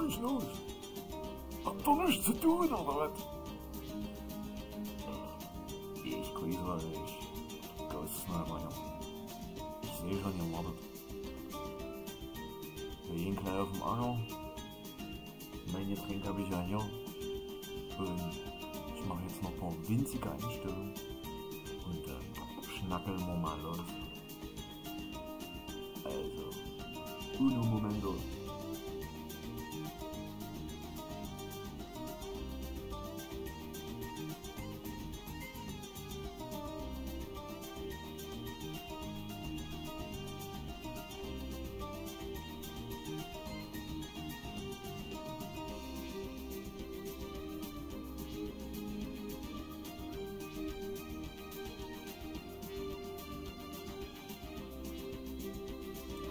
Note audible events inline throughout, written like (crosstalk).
euch los? Habt ihr nichts zu tun, oder was? Ich grüße euch. Ja. Ich sehe schon, ihr wartet. Wir gehen gleich auf dem Anger. Mein Getränk habe ich ja hier. Und ich mache jetzt noch ein paar winzige Einstellungen. Und dann schnackeln wir mal los. Also, uno momento.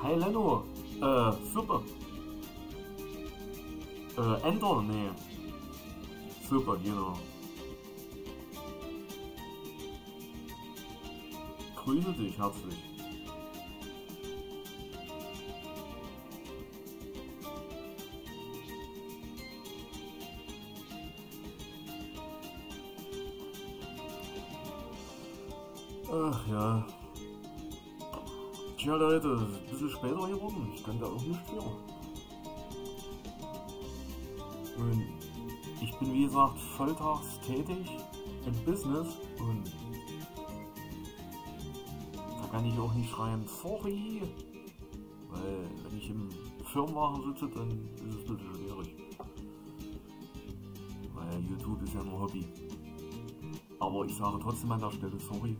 Hi Leno, äh, super. Äh, Ender, nee. Super, genau. Grüße dich herzlich. Geworden. Ich kann da auch nicht für. Und ich bin wie gesagt volltags tätig im Business und da kann ich auch nicht schreien, sorry. Weil wenn ich im Firmenwagen sitze, dann ist es ein bisschen schwierig. Weil YouTube ist ja nur Hobby. Aber ich sage trotzdem an der Stelle sorry.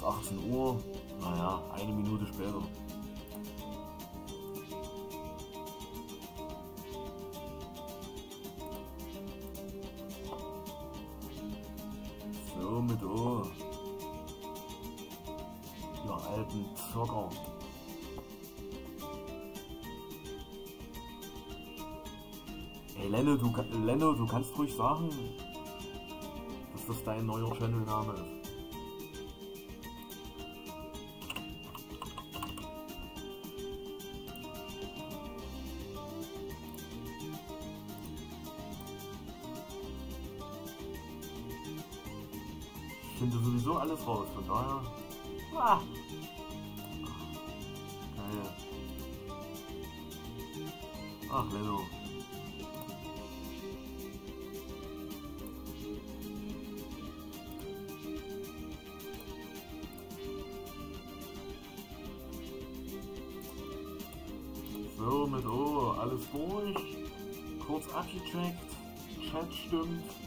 Ja, ihr sagt 18 Uhr. Naja, eine Minute später. So mit O. Ihr alten Zocker. Ey Lenne, du, Lenne, du kannst ruhig sagen, dass das dein neuer Channel-Name ist. Ach, Leno. So, mit O, alles durch. Kurz abgecheckt. Chat stimmt.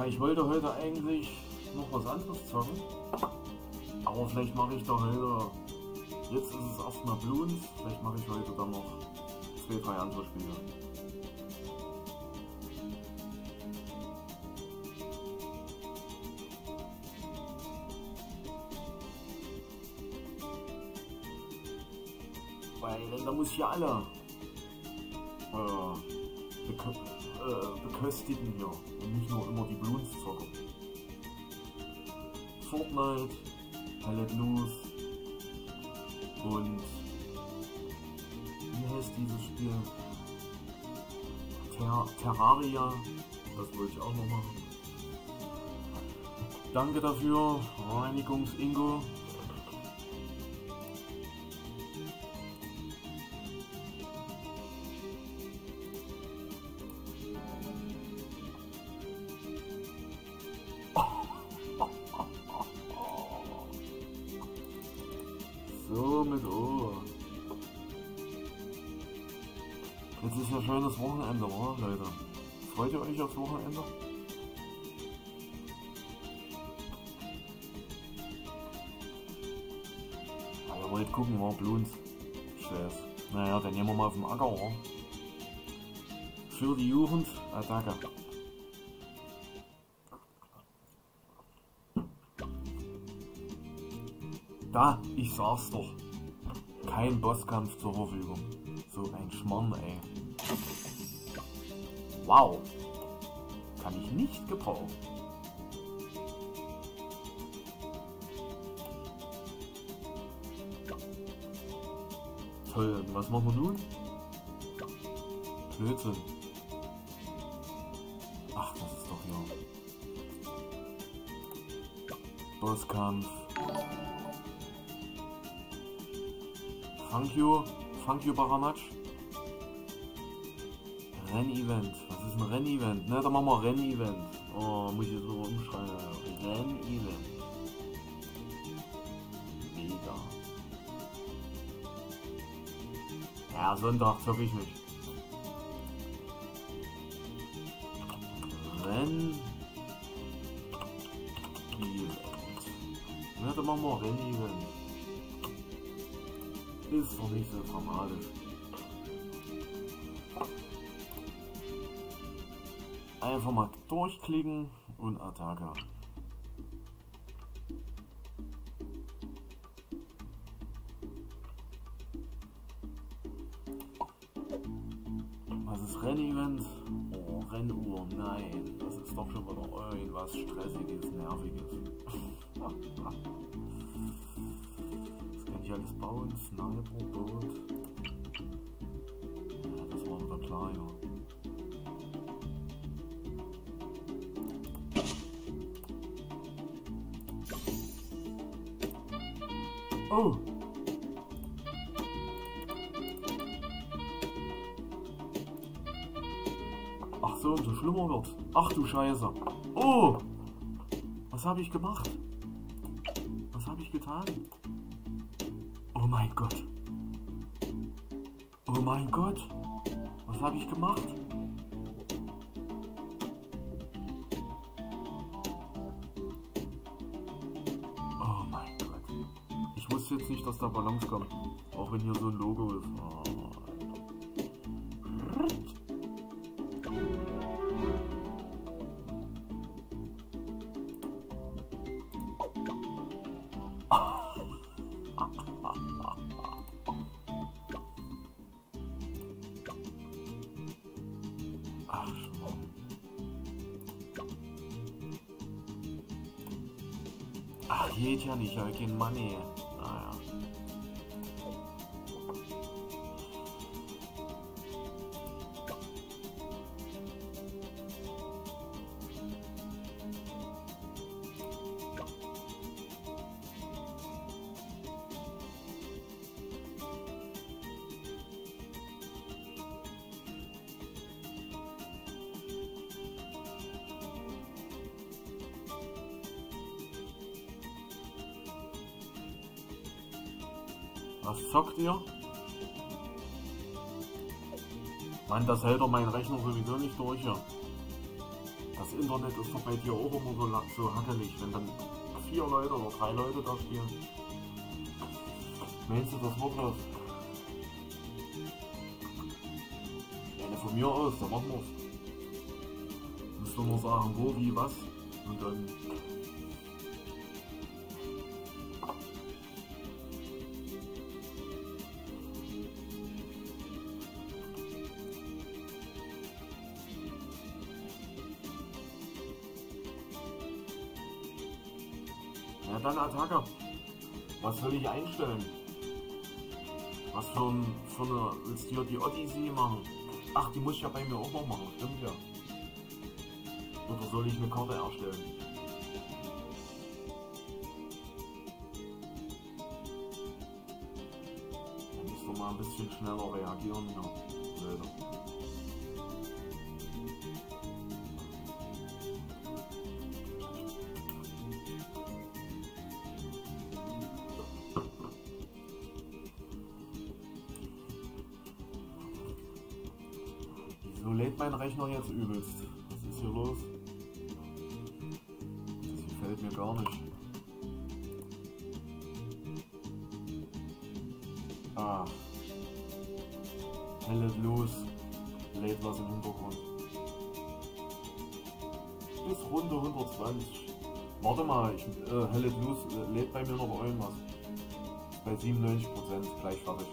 Ja, ich wollte heute eigentlich noch was anderes zocken. Aber vielleicht mache ich da heute. Jetzt ist es erstmal Bloons. Vielleicht mache ich heute dann noch zwei, drei andere Spiele. Weil da muss ich ja alle äh, äh, beköstigen hier und nicht nur immer die Bloons zocken. Fortnite, Palette Loose und wie heißt dieses Spiel? Ter Terraria, das wollte ich auch noch machen. Danke dafür, Reinigungs-Ingo. Die Jugend, Attacke. Da, ich sag's doch. Kein Bosskampf zur Verfügung. So ein Schmarrn, ey. Wow. Kann ich nicht gebrauchen. Toll, was machen wir nun? Blödsinn. Bosskampf. Thank you. Thank you, Baramatsch. Rennevent. Was ist ein Rennevent? Ne, dann machen wir Rennevent. Oh, muss ich jetzt so umschreiben. Rennevent. Mega. Ja, Sonntag zocke ich nicht. Nicht so dramatisch. Einfach mal durchklicken und Attacke. Scheiße. Oh! Was habe ich gemacht? Was habe ich getan? Oh mein Gott. Oh mein Gott. Was habe ich gemacht? Oh mein Gott. Ich wusste jetzt nicht, dass da Balance kommt. Auch wenn hier so ein Logo ist. Oh. Was zockt ihr? Mann, das hält doch mein Rechner sowieso nicht durch hier. Das Internet ist doch bei dir auch immer so, so hackelig, wenn dann vier Leute oder drei Leute da spielen. Meinst du, das wird was? Eine von mir aus, dann machen wir's. Müsst ihr nur sagen, wo, wie, was. Und dann Was soll ich einstellen? Was für, ein, für eine. Willst du hier die Odyssey machen? Ach, die muss ich ja bei mir auch noch machen, stimmt ja. Oder soll ich eine Karte erstellen? Da müsst ihr mal ein bisschen schneller reagieren hier. Wieso 97% gleich fertig.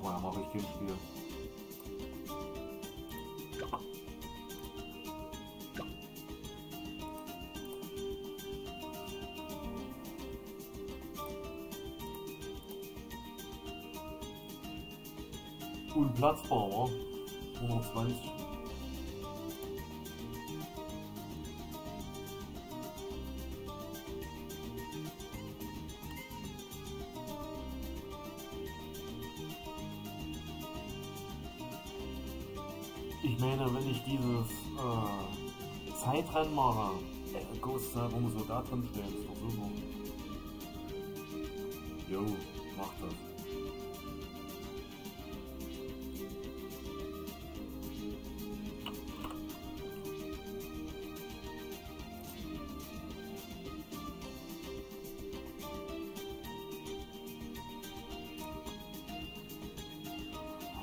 Vorher mache ich kein Spiel. Unplatzbar, wa? 120. stehen, ist doch super. Jo, mach das.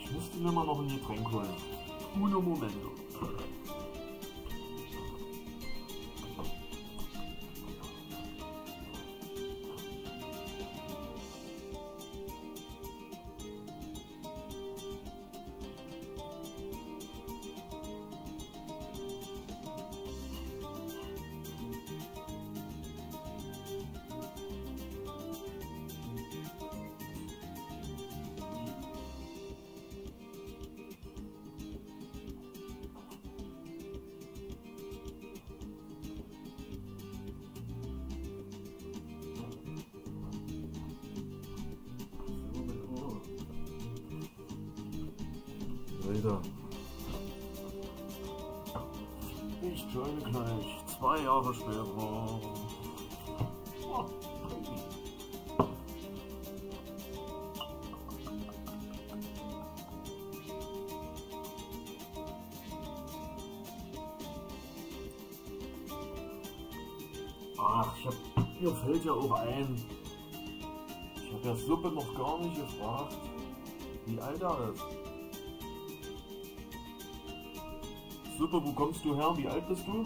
Ich müsste mal noch ein Getränk holen. Uno momento. Fällt ja auch ein. Ich habe ja Suppe noch gar nicht gefragt, wie alt er ist. Suppe, wo kommst du her? Wie alt bist du?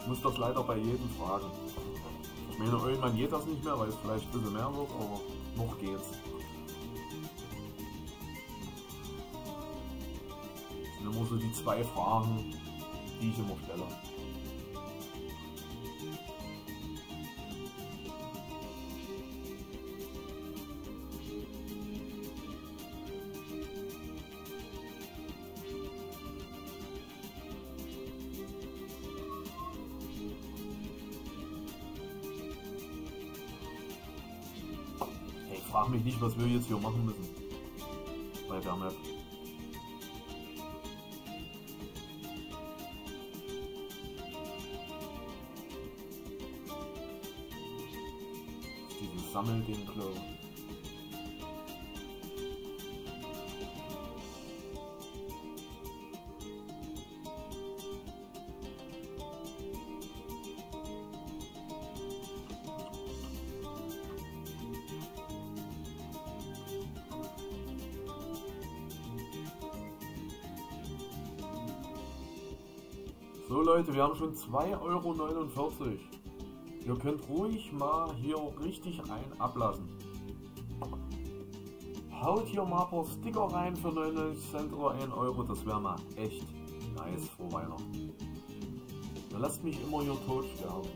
Ich muss das leider bei jedem fragen. Ich meine, irgendwann geht das nicht mehr, weil es vielleicht ein bisschen mehr wird, aber noch geht's. Das sind immer so die zwei Fragen, die ich immer stelle. Nicht, was wir jetzt hier machen müssen. Leute, wir haben schon 2,49 Euro. Ihr könnt ruhig mal hier richtig ein ablassen. Haut hier mal ein paar Sticker rein für 99 Cent oder 1 Euro, das wäre mal echt nice vor Weihnachten. Ihr lasst mich immer hier tot sterben.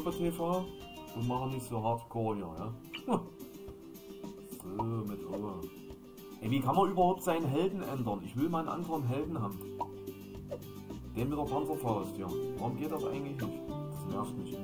Super TV und machen nicht so hardcore hier, ja? so, mit O. Ey, wie kann man überhaupt seinen Helden ändern? Ich will mal einen anderen Helden haben. Den mit der Panzerfaust hier. Warum geht das eigentlich nicht? Das nervt mich.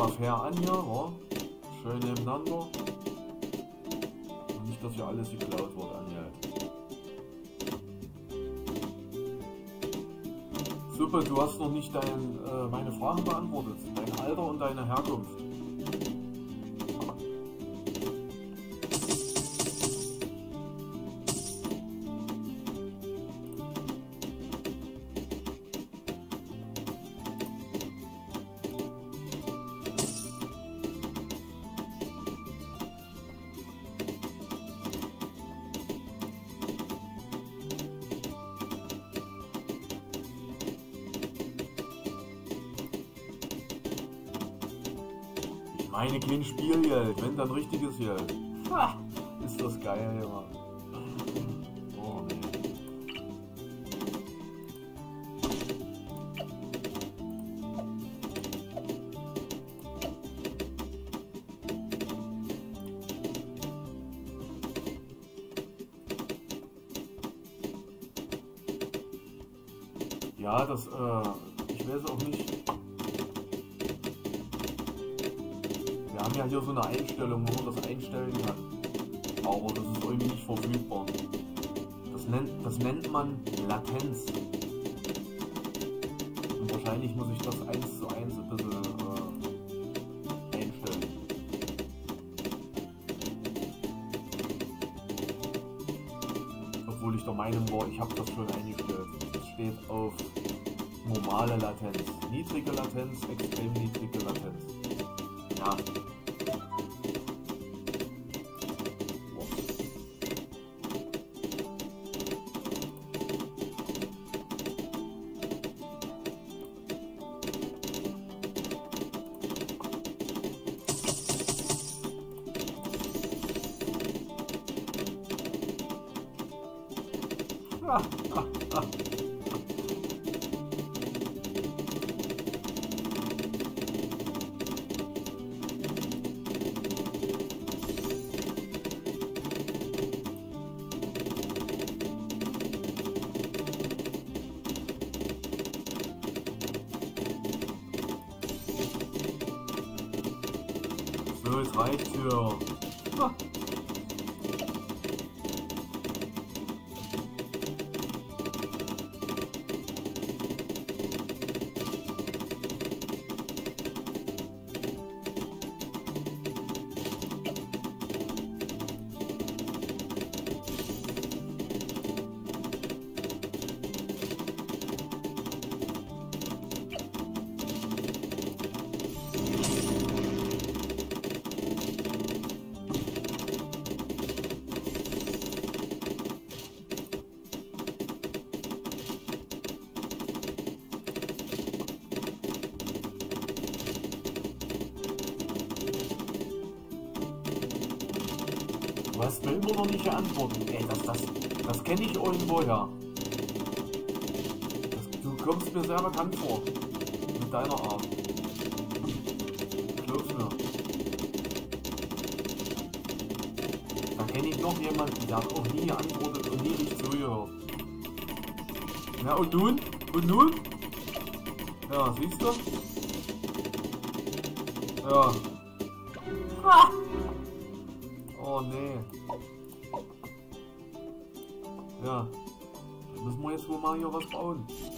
Mal fair an hier, wa? Schön nebeneinander. Nicht, dass hier alles geklaut wird, Anja. Suppe, du hast noch nicht dein, äh, meine Fragen beantwortet. Dein Alter und deine Herkunft. Kein Spielgeld, wenn dann richtiges Geld. Ich habe das schon eingestellt. Es steht auf normale Latenz. Niedrige Latenz, extrem niedrige hast mir immer noch nicht geantwortet. Ey, das, das, das kenne ich irgendwoher. Das, du kommst mir sehr bekannt vor. Mit deiner Art. Glaub's mir. Da kenne ich noch jemanden, der hat auch nie geantwortet und nie nicht zugehört. Ja, und nun? Und nun? Ja, siehst du? Ja. Ah! Oh nee. Müssen wir jetzt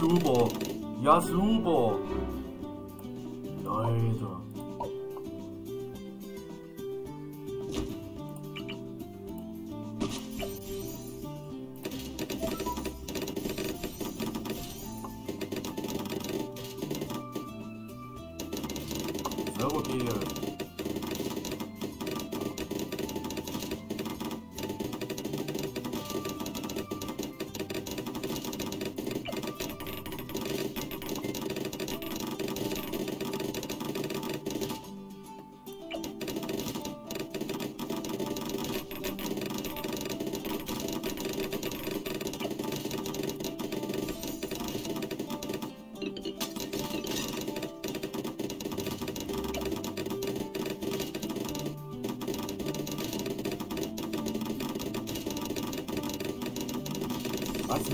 wohl mal hier was bauen. Ja,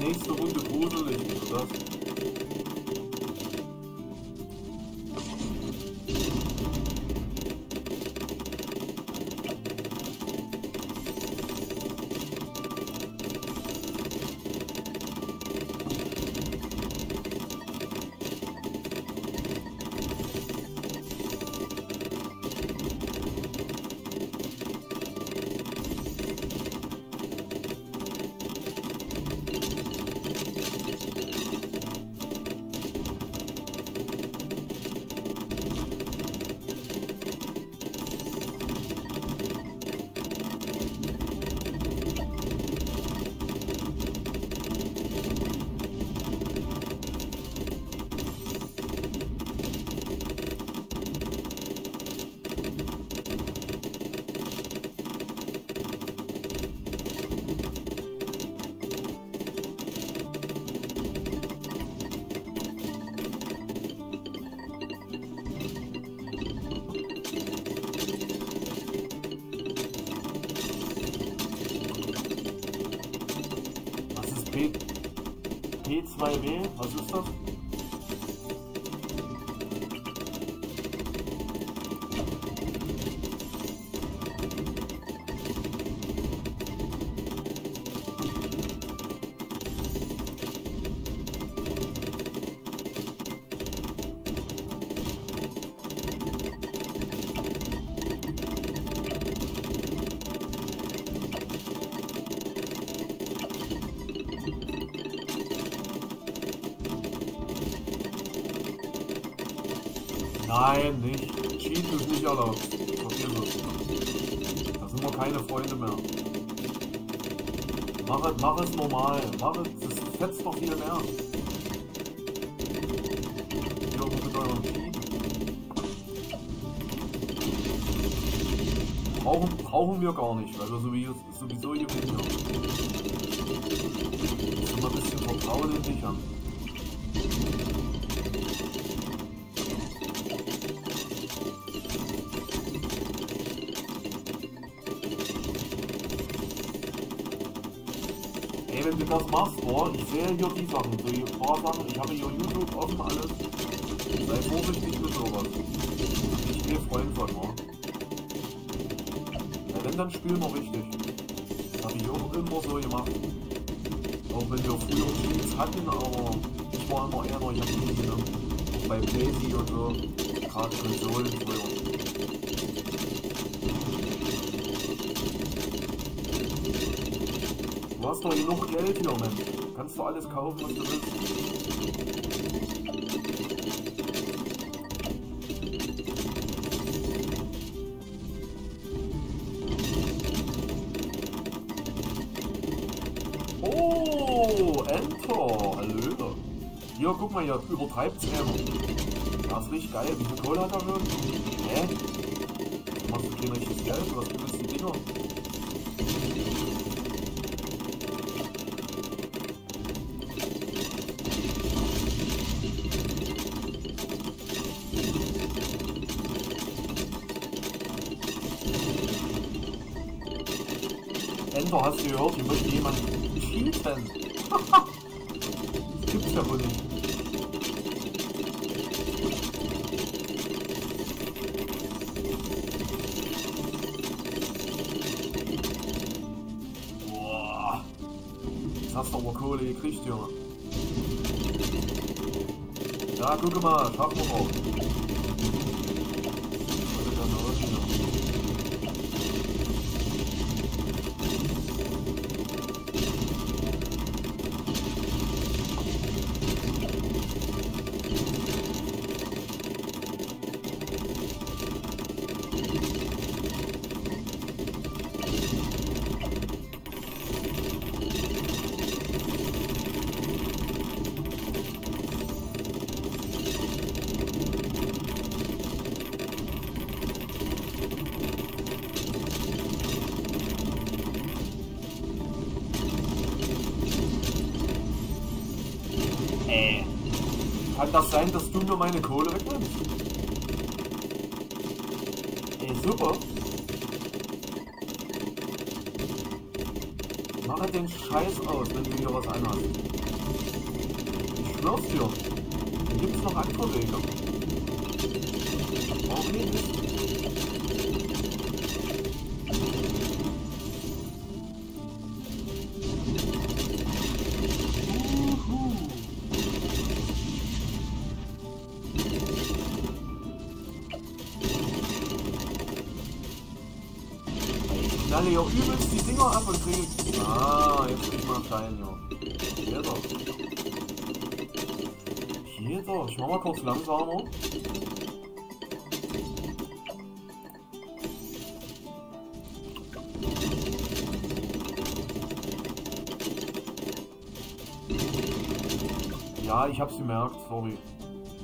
nächste Runde gruselig, oder? P2W? Was Nein, nicht. Cheat ist nicht erlaubt. Vergiss es. Da sind wir keine Freunde mehr. Mach es, mach es normal. Mach es, das fetzt doch viel mehr. Hier mit eurem. Brauchen, brauchen wir gar nicht, weil wir sowieso, gewinnen. Du das boah, ich sehe hier die Sachen, so hier Sachen, ich habe hier YouTube offen alles. Sei vorsichtig mit sowas. Ich bin Freund von, wa? Ja, wenn, dann spielen wir richtig. Das habe ich auch immer so gemacht. Auch wenn wir früher Teams hatten, aber ich war immer eher noch, genommen. Auch bei Blazy und so, gerade Konsolen früher. Du doch genug Geld hier, Mensch. Kannst du alles kaufen, was du willst. Oh, Enter. Hallo. Hier, guck mal, hier übertreibt's immer. Das ist richtig geil. Wie viel Kohle hat er schon? Hä? Machst du kein richtiges Geld? Was benutzt hast du gehört? Hier möchte jemand das sein, dass du mir meine Kohle wegnimmst? Ey, super. Mache den Scheiß aus, wenn du hier was anhast. Knalle hier übelst die Dinger ab und kriege... Ah, jetzt krieg ich mal einen Stein, ja. Hier doch. Hier doch. Ich mach mal kurz langsamer. Ja, ich hab's gemerkt, sorry.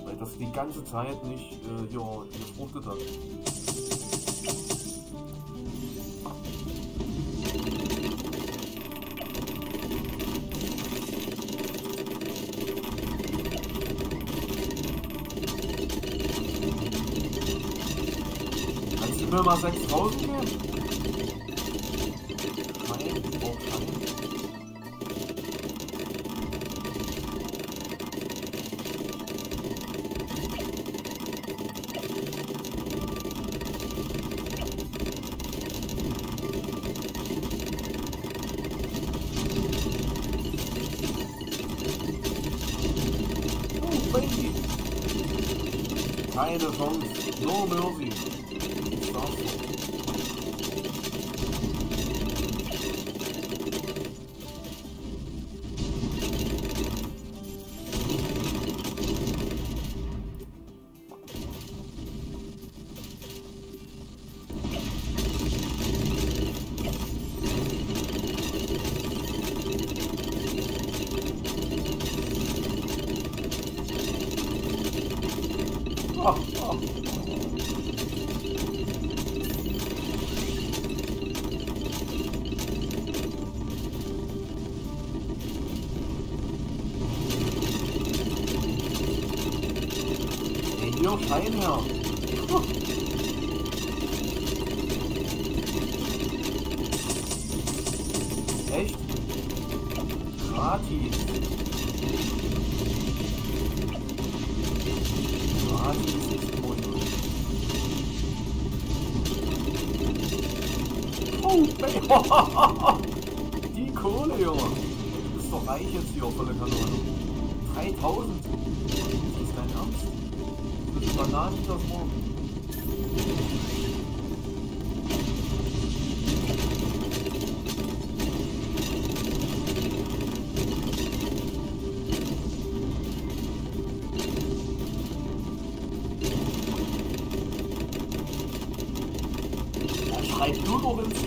Weil das die ganze Zeit nicht äh, hier gefruchtet hat. Kannst du mir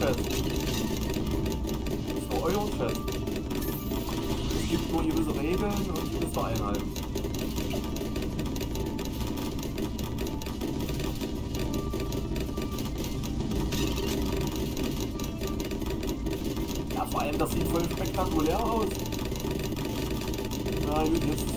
Das ist doch euer Chat. Es gibt nur gewisse Regeln und die müsst ihr einhalten. Ja, vor allem, das sieht voll spektakulär aus. Na gut, jetzt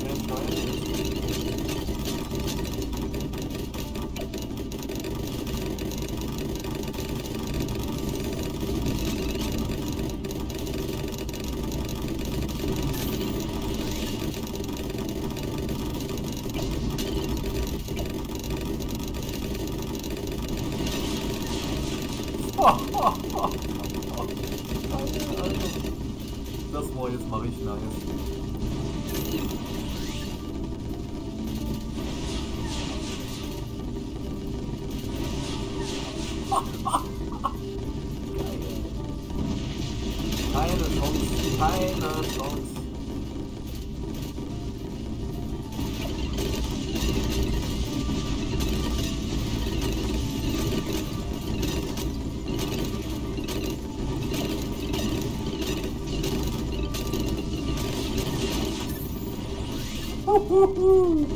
Woohoo!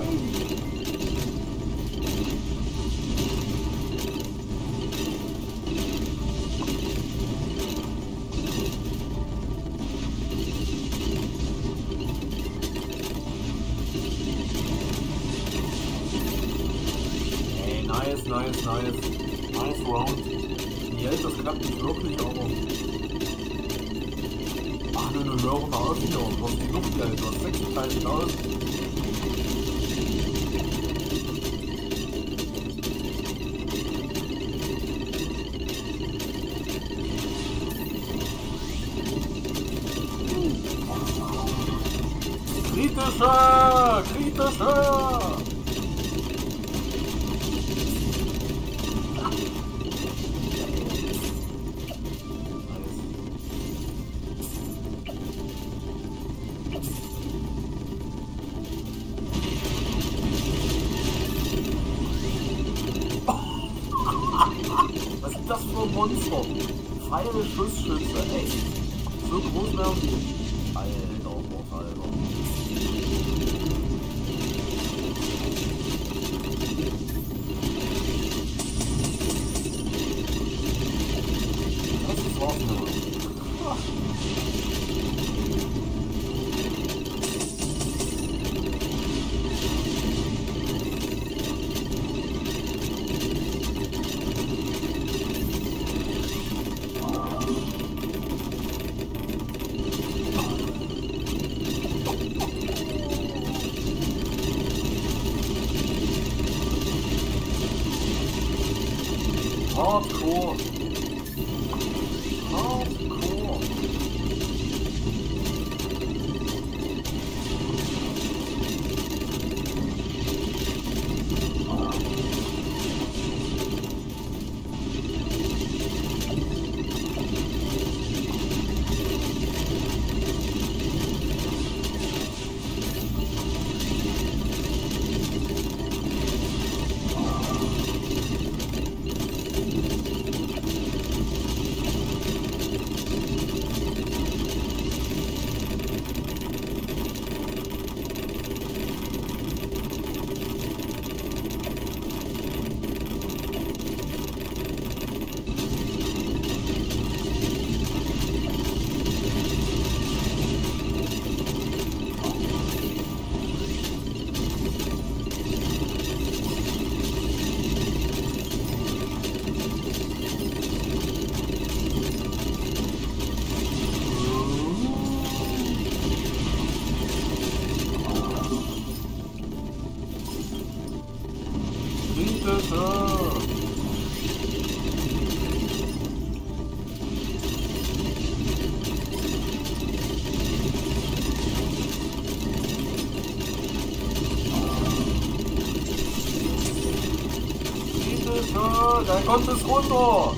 Gottes runter!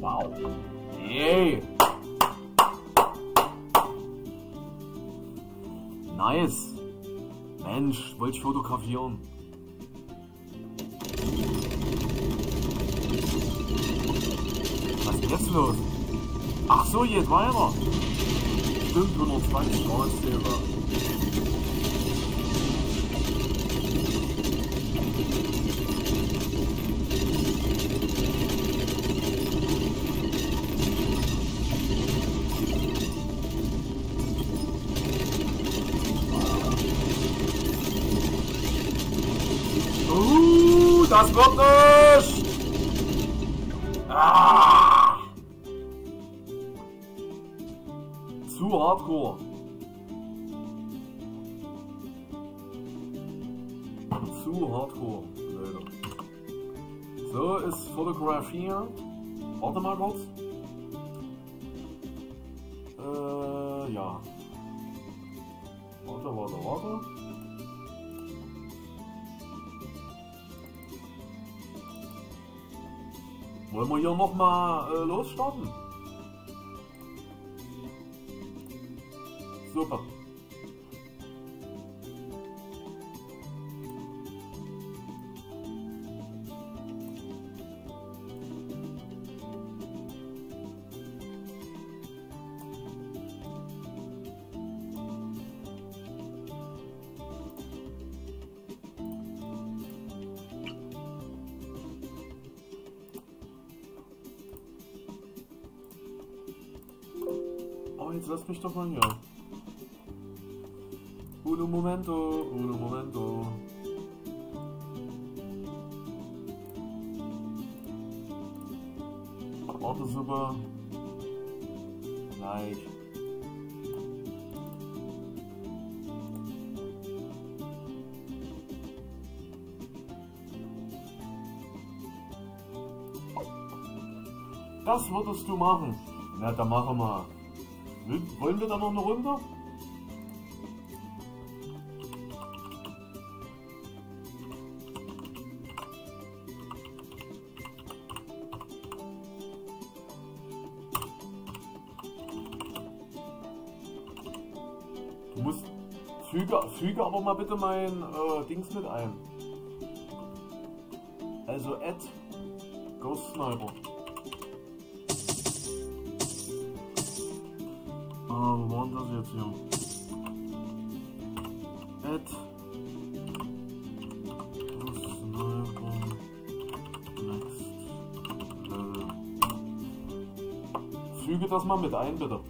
Wow. Yay! Nice! Mensch, wollte ich fotografieren. Was ist jetzt los? So, geht weiter. Stimmt, 120 Grad Silber. Photograph here. Warte kurz. Äh, ja. Warte, warte, warte. Wollen wir hier nochmal äh, losstarten? Super. Jetzt lass mich doch mal hier. Uno momento, uno momento. Warte super. Gleich. Das würdest du machen. Na, dann machen wir. Wollen wir da noch eine Runde? Du musst füge, füge aber mal bitte mein äh, Dings mit ein. Also add Ghost Sniper. Ah, wo war das jetzt hier? Add Ghost Sniper Next Level. Füge das mal mit ein, bitte.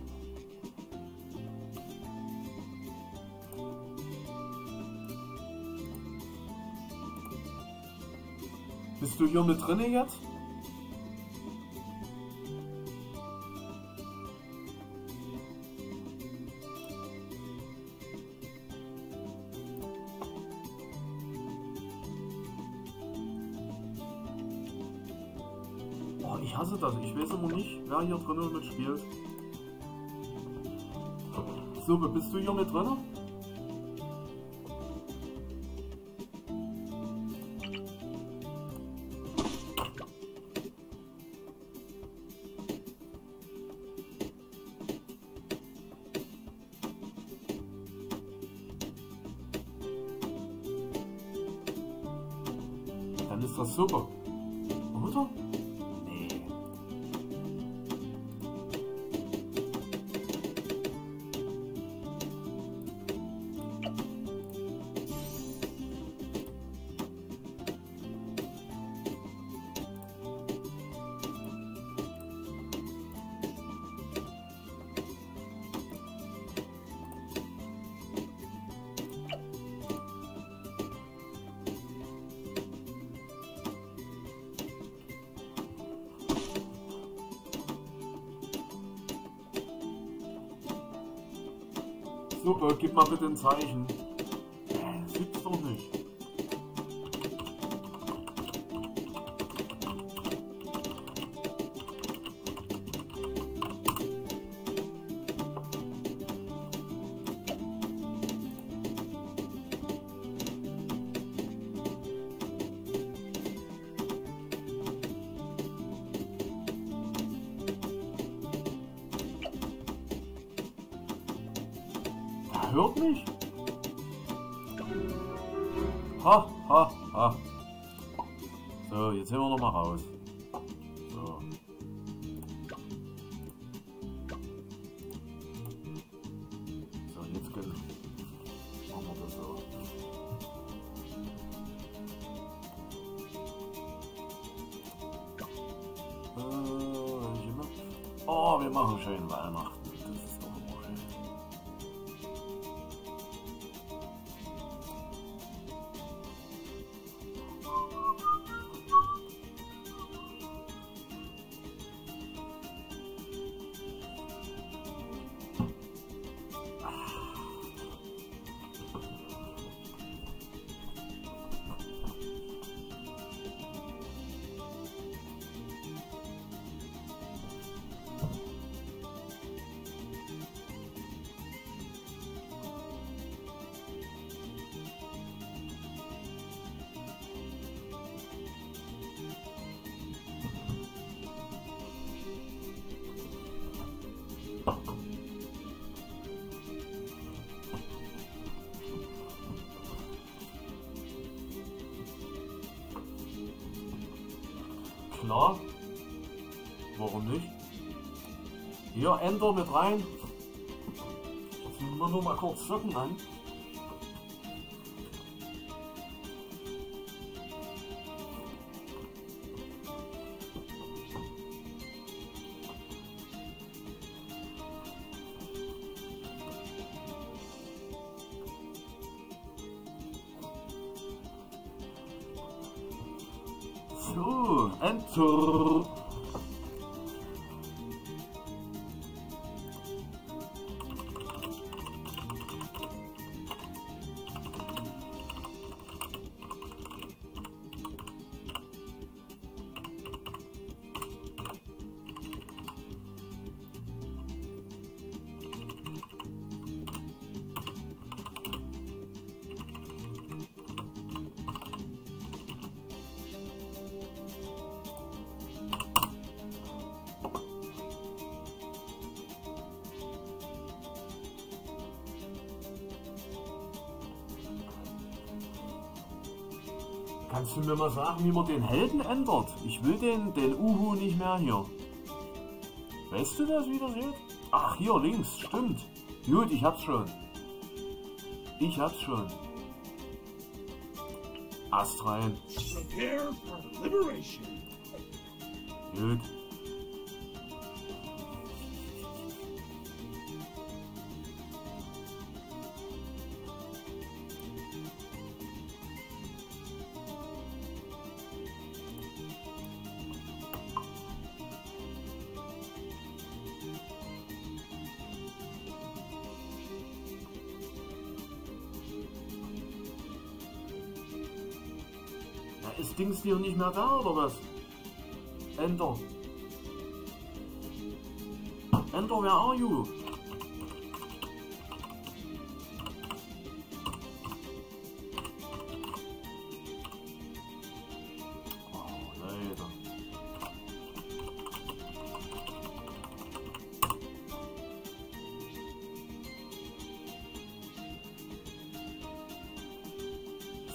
Bist du hier mit drinne jetzt? Ich hasse das. Ich weiß immer nicht, wer hier drinnen mitspielt. So, bist du hier mit drinne? Super, gib mal bitte ein Zeichen. Enter mit rein. Jetzt nehmen wir nur mal kurz Socken an. Du mir mal sagen, wie man den Helden ändert? Ich will den, den Uhu nicht mehr hier. Weißt du das, wie das geht? Ach, hier links, stimmt. Gut, ich hab's schon. Ich hab's schon. Ast rein. Prepare for liberation. Hier nicht mehr da oder was? Enter. Enter, where are you? Oh.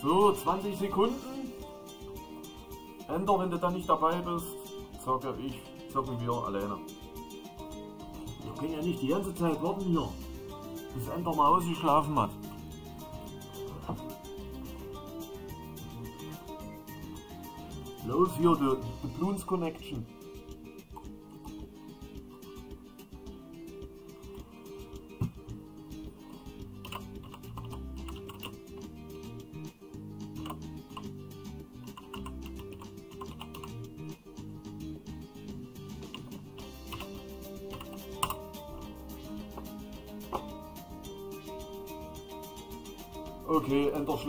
So, 20 Sekunden. Ender, wenn du da nicht dabei bist, zocke ich, zocken wir alleine. Wir können ja nicht die ganze Zeit warten hier, bis Ender mal ausgeschlafen hat. Los hier, the, the Bloons Connection.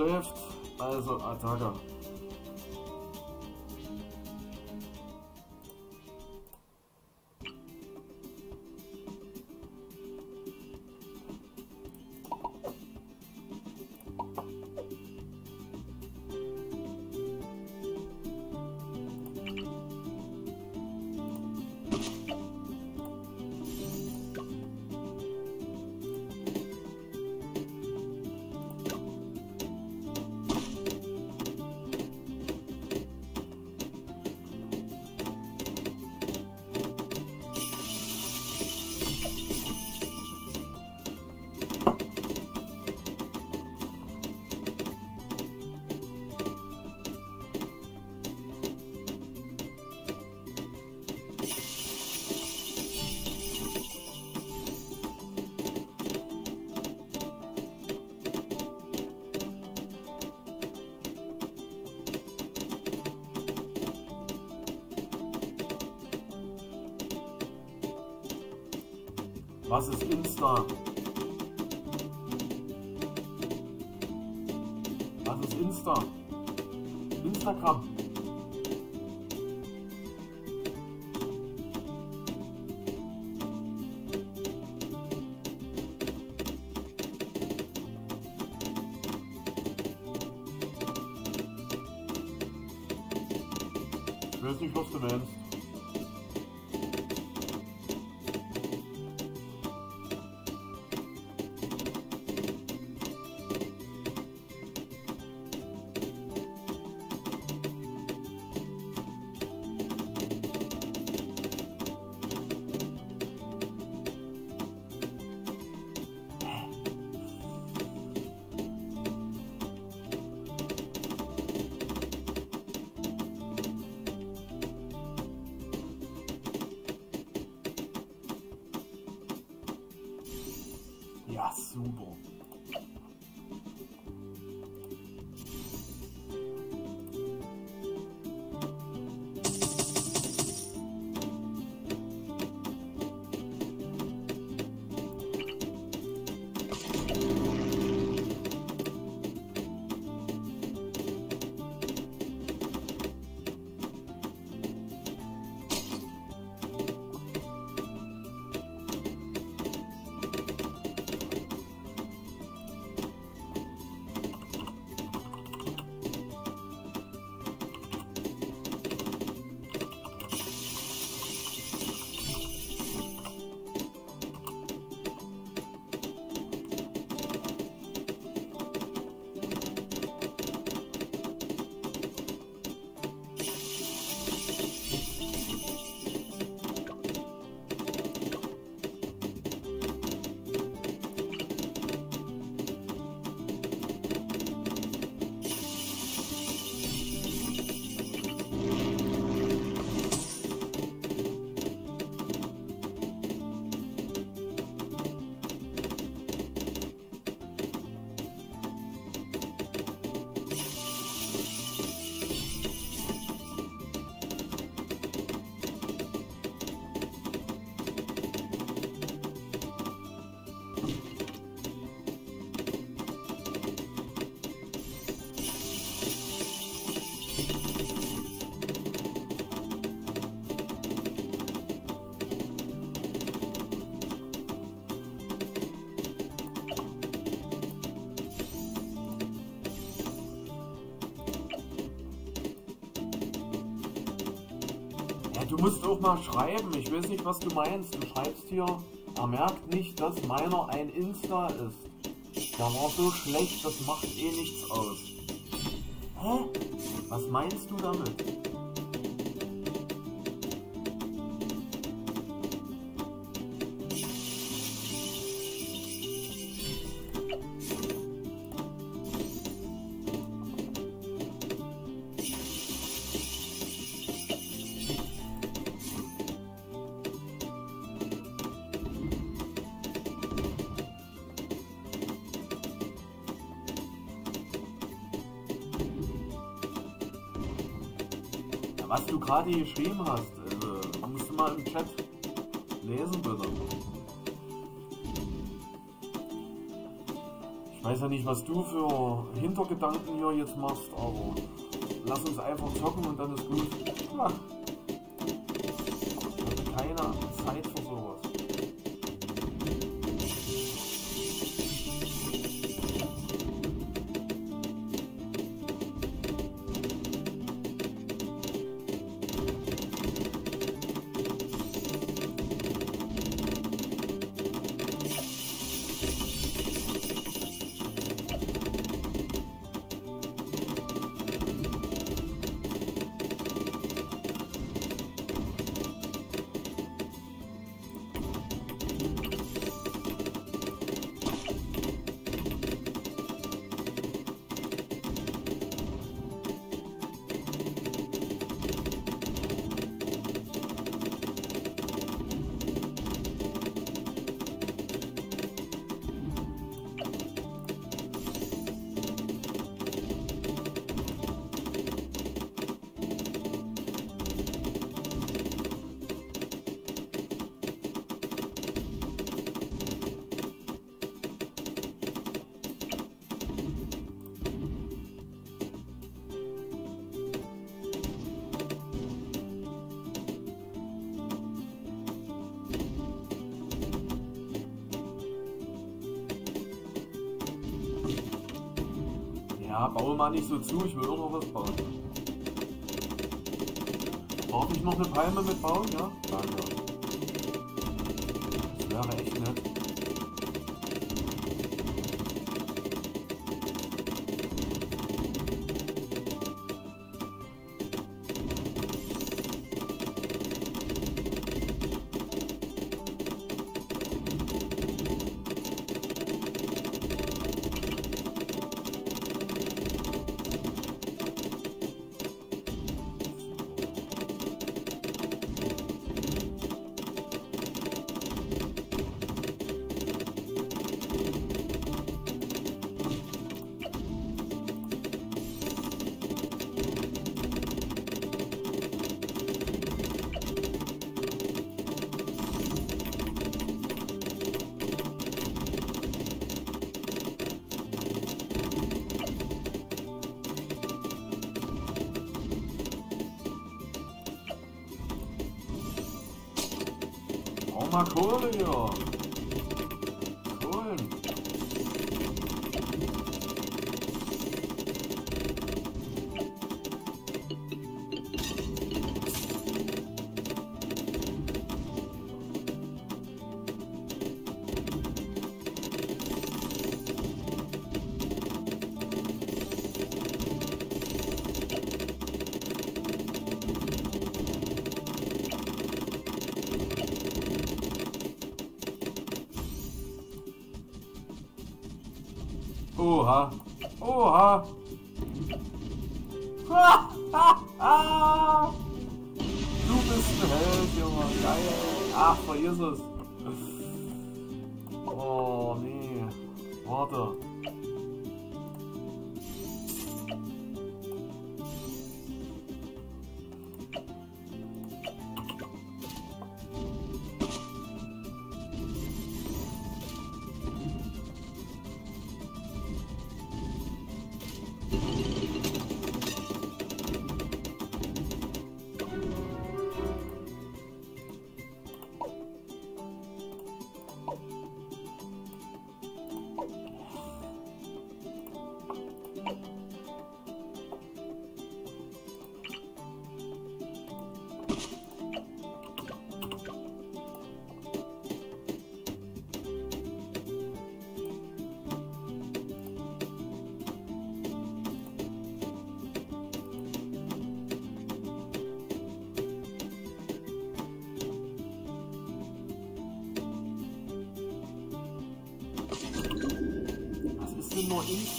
Schläft, also Attacke. Musst auch mal schreiben. Ich weiß nicht, was du meinst. Du schreibst hier, er merkt nicht, dass meiner ein Insta ist. Der war so schlecht, das macht eh nichts aus. Hä? Was meinst du damit? Gerade geschrieben hast, also, musst du mal im Chat lesen, bitte. Ich weiß ja nicht, was du für Hintergedanken hier jetzt machst, aber lass uns einfach zocken und dann ist gut. Ja. Ja, baue mal nicht so zu, ich will auch noch was bauen. Darf ich noch eine Palme mitbauen? Ja? Mal Kohle hier.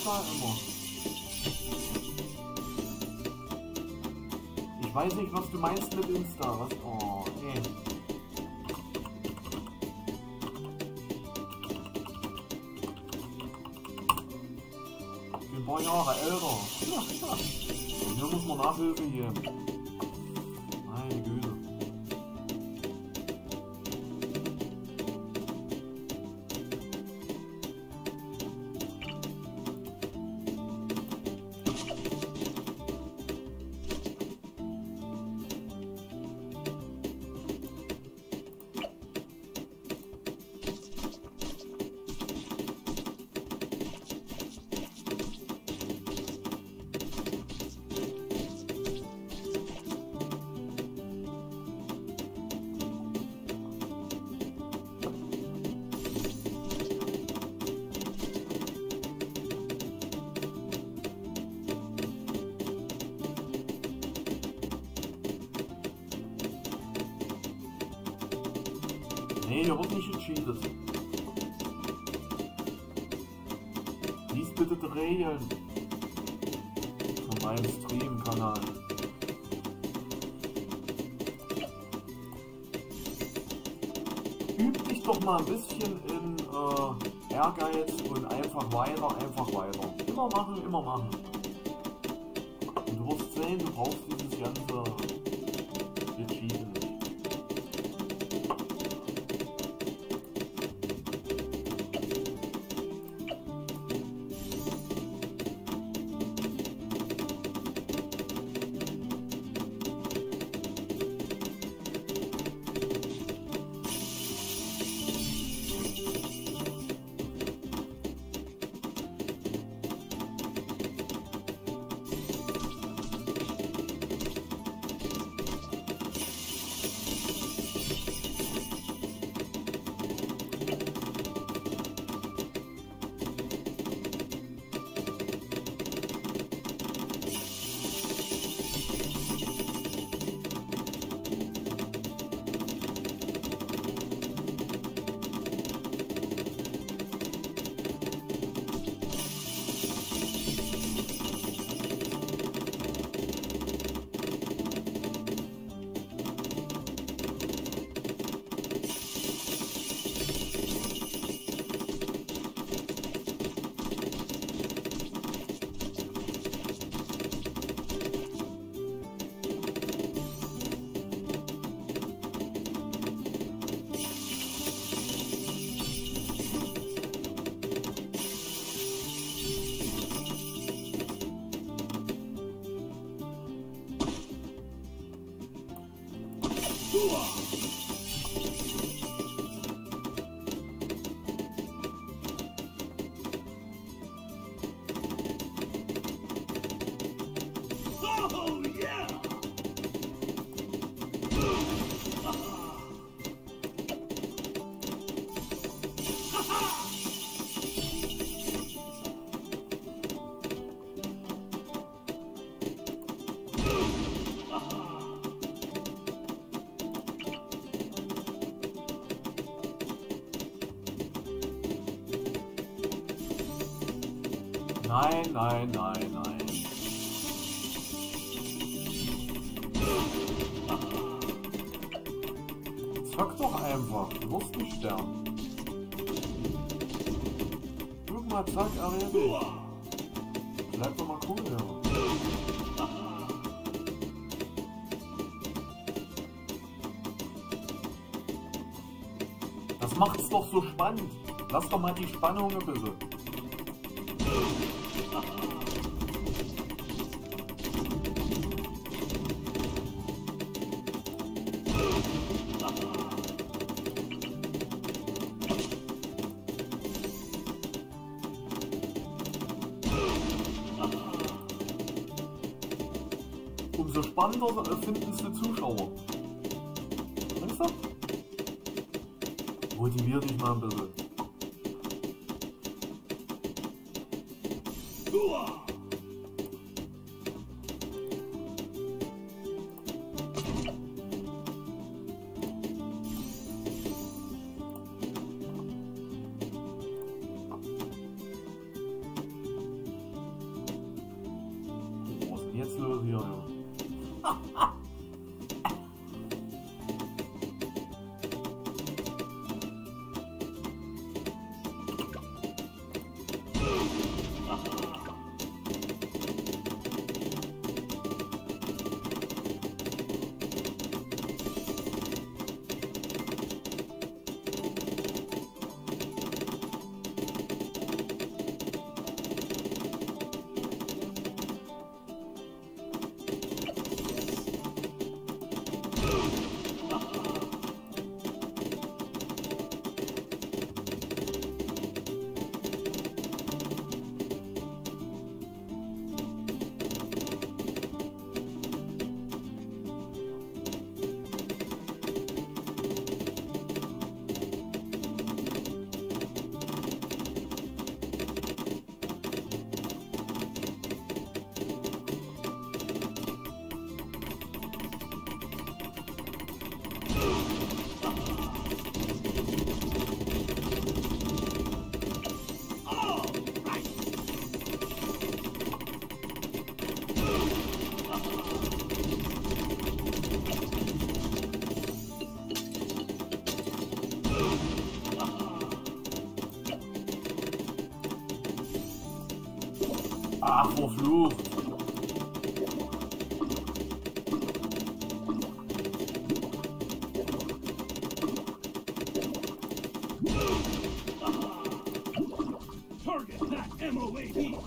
Insta immer? Ich weiß nicht, was du meinst mit Insta. Gecheatet. Lies bitte Regeln von meinem Stream-Kanal. Üb dich doch mal ein bisschen in äh, Ehrgeiz und einfach weiter, einfach weiter. Immer machen, immer machen. Und du wirst sehen, du brauchst dieses ganze Nein, nein, nein, nein. Zock doch einfach. Du wirst nicht sterben. Guck mal, zack, erledigt. Bleib doch mal cool, ja. Das macht's doch so spannend. Lass doch mal die Spannung ein bisschen. Fünf Ach, verflucht. Target that MOAB.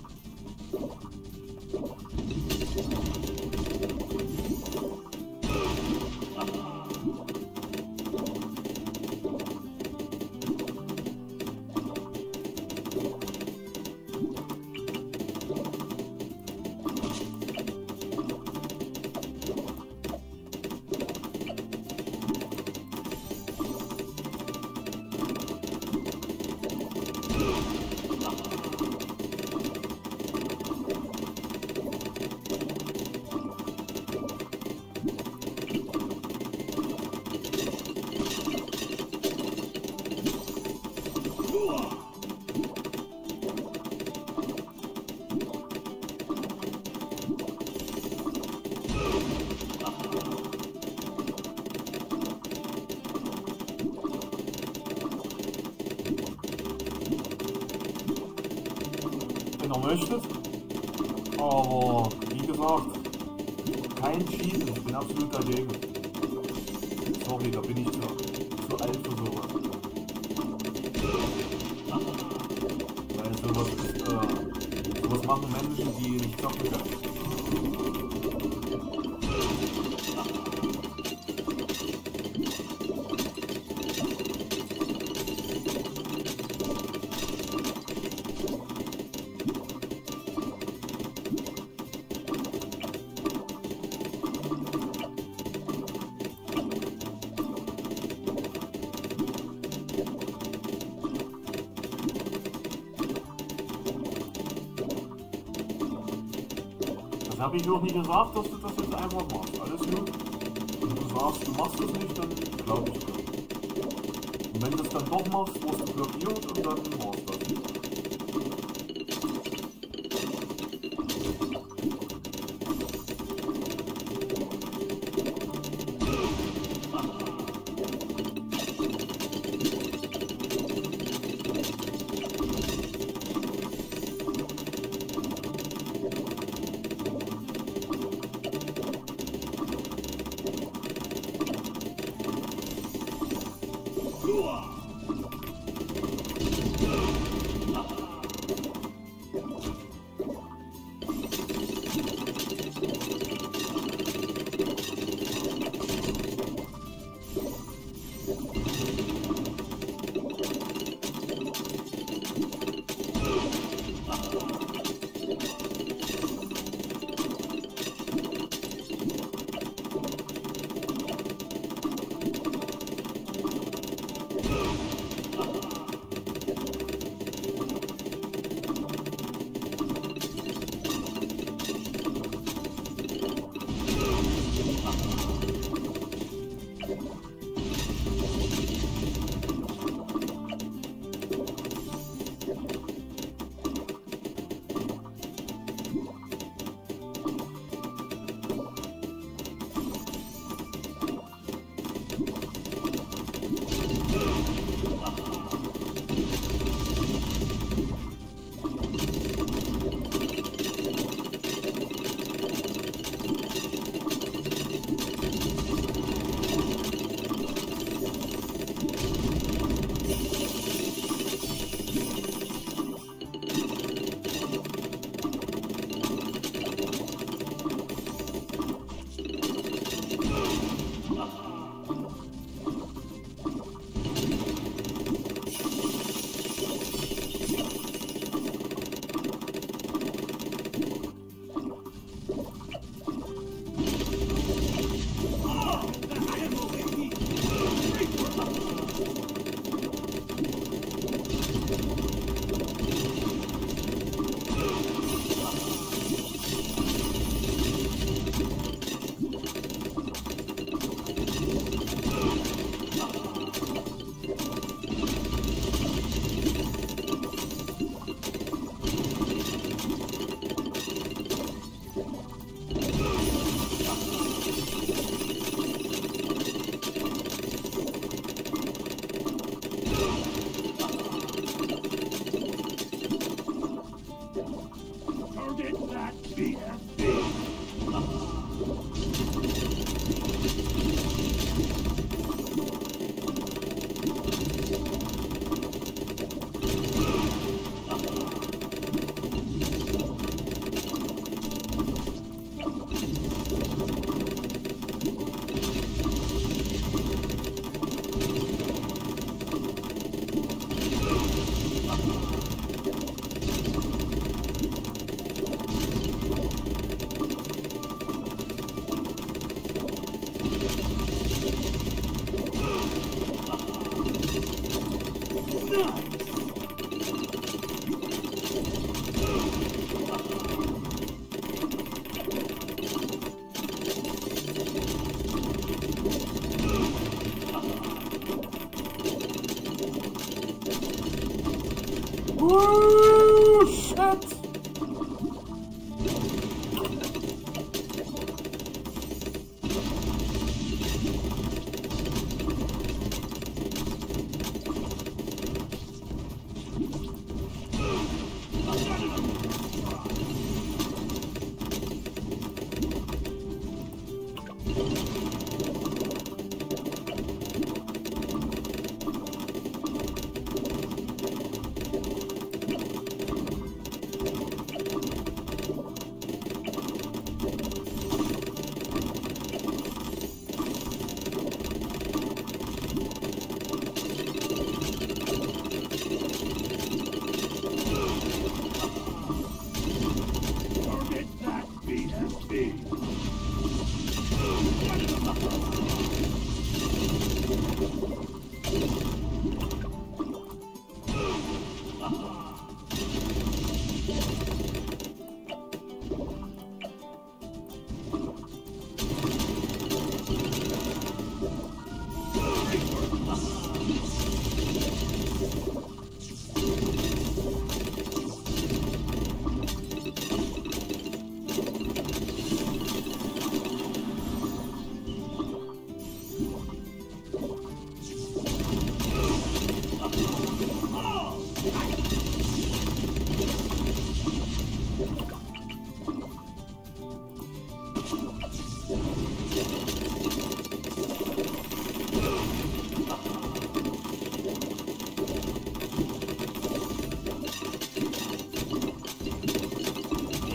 Möchtet. Aber wie gesagt, kein Cheaten. Ich bin absolut dagegen. Habe ich auch nie gesagt, dass du das jetzt einfach machst. Alles gut. Wenn du sagst, du machst es nicht, dann glaube ich dir. Und wenn du es dann doch machst, wirst du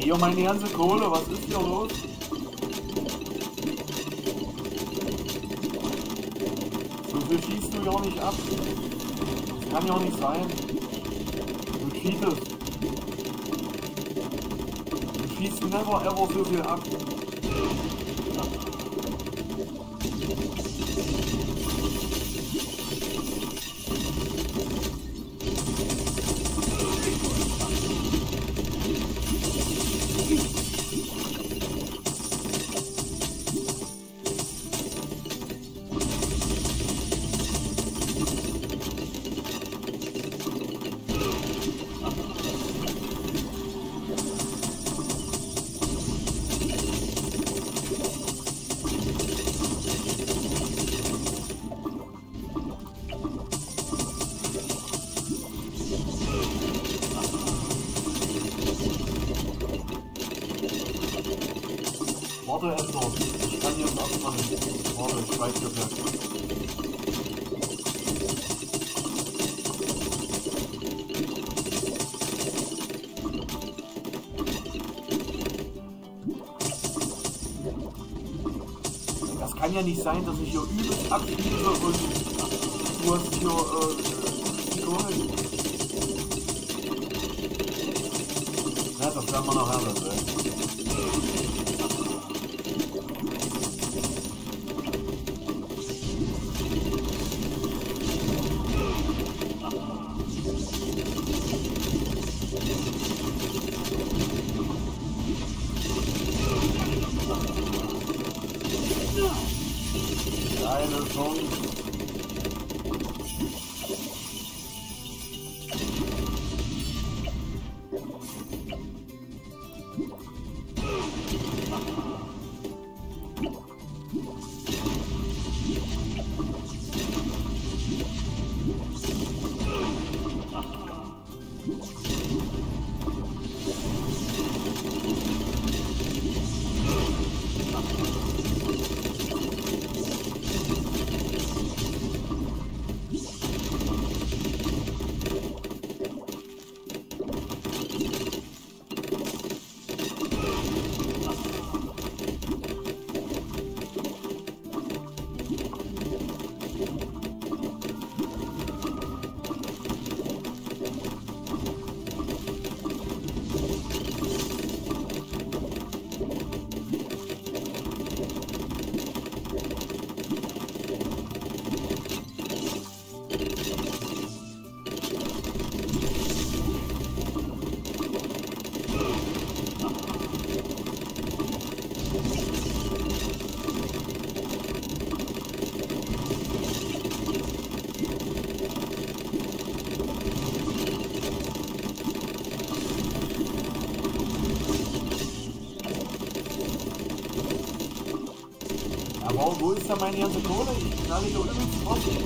Hier meine ganze Kohle, was ist hier los? So viel schießt du ja nicht ab. Das kann ja nicht sein. Du cheatest. Du schießt never ever so viel ab. Nicht sein, dass ich hier übelst abschließe wo ist da meine ganze Kohle? Ich knalle hier übelst raus. Das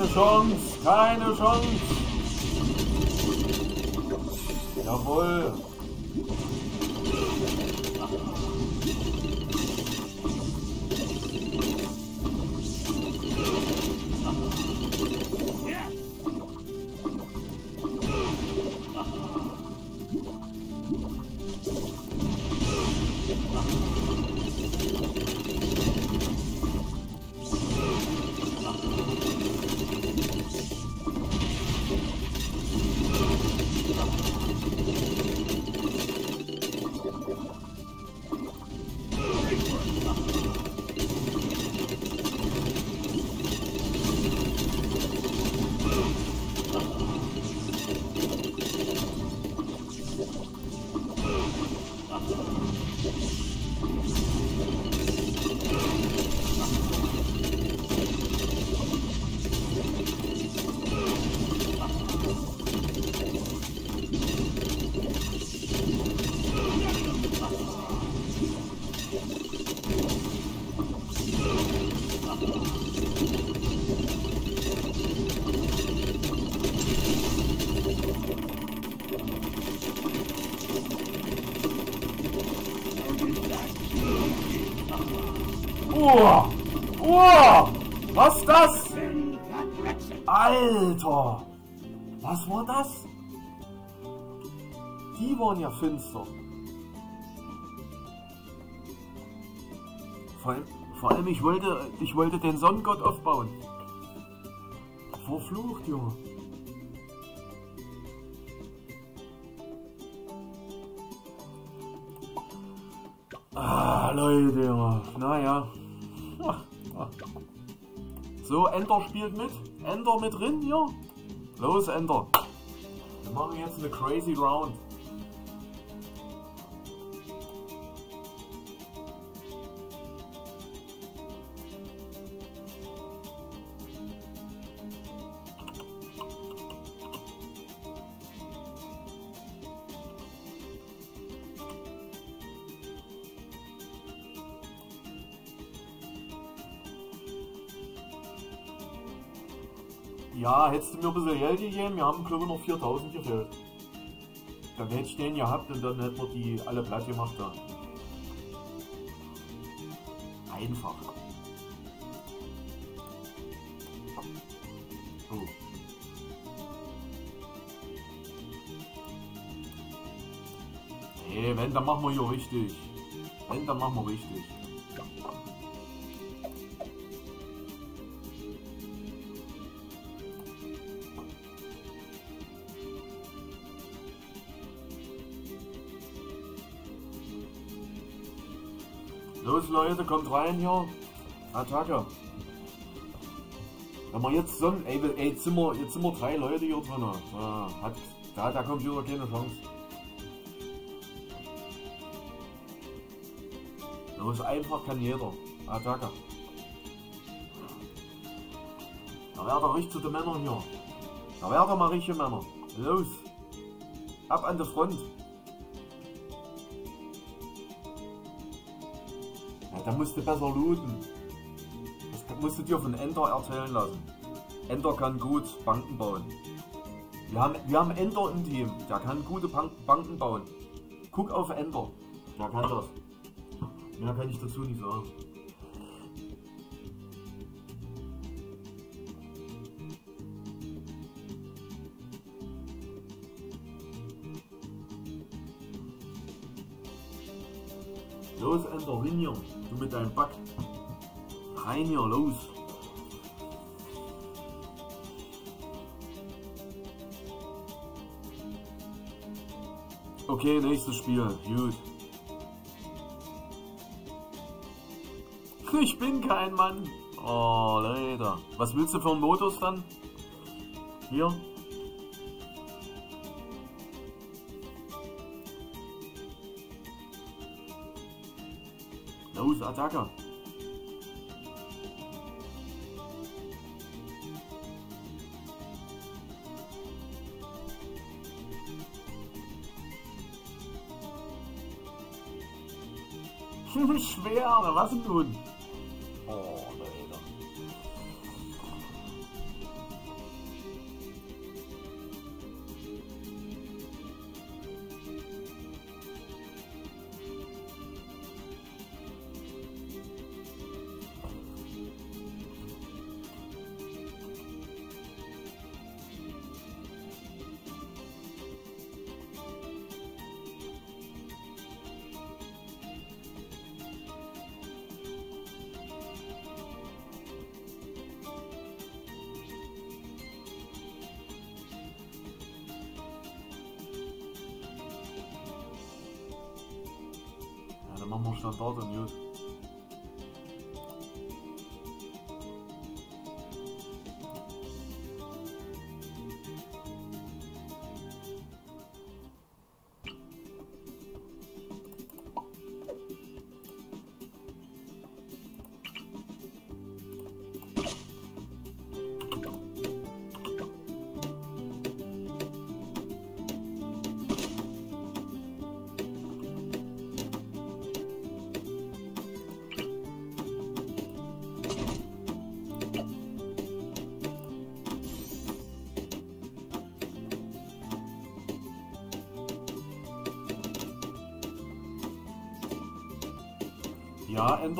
Keine Chance, keine Chance. Alter! Was war das? Die waren ja finster. Vor allem, vor allem ich wollte, ich wollte den Sonnengott aufbauen. Verflucht, Junge. Ah, Leute. Naja. (laughs) So, Ender spielt mit. Ender mit drin hier. Los, Ender. Wir machen jetzt eine crazy Round. Ja, hättest du mir ein bisschen Geld gegeben, wir haben glaube ich noch 4000 gefällt. Dann hätte ich den gehabt und dann hätten wir die alle platt gemacht da. Einfach. Oh. Nee, wenn, dann machen wir hier richtig. Wenn, dann machen wir richtig. Los Leute, kommt rein hier. Attacke. Wenn wir jetzt so ey, ey, jetzt, sind wir, jetzt sind wir drei Leute hier drin. Da hat, da hat der Computer keine Chance. Los, einfach kann jeder. Attacke. Da wäre der richtig zu den Männern hier. Da wäre mal richtige Männer. Los. Ab an der Front. Da musst du besser looten. Das musst du dir von Ender erzählen lassen. Ender kann gut Banken bauen. Wir haben, wir haben Ender im Team, der kann gute Banken bauen. Guck auf Ender, der kann das. Mehr kann ich dazu nicht sagen. Los, Ender, hin hier. Mit deinem Back. Rein hier, los. Okay, nächstes Spiel. Gut. Ich bin kein Mann. Oh, Leute. Was willst du für einen Modus dann? Hier. Los, Attacke. (laughs) Schwer, was nun?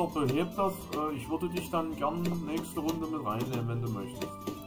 Ender behebt das. Äh, Ich würde dich dann gern nächste Runde mit reinnehmen, wenn du möchtest.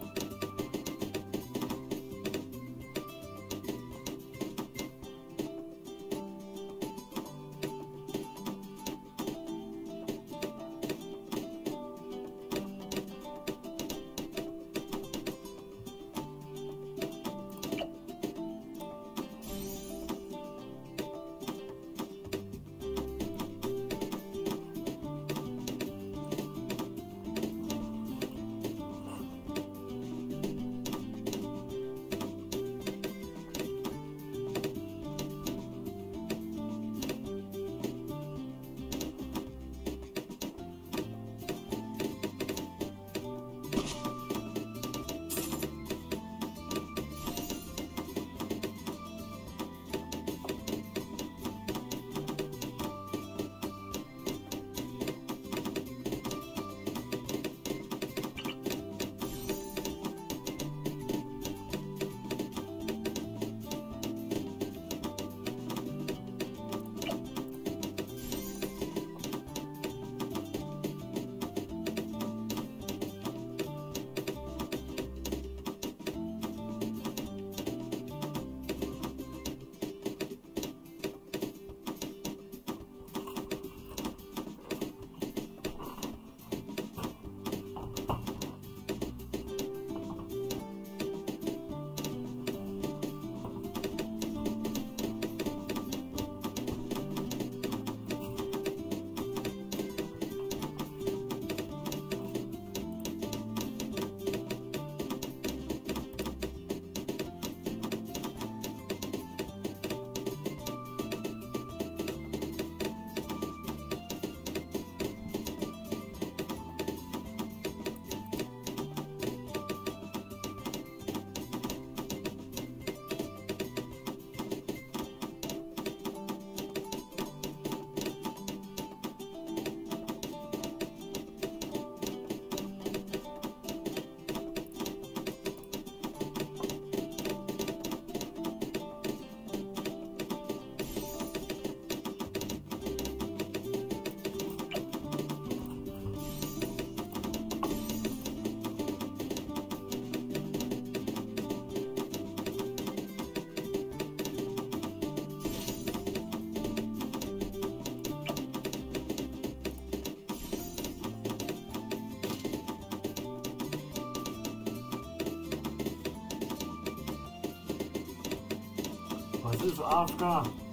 Was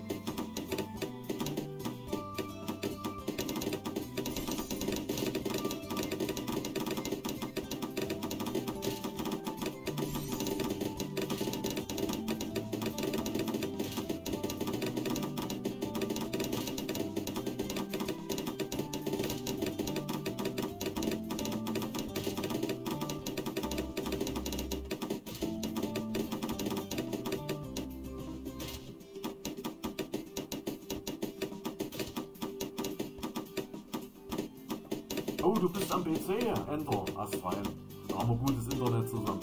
du bist am PC, Enter, Astrein. Da haben wir gutes Internet zusammen.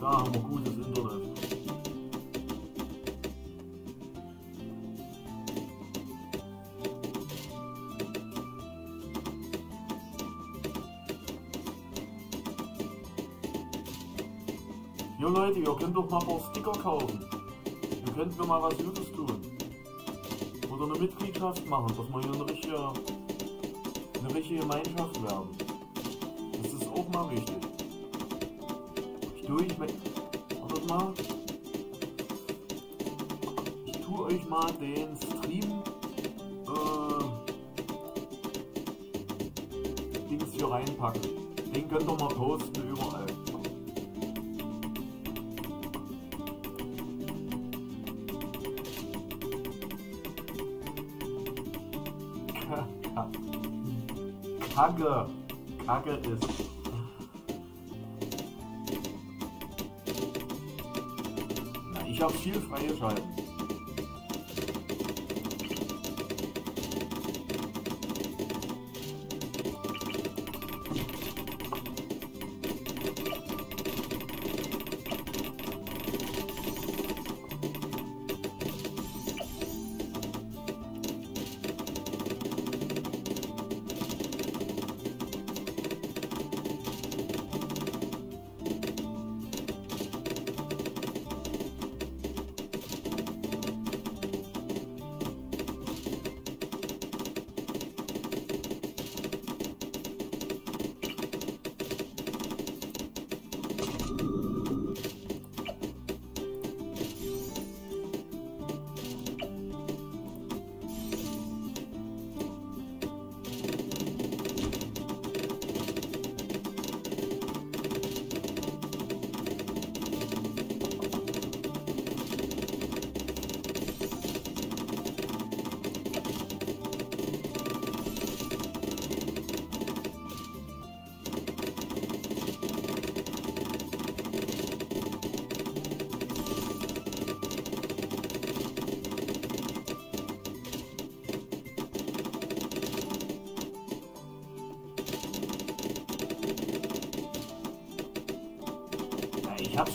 Da haben wir Leute, ihr könnt doch mal ein paar Sticker kaufen. Ihr könnt mir mal was Gutes tun. Oder eine Mitgliedschaft machen, dass wir hier eine richtige, eine richtige Gemeinschaft werden. Das ist auch mal wichtig. Ich tue mit. Wartet mal. Ich tue euch mal den Stream. Äh, Dings hier reinpacken. Den könnt ihr mal posten überall. Kacke. Kacke ist. Na, ich habe viel freie.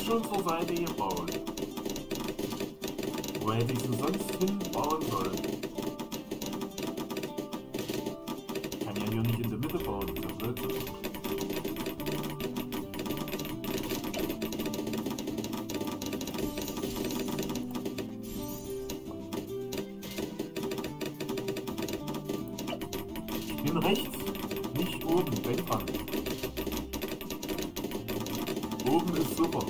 Ja, ich hab's schon zur Seite gebaut. Wo hätte ich denn sonst hinbauen sollen? Ich kann ja hier nicht in der Mitte bauen, das ist Blödsinn. Ich bin rechts, nicht oben, denk dran. Oben ist super.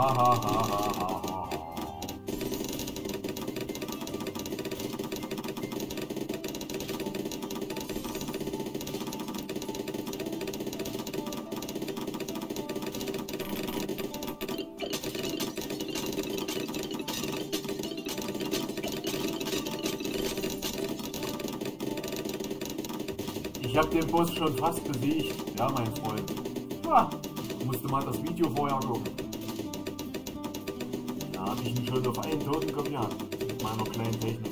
Ha ha ha ha. Ich habe den Boss schon fast besiegt. Ja, mein Freund. Ah, musste mal das Video vorher gucken. Schon auf einen Toten gehabt. Mit meiner kleinen Technik.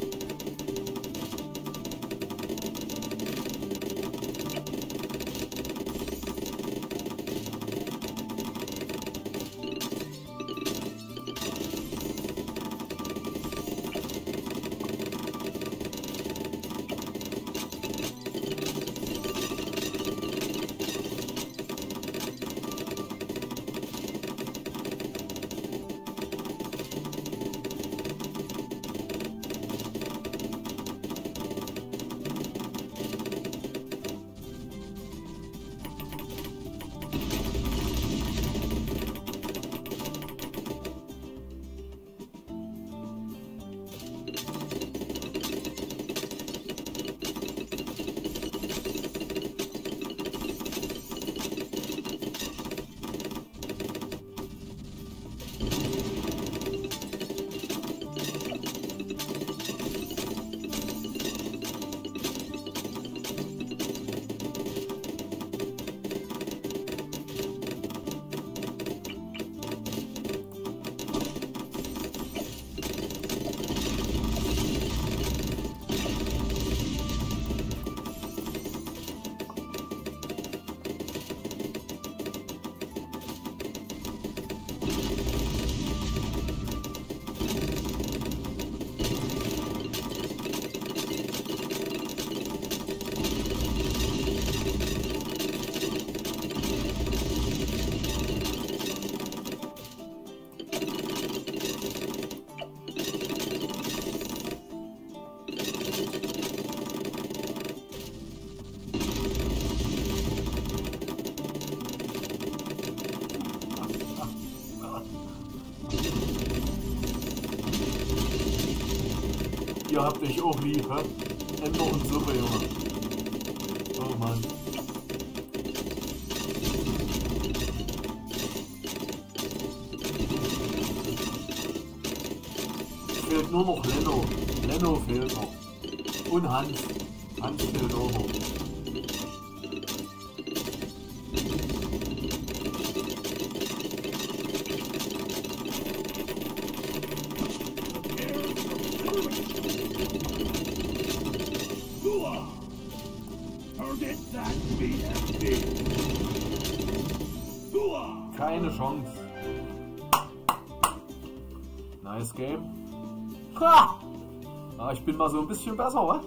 Habt euch auch lieb, hä? Ender und Suppe, Junge. Oh Mann. Fehlt nur noch Leno. Leno fehlt noch. Und Hans. Hans fehlt auch noch. Ich bin mal so ein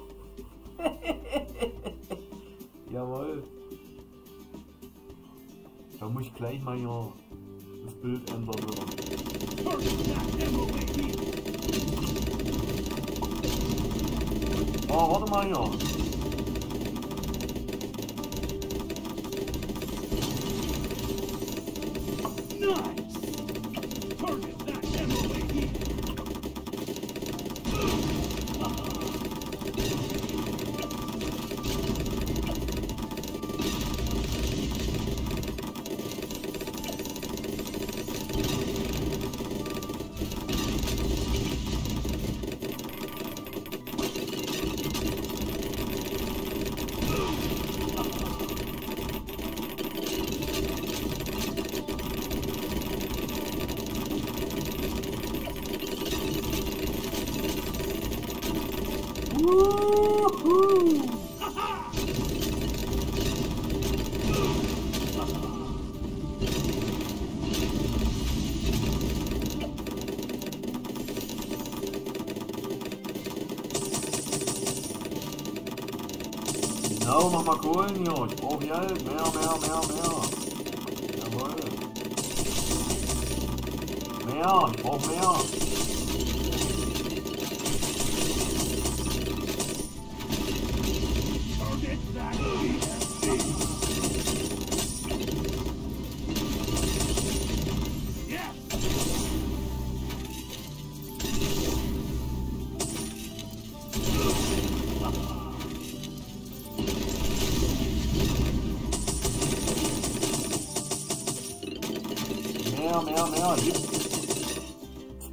Genau, mach mal Kohlen hier. Ich brauche Geld. Mehr, mehr, mehr, mehr. Jawohl.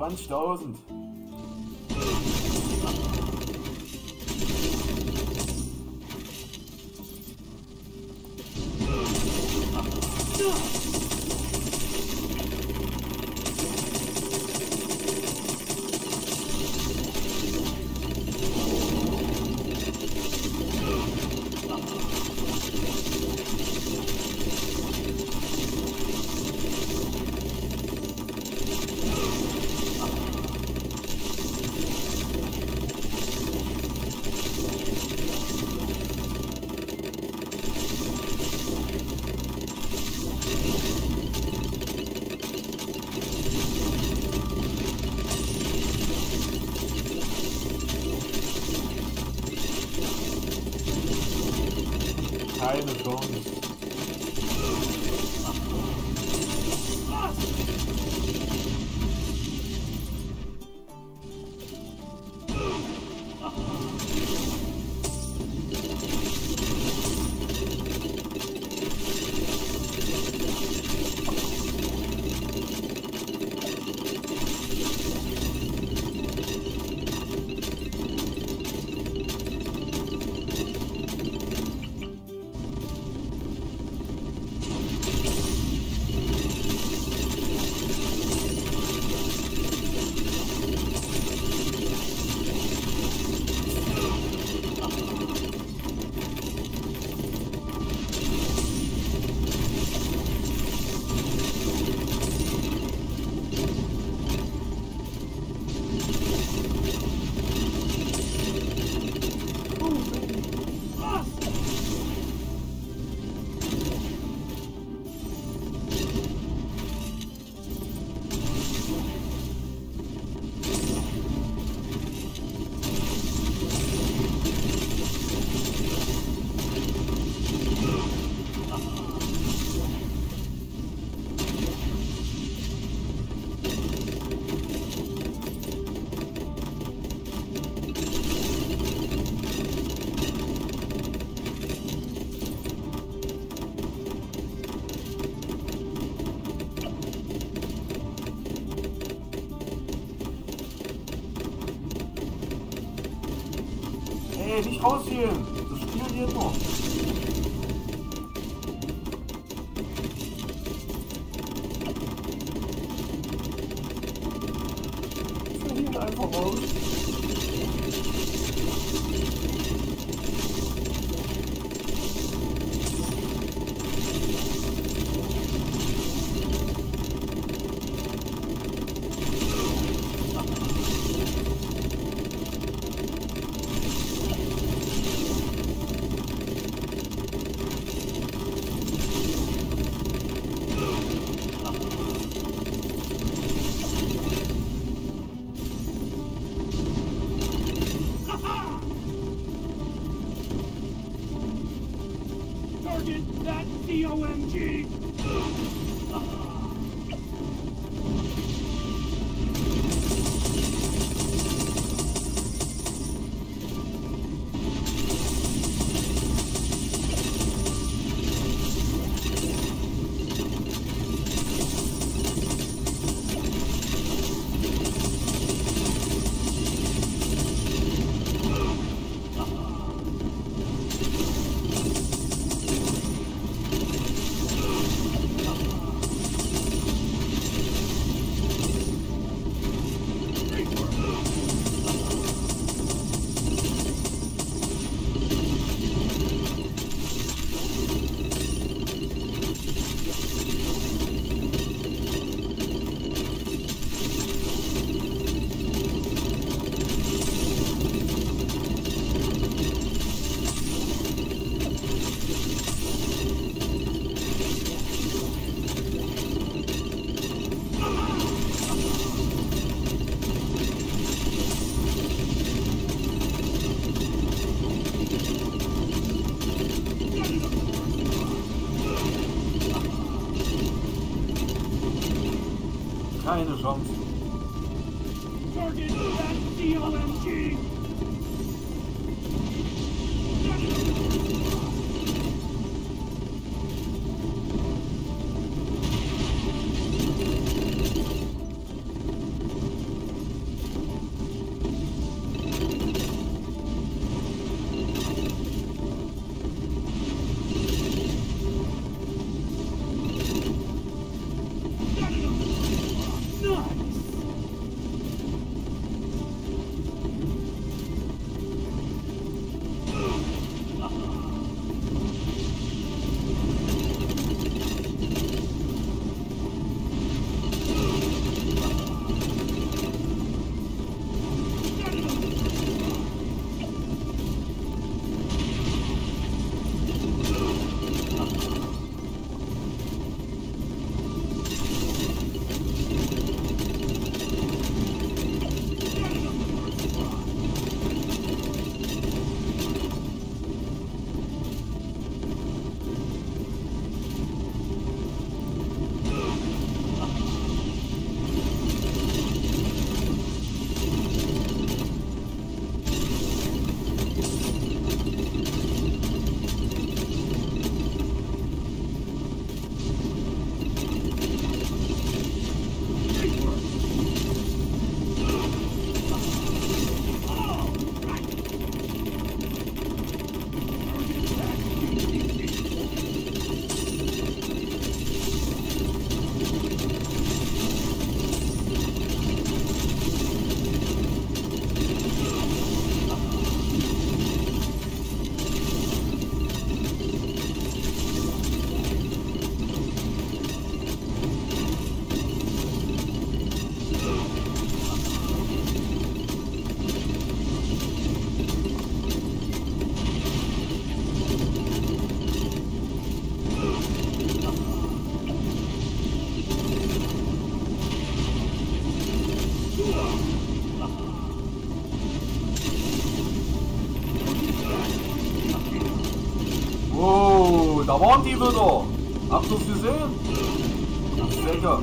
20.000. Keine Nicht rausgehen! Da waren die wieder. Habt ihr es gesehen? Säcke.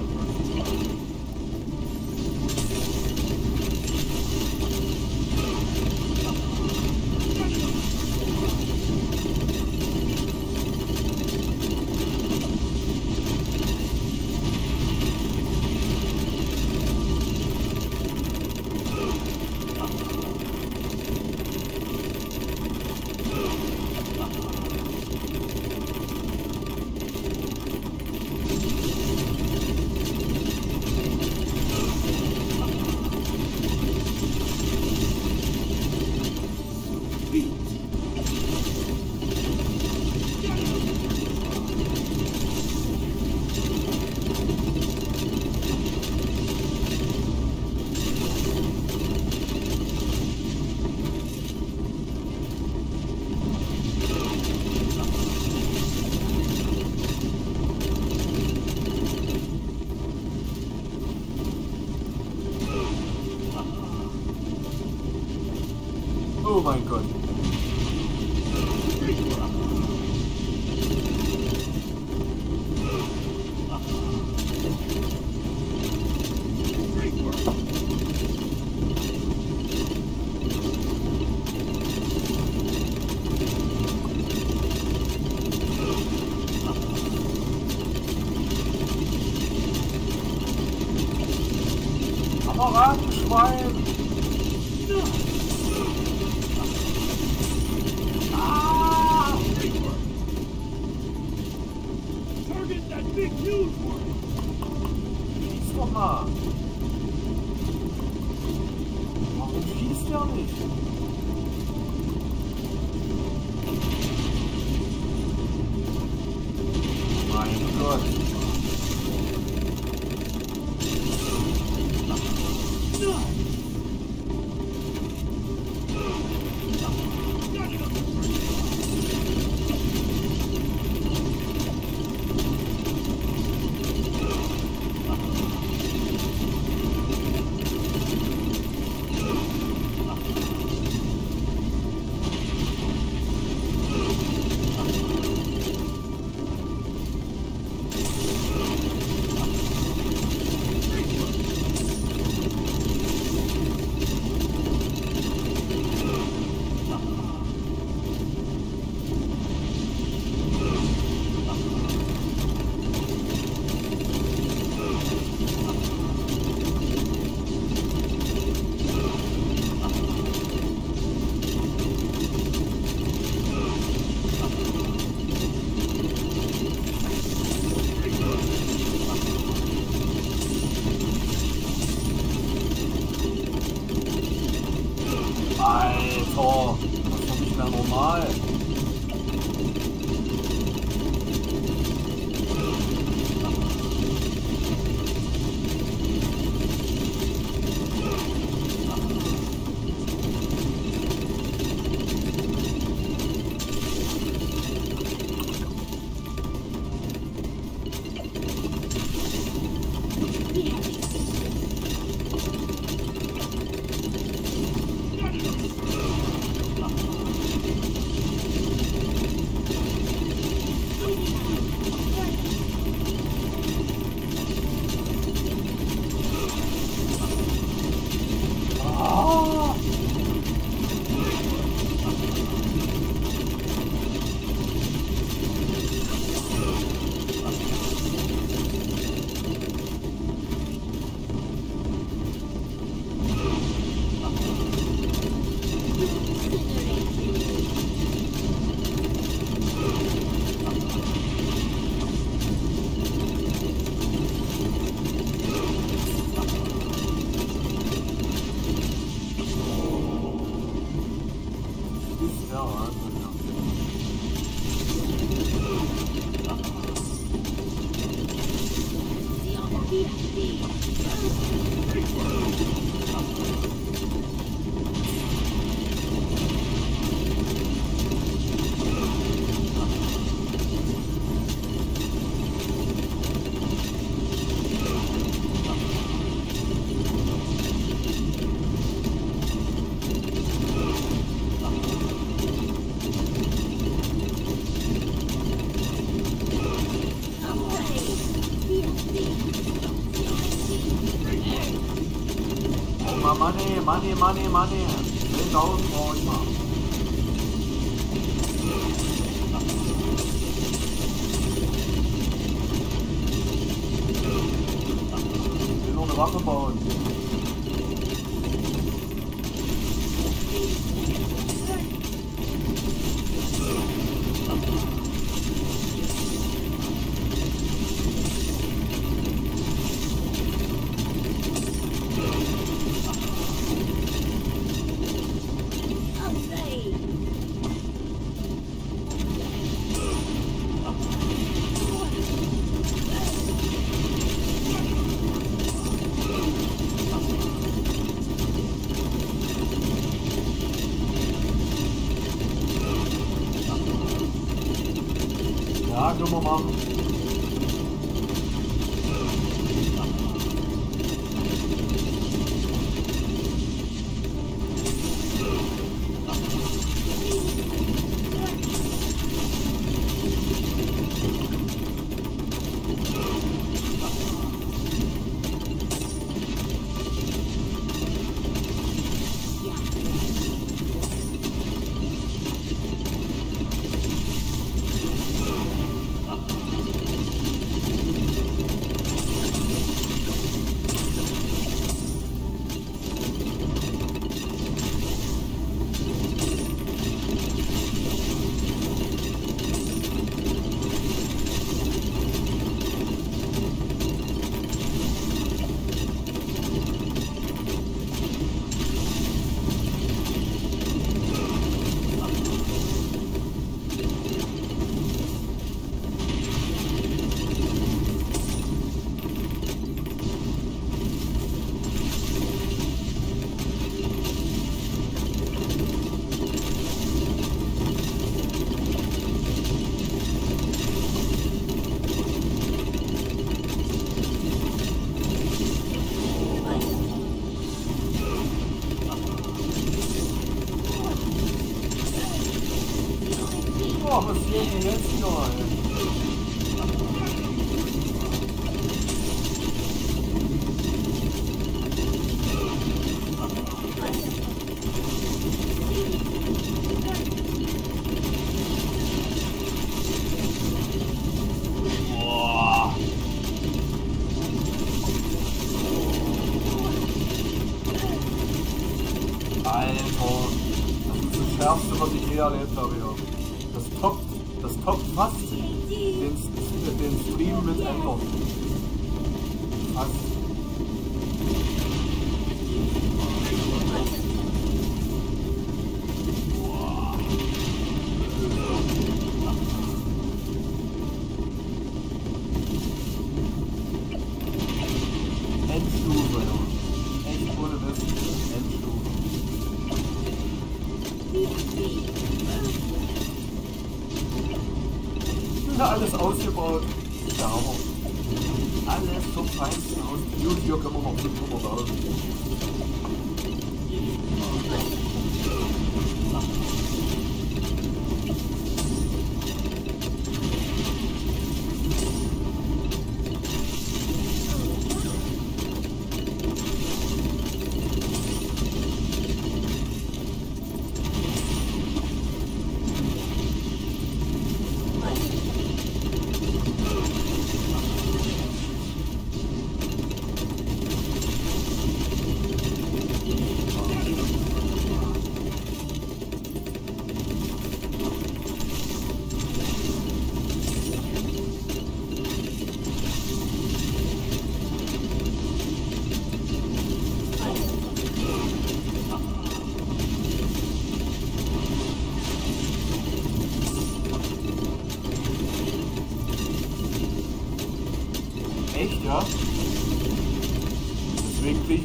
about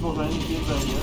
Deswegen krieg ich wahrscheinlich den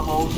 So, gleich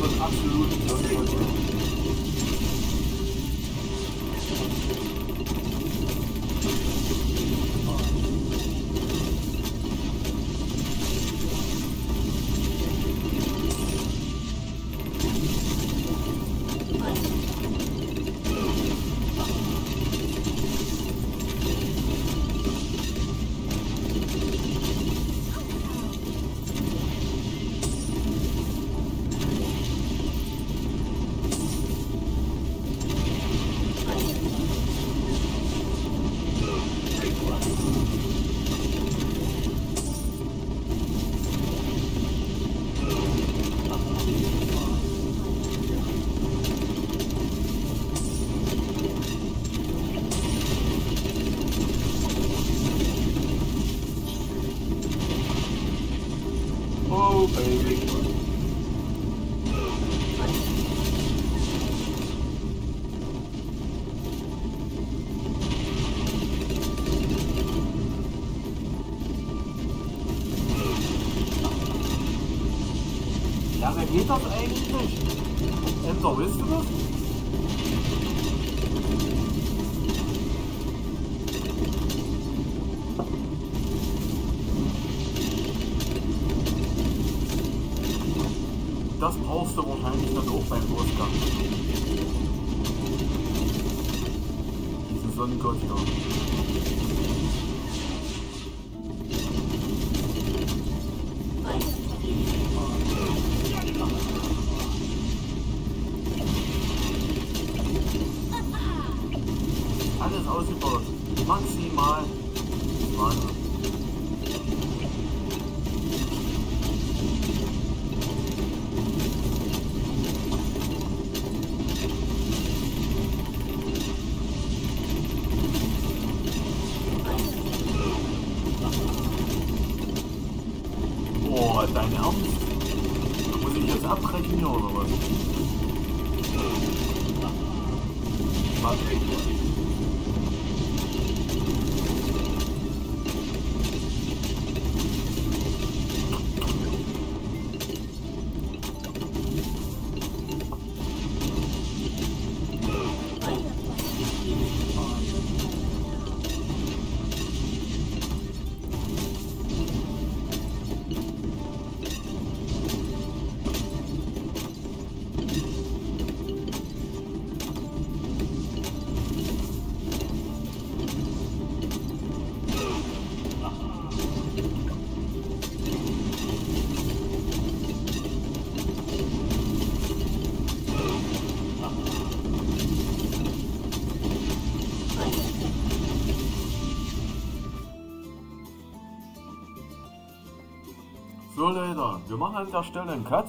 wir machen an der Stelle einen Cut.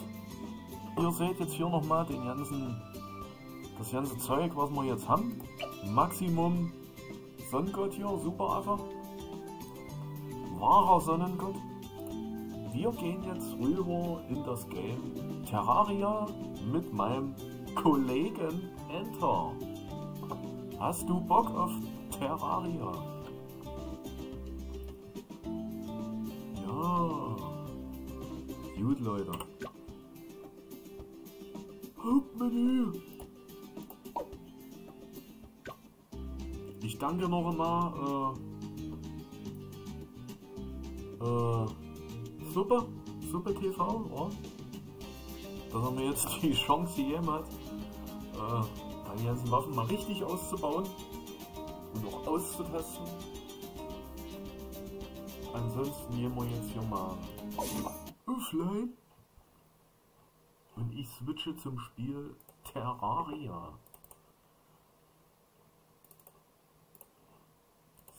Ihr seht jetzt hier nochmal den ganzen, das ganze Zeug, was wir jetzt haben. Maximum Sonnengott hier, super Affe. Wahrer Sonnengott. Wir gehen jetzt rüber in das Game Terraria mit meinem Kollegen Enter. Hast du Bock auf Terraria? Gut, Leute. Hauptmenü. Ich danke noch einmal äh, äh, Super, Super TV, ja. dass er mir jetzt (laughs) die Chance gegeben hat, äh, die ganzen Waffen mal richtig auszubauen und auch auszutesten. Ansonsten gehen wir jetzt hier mal offline und ich switche zum Spiel Terraria.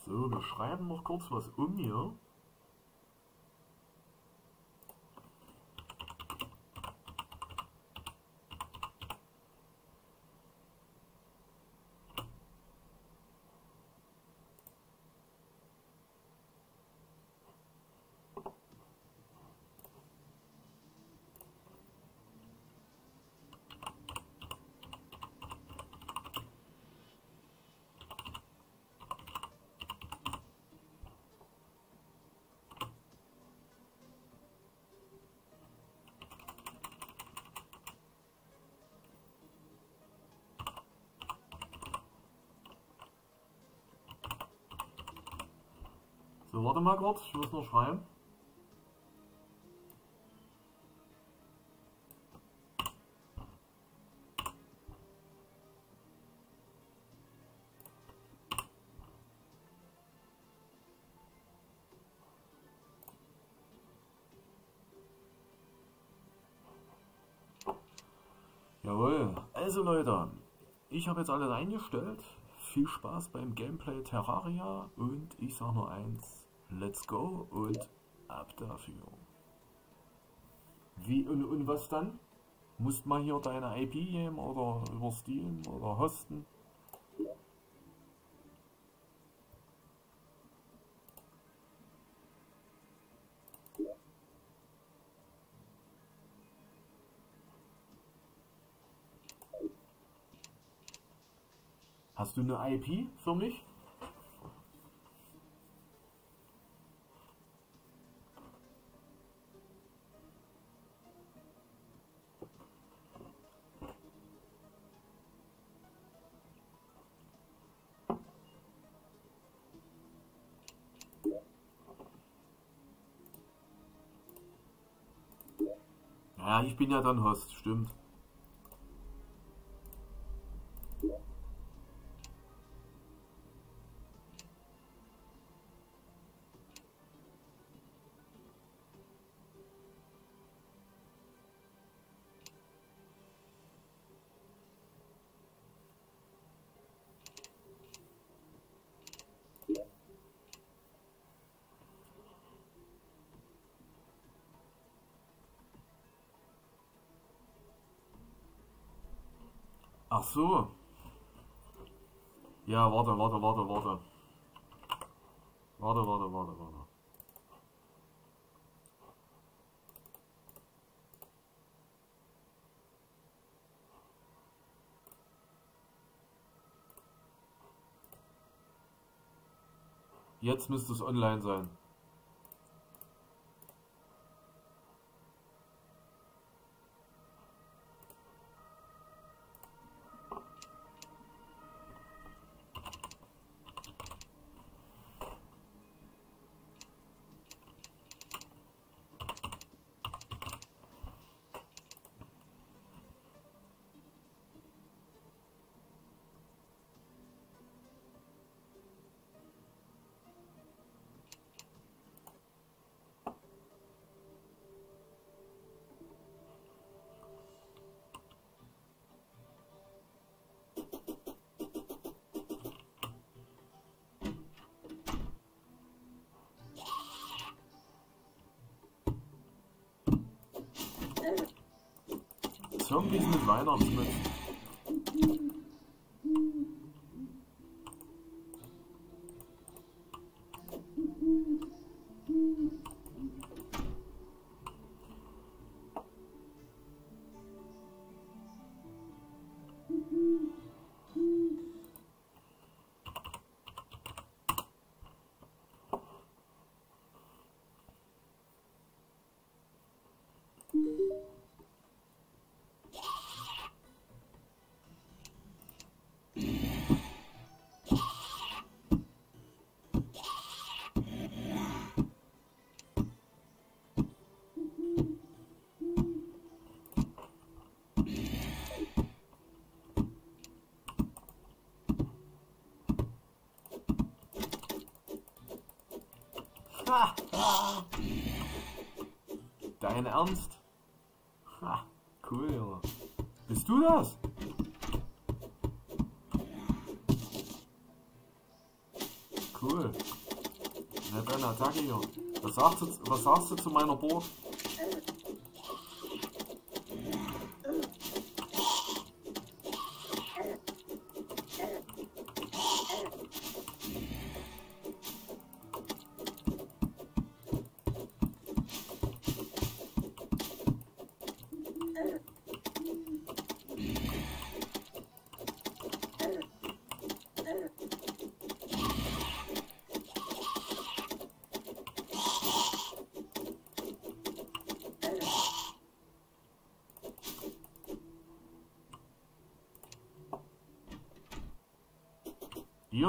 So, wir schreiben noch kurz was um hier. So, warte mal kurz, ich muss noch schreiben. Jawohl, also Leute, ich habe jetzt alles eingestellt. Viel Spaß beim Gameplay Terraria und ich sage nur eins, let's go und ab dafür. Wie und, und was dann? Musst mal hier deine IP geben oder über Steam oder hosten? Hast du eine IP für mich? Ja, ich bin ja dann Host, stimmt. Ach so. Ja, warte, warte, warte, warte. Warte, warte, warte, warte. Jetzt müsste es online sein. Zombies mit Weihnachtsmützen. Ha. Dein Ernst? Ha, cool, Junge. Bist du das? Cool. Na dann, Attacke du, was sagst du zu meiner Burg?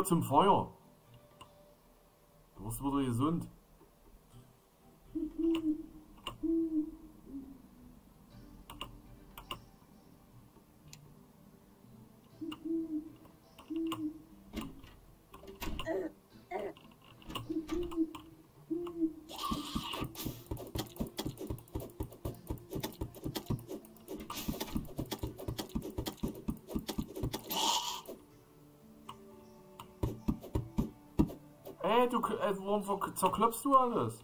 Zum Feuer. Du wirst wieder gesund. Ey, warum zerklopfst du alles?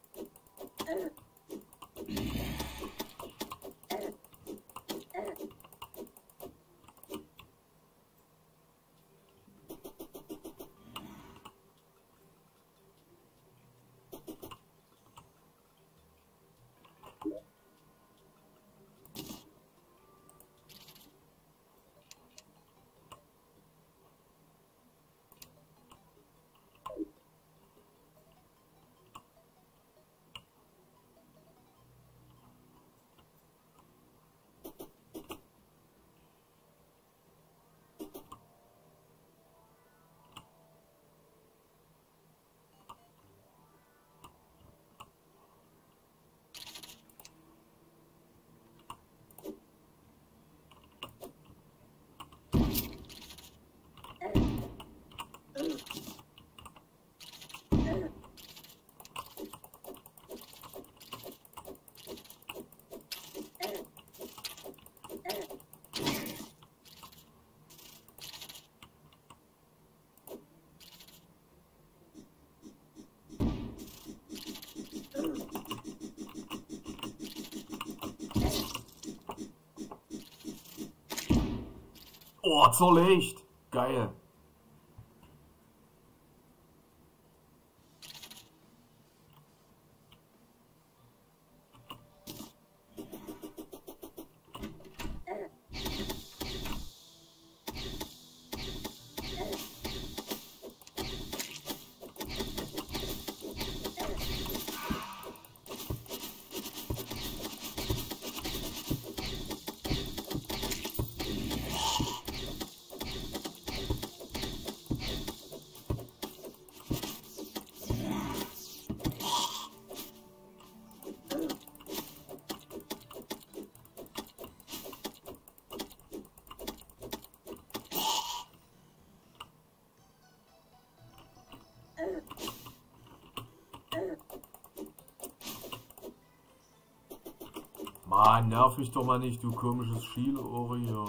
Oh, zerlegt. Geil. Mann, nerv mich doch mal nicht, du komisches Schielohr hier.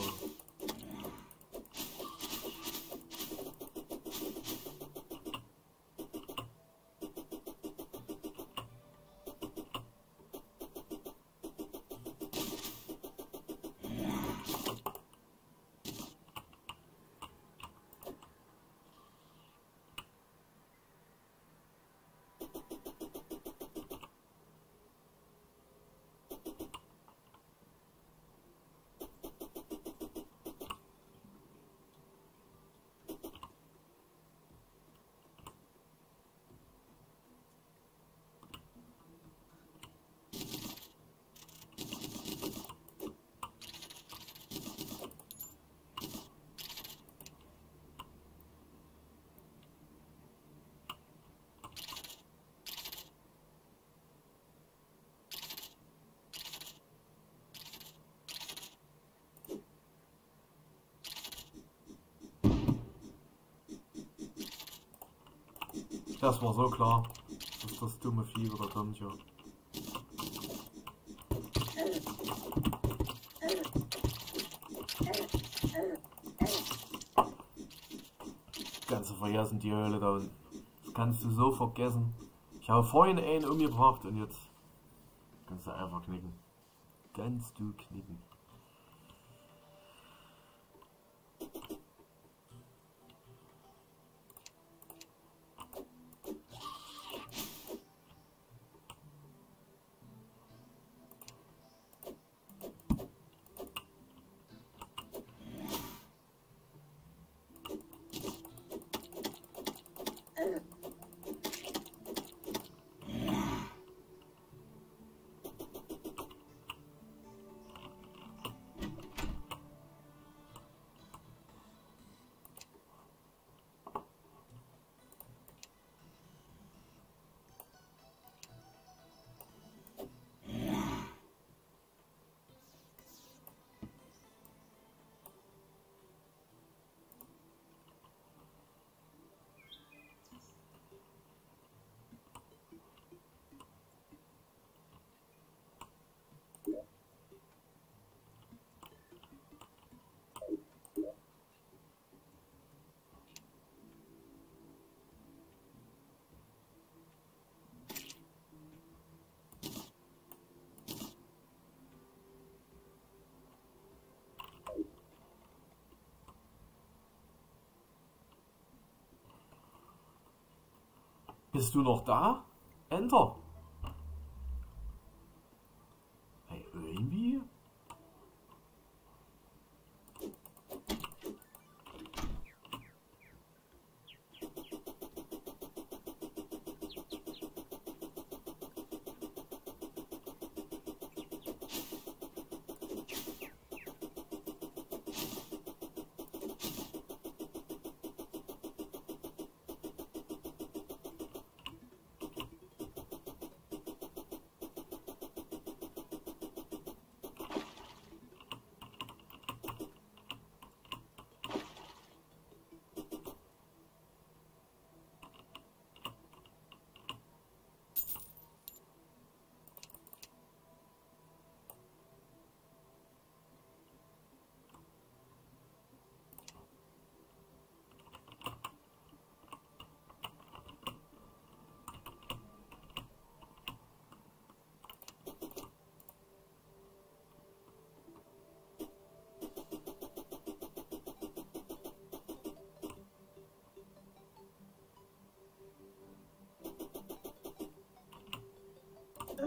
Das war so klar, dass das dumme Vieh wieder kommt, ja. Ganze vergessen die Höhle da unten. Das kannst du so vergessen. Ich habe vorhin einen umgebracht und jetzt kannst du einfach knicken. Kannst du knicken. Bist du noch da? Enter.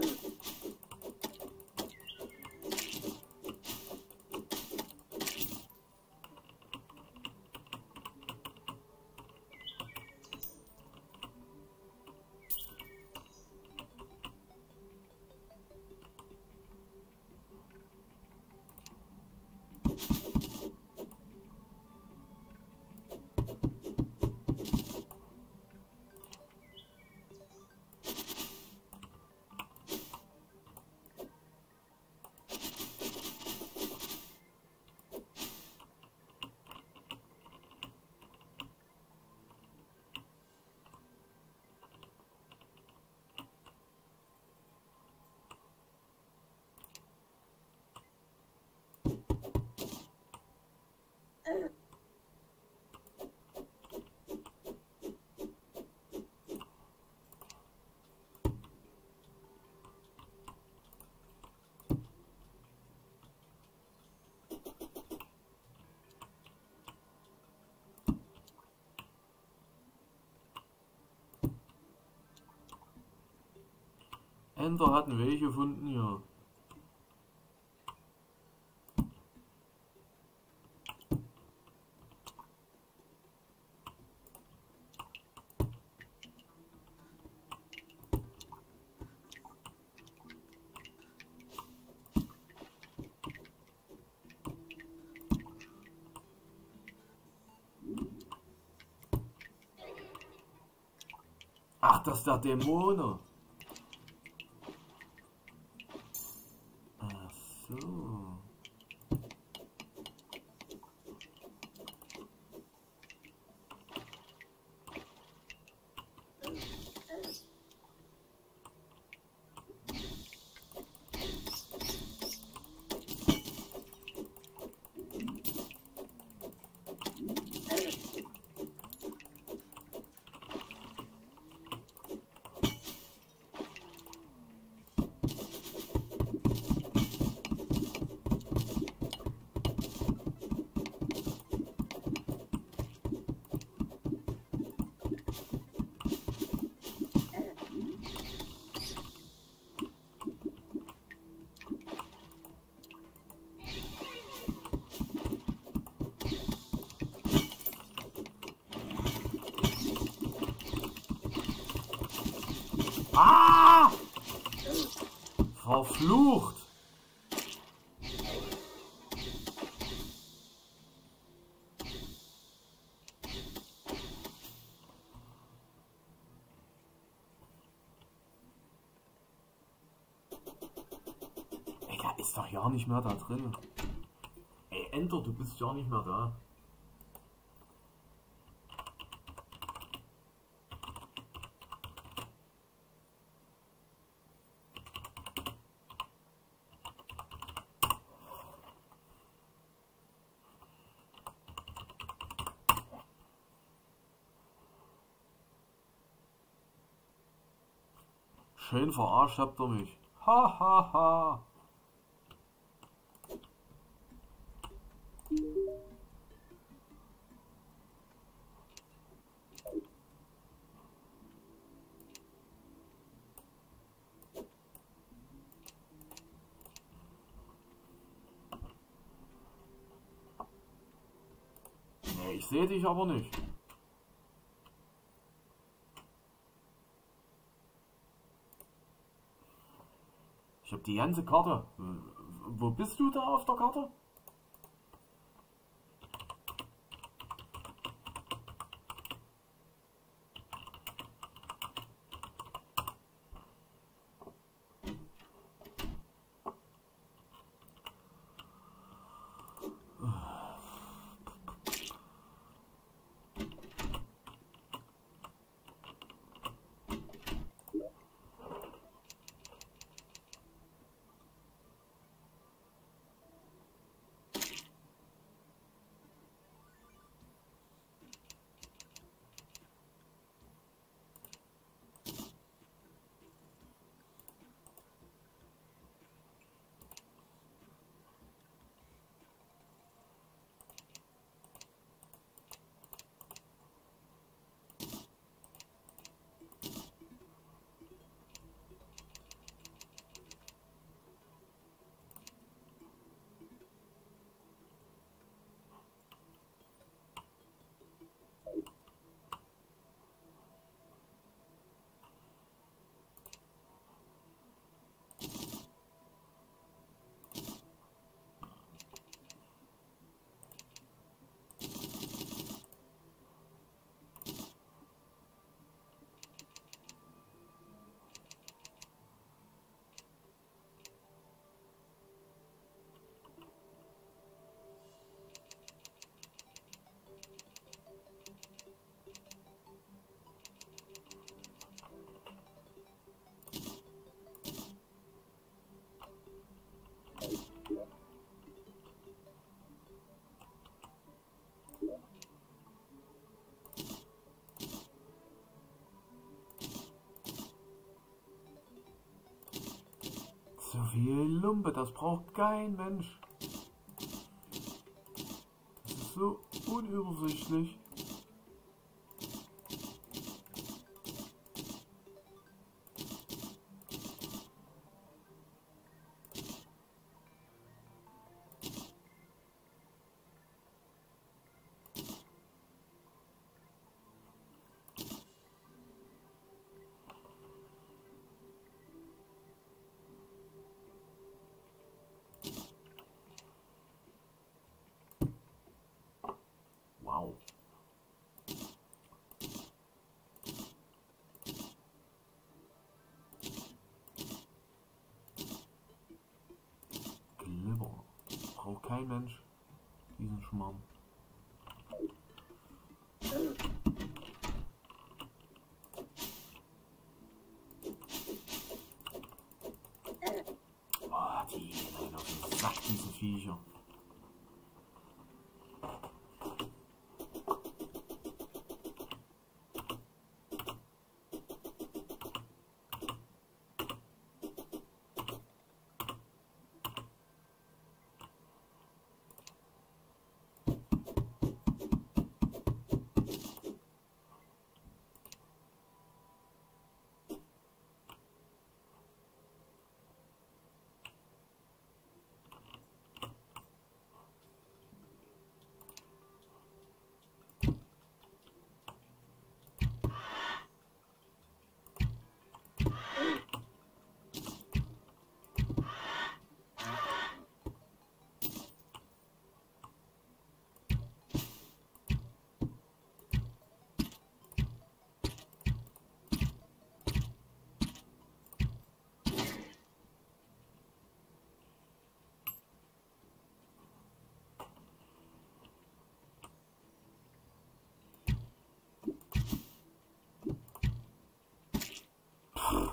stomach. Enter hat einen Weg gefunden hier. Ach, das ist der Dämone. Ach so. Ah! Verflucht! Ey, ja nicht mehr da drin. Ey, Enter, du bist ja nicht mehr da. Schön verarscht habt ihr mich. Ha ha ha. Sehe dich aber nicht. Ich habe die ganze Karte. Wo bist du da auf der Karte? Lumpe, das braucht kein Mensch. Das ist so unübersichtlich. Mensch diesen Schmarrn. Oh, die, Alter, so satt, diese Viecher.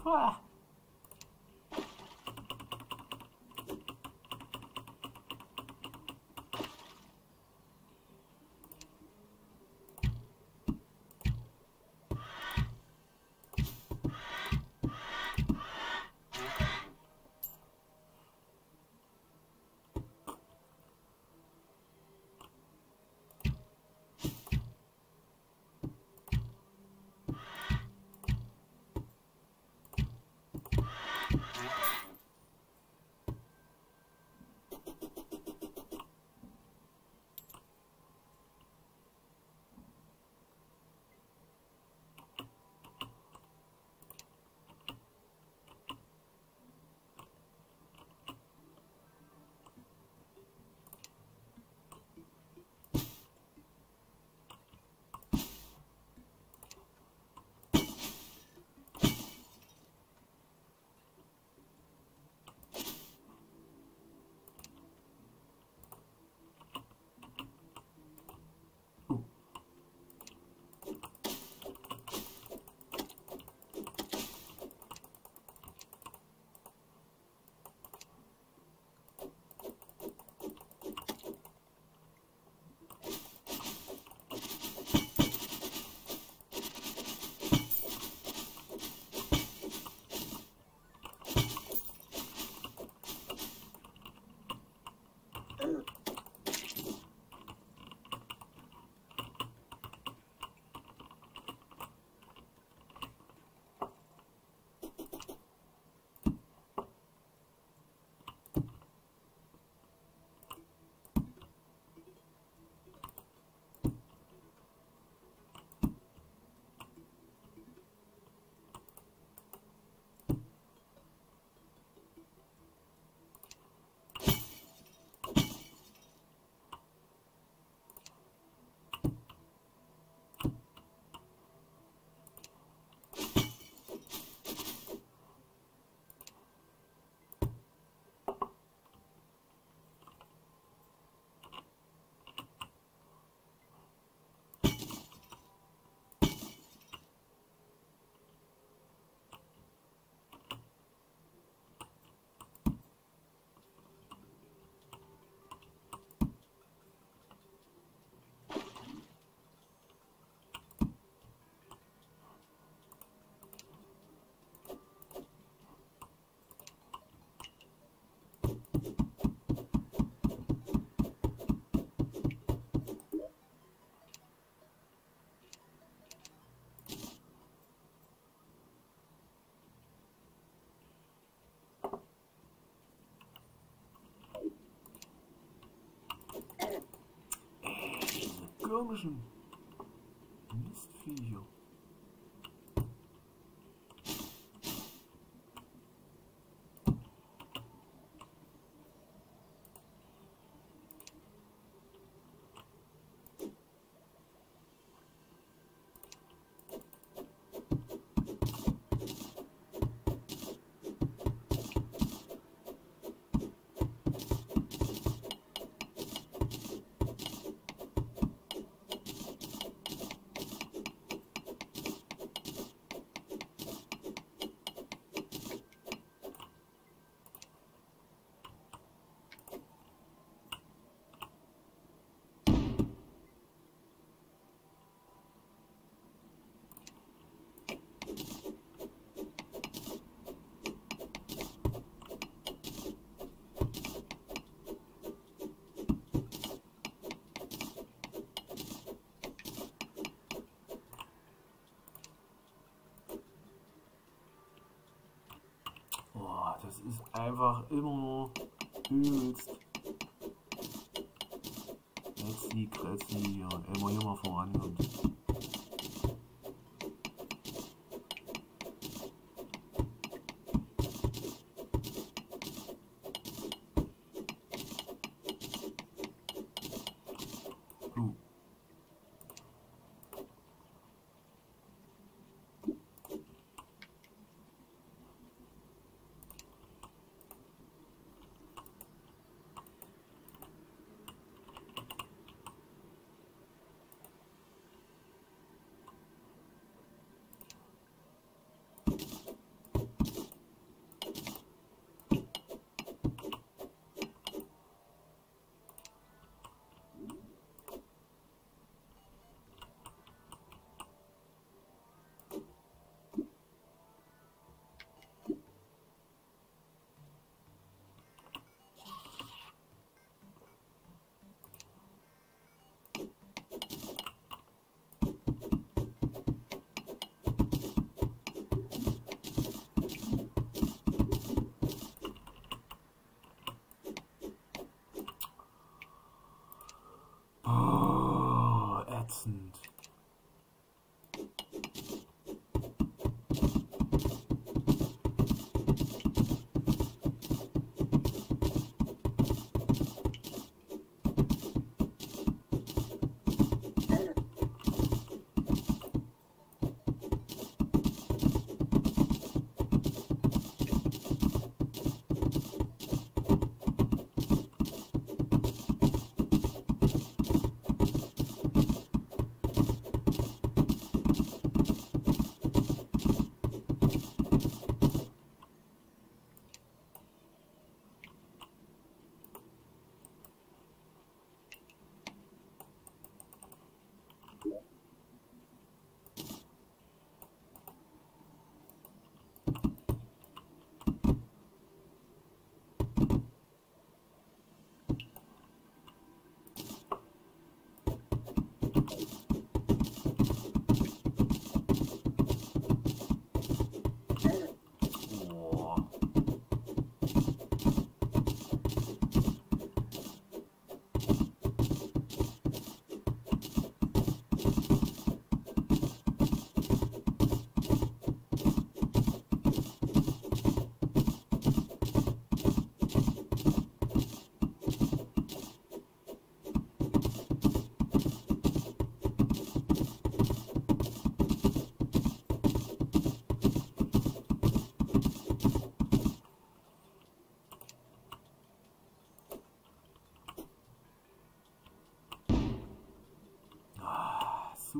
ha. Ah. komischen Mistviecher. Boah, das ist einfach immer nur übelst. Kretzi, Kretzi und immer immer voran und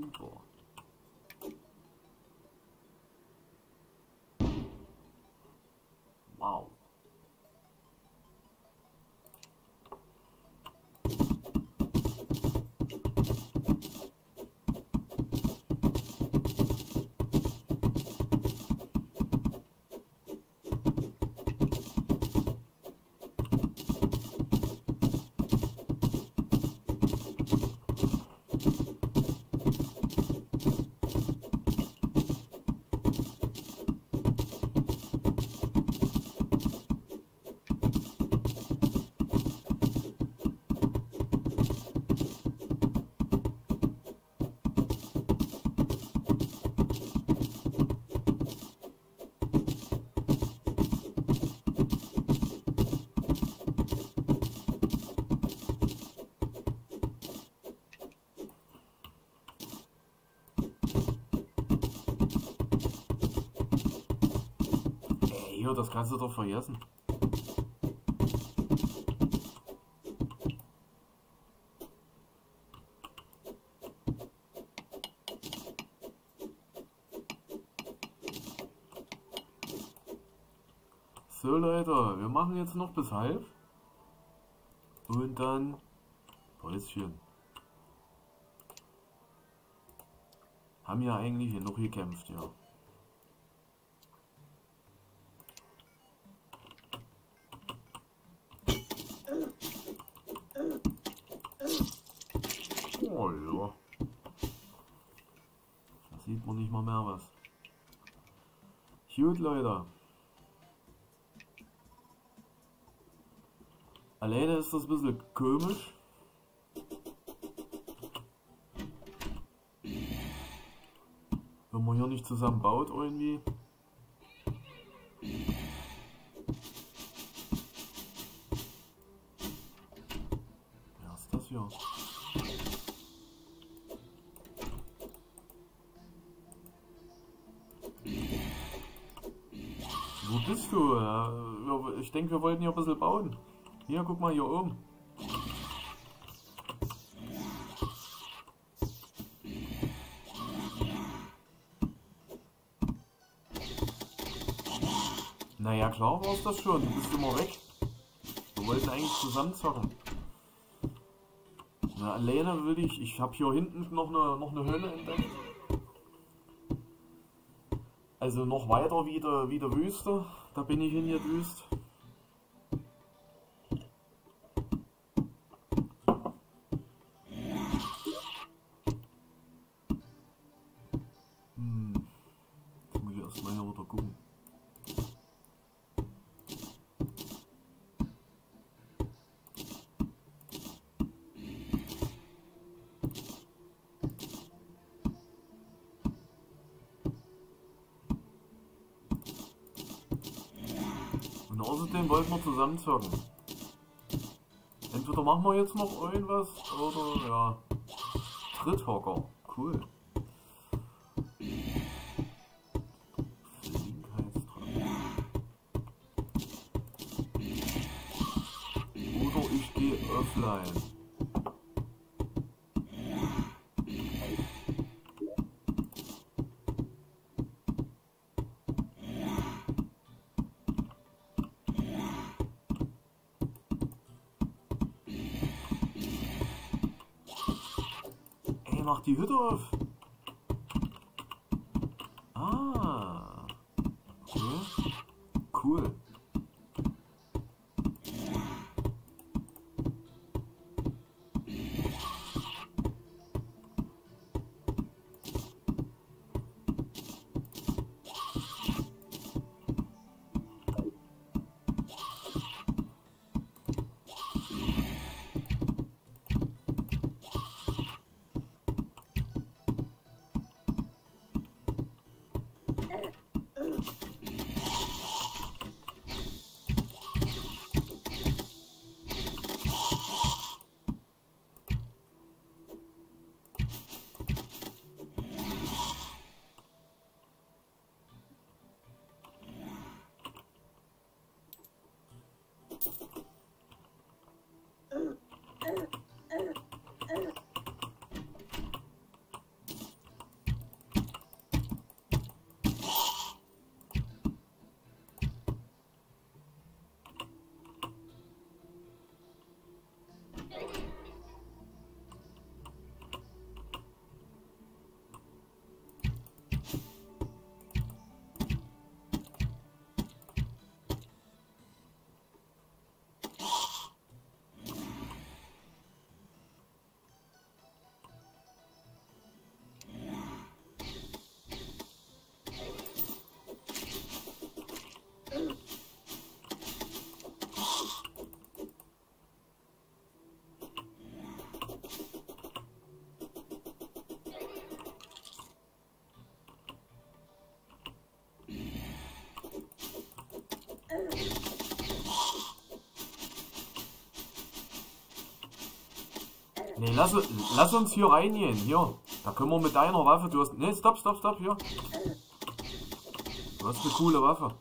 Ah, super. Wow. Jo, das kannst du doch vergessen. So Leute, wir machen jetzt noch bis halb. Und dann Päuschen. Haben ja eigentlich noch gekämpft, ja. Oh ja. Da sieht man nicht mal mehr was. Gut, Leute. Alleine ist das ein bisschen komisch. Wenn man hier nicht zusammen baut irgendwie. Wer ist das hier? Wo bist du? Ja, wir- Ich denke, wir wollten hier ein bisschen bauen. Hier, guck mal hier oben. Naja, klar war es das schon. Du bist immer weg. Wir wollten eigentlich zusammen zocken. Na, alleine will ich. Ich habe hier hinten noch eine, noch eine Hölle entdeckt. Also noch weiter wie der, wie der Wüste. Da bin ich hingedüst. Außerdem wollten wir zusammen zocken. Entweder machen wir jetzt noch irgendwas oder ja. Tritthocker. Cool. Die Hütte Nee, lass, lass uns hier reingehen. Hier. Da können wir mit deiner Waffe. Du hast. Nee, stopp, stopp, stopp, hier. Du hast eine coole Waffe.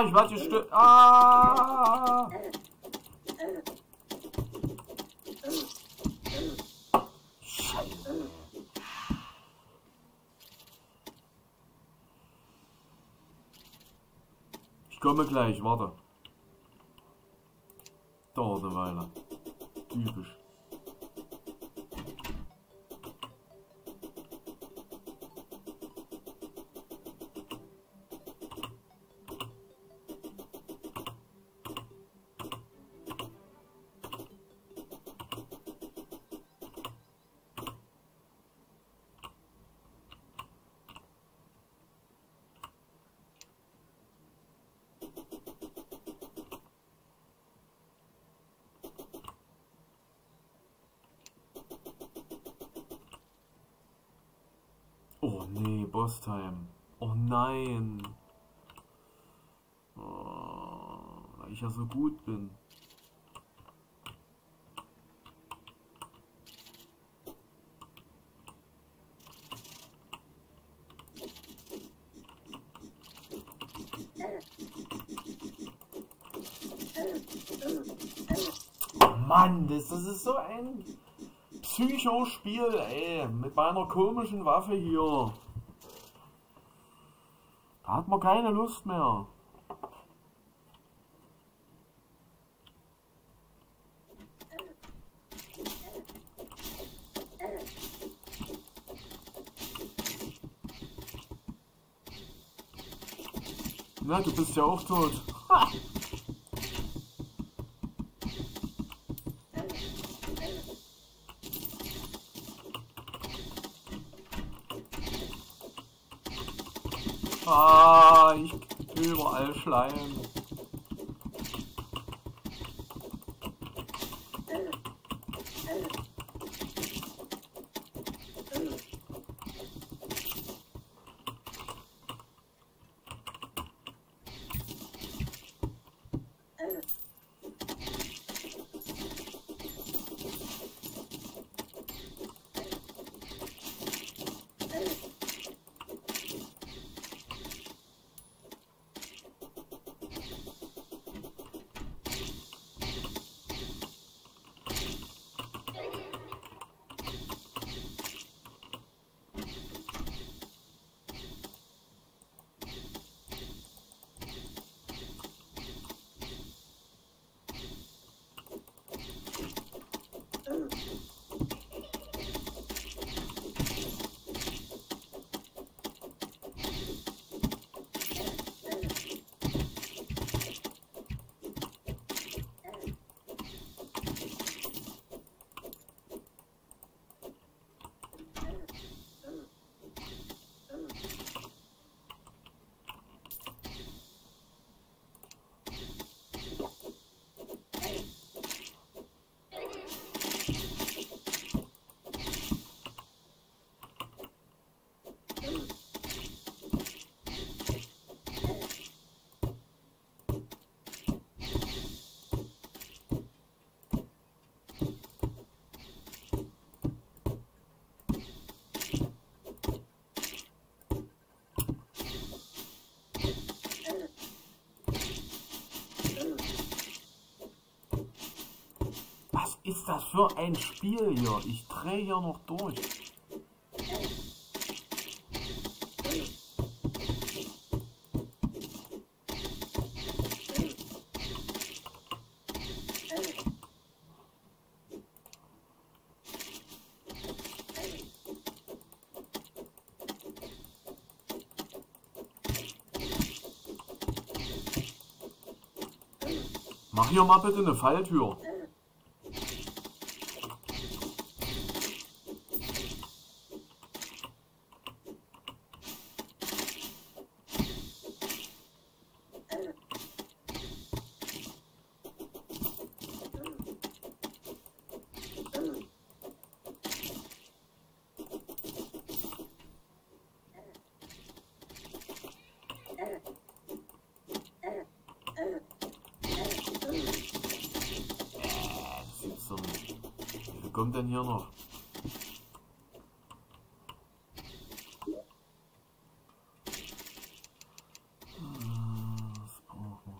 Ah, ich werde gestört. Ah! Ich komme gleich, warte. Dauert eine Weile. Typisch. Oh nee, Boss Time. Oh nein. Oh, weil ich ja so gut bin. Mann, das, das ist so ein Psychospiel, ey, mit meiner komischen Waffe hier. Hat man keine Lust mehr. Na, du bist ja auch tot. Ha! Ah, ich will überall Schleim. Was ist das für ein Spiel hier? Ich drehe hier noch durch. Mach hier mal bitte eine Falltür. Das gibt's doch nicht. Wie viel kommt denn hier noch? Ah, Das brauche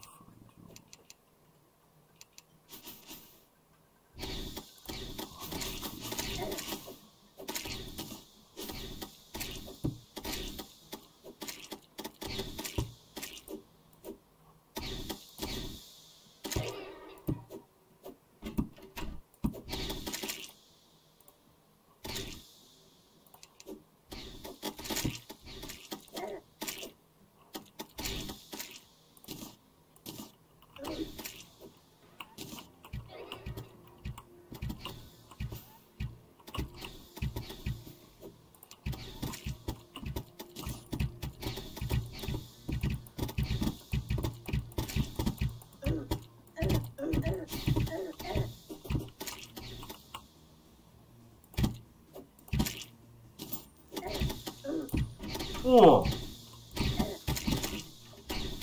Oh!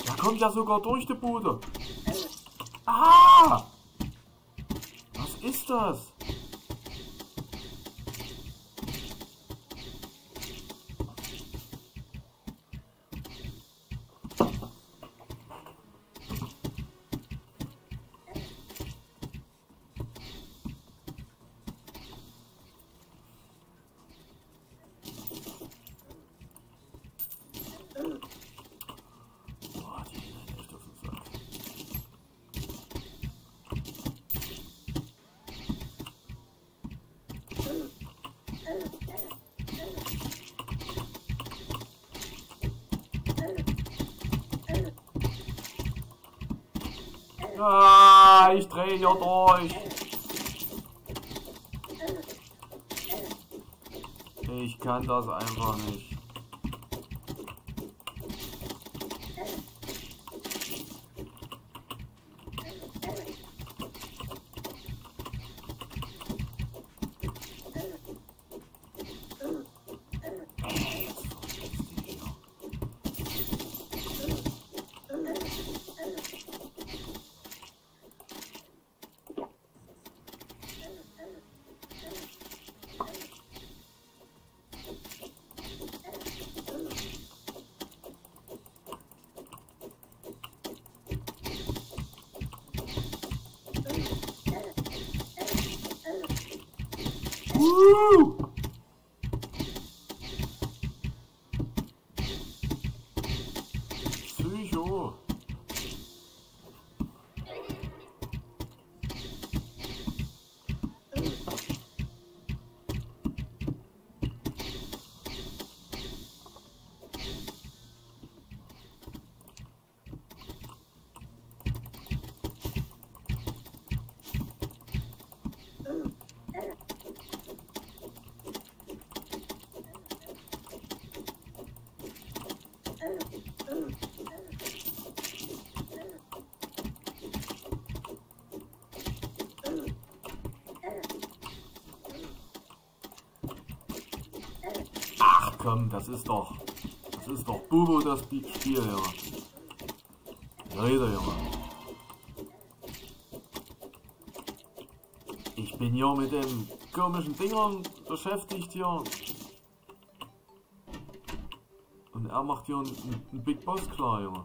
Da kommt ja sogar durch die Bude. Ah! Was ist das? Boah, die gehen echt auf den Sack. Ah, ich durch. Ich kann das einfach nicht. Woo! Psycho. Ach komm, das ist doch. Das ist doch Bubo das Spiel, Junge. Leute, Junge. Ich bin hier mit den komischen Dingern beschäftigt hier. Und er macht hier einen, einen Big Boss klar, Junge.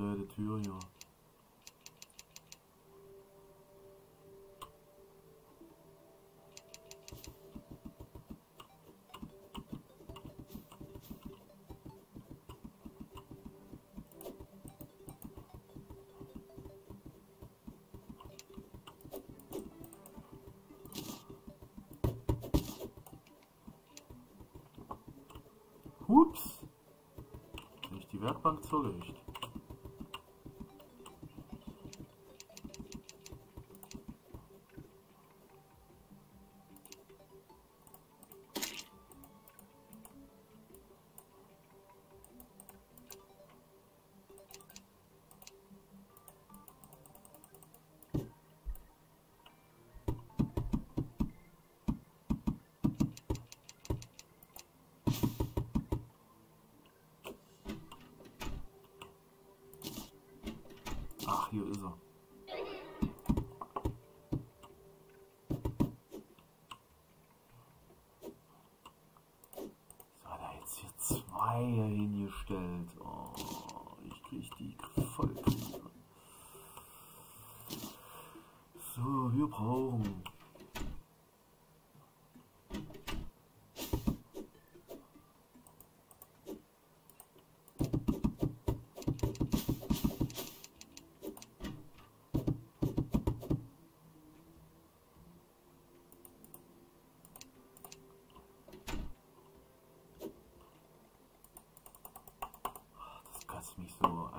blöde Tür hier. Ups. Nicht die Werkbank zurecht.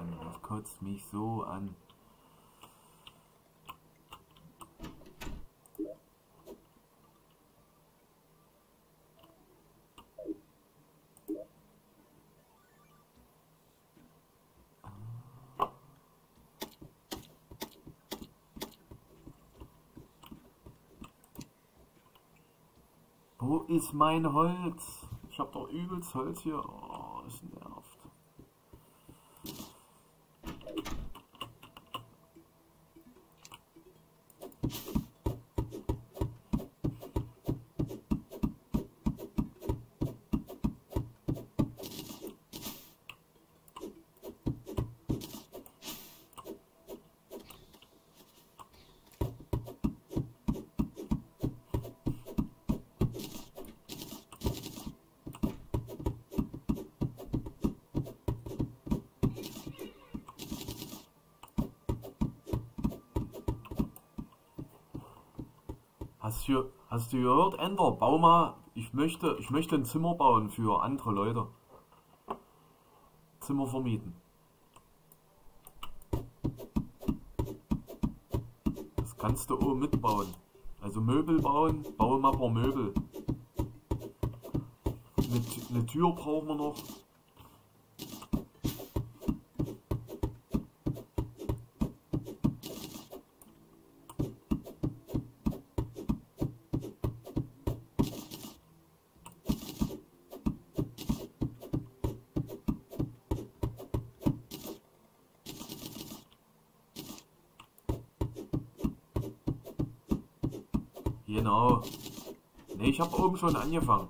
An. Das kotzt mich so an. Wo ist mein Holz? Ich hab doch übelst Holz hier. Oh, das nervt. Hast du, gehört, Ender? Bau mal. Ich möchte, ich möchte ein Zimmer bauen für andere Leute. Zimmer vermieten. Das kannst du oben mitbauen. Also Möbel bauen, baue mal ein paar Möbel. Eine Tür brauchen wir noch. Habe oben schon angefangen.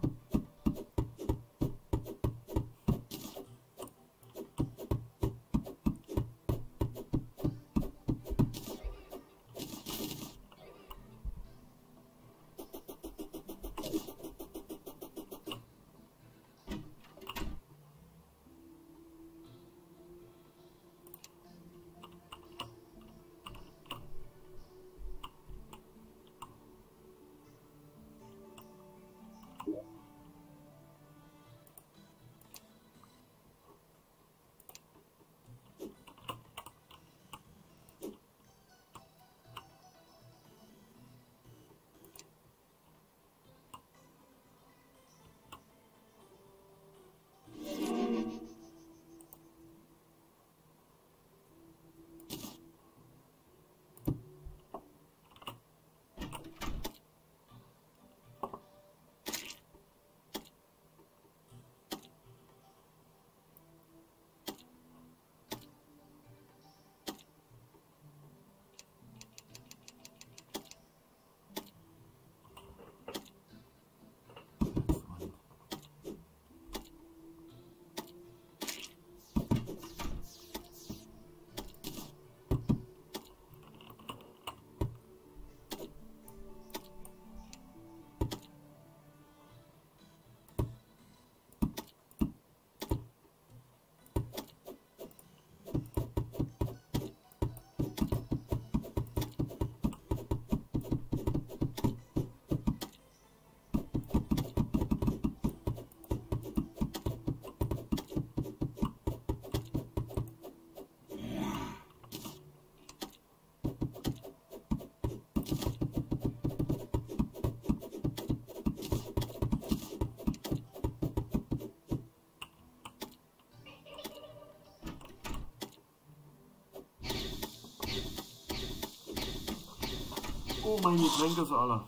Oh, meine Getränke sind alle.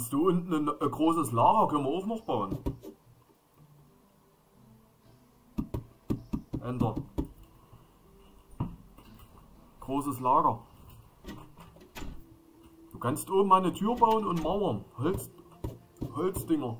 Kannst du unten ein, ein großes Lager, können wir auch noch bauen. Enter. Großes Lager. Du kannst oben eine Tür bauen und Mauern. Holz, Holzdinger.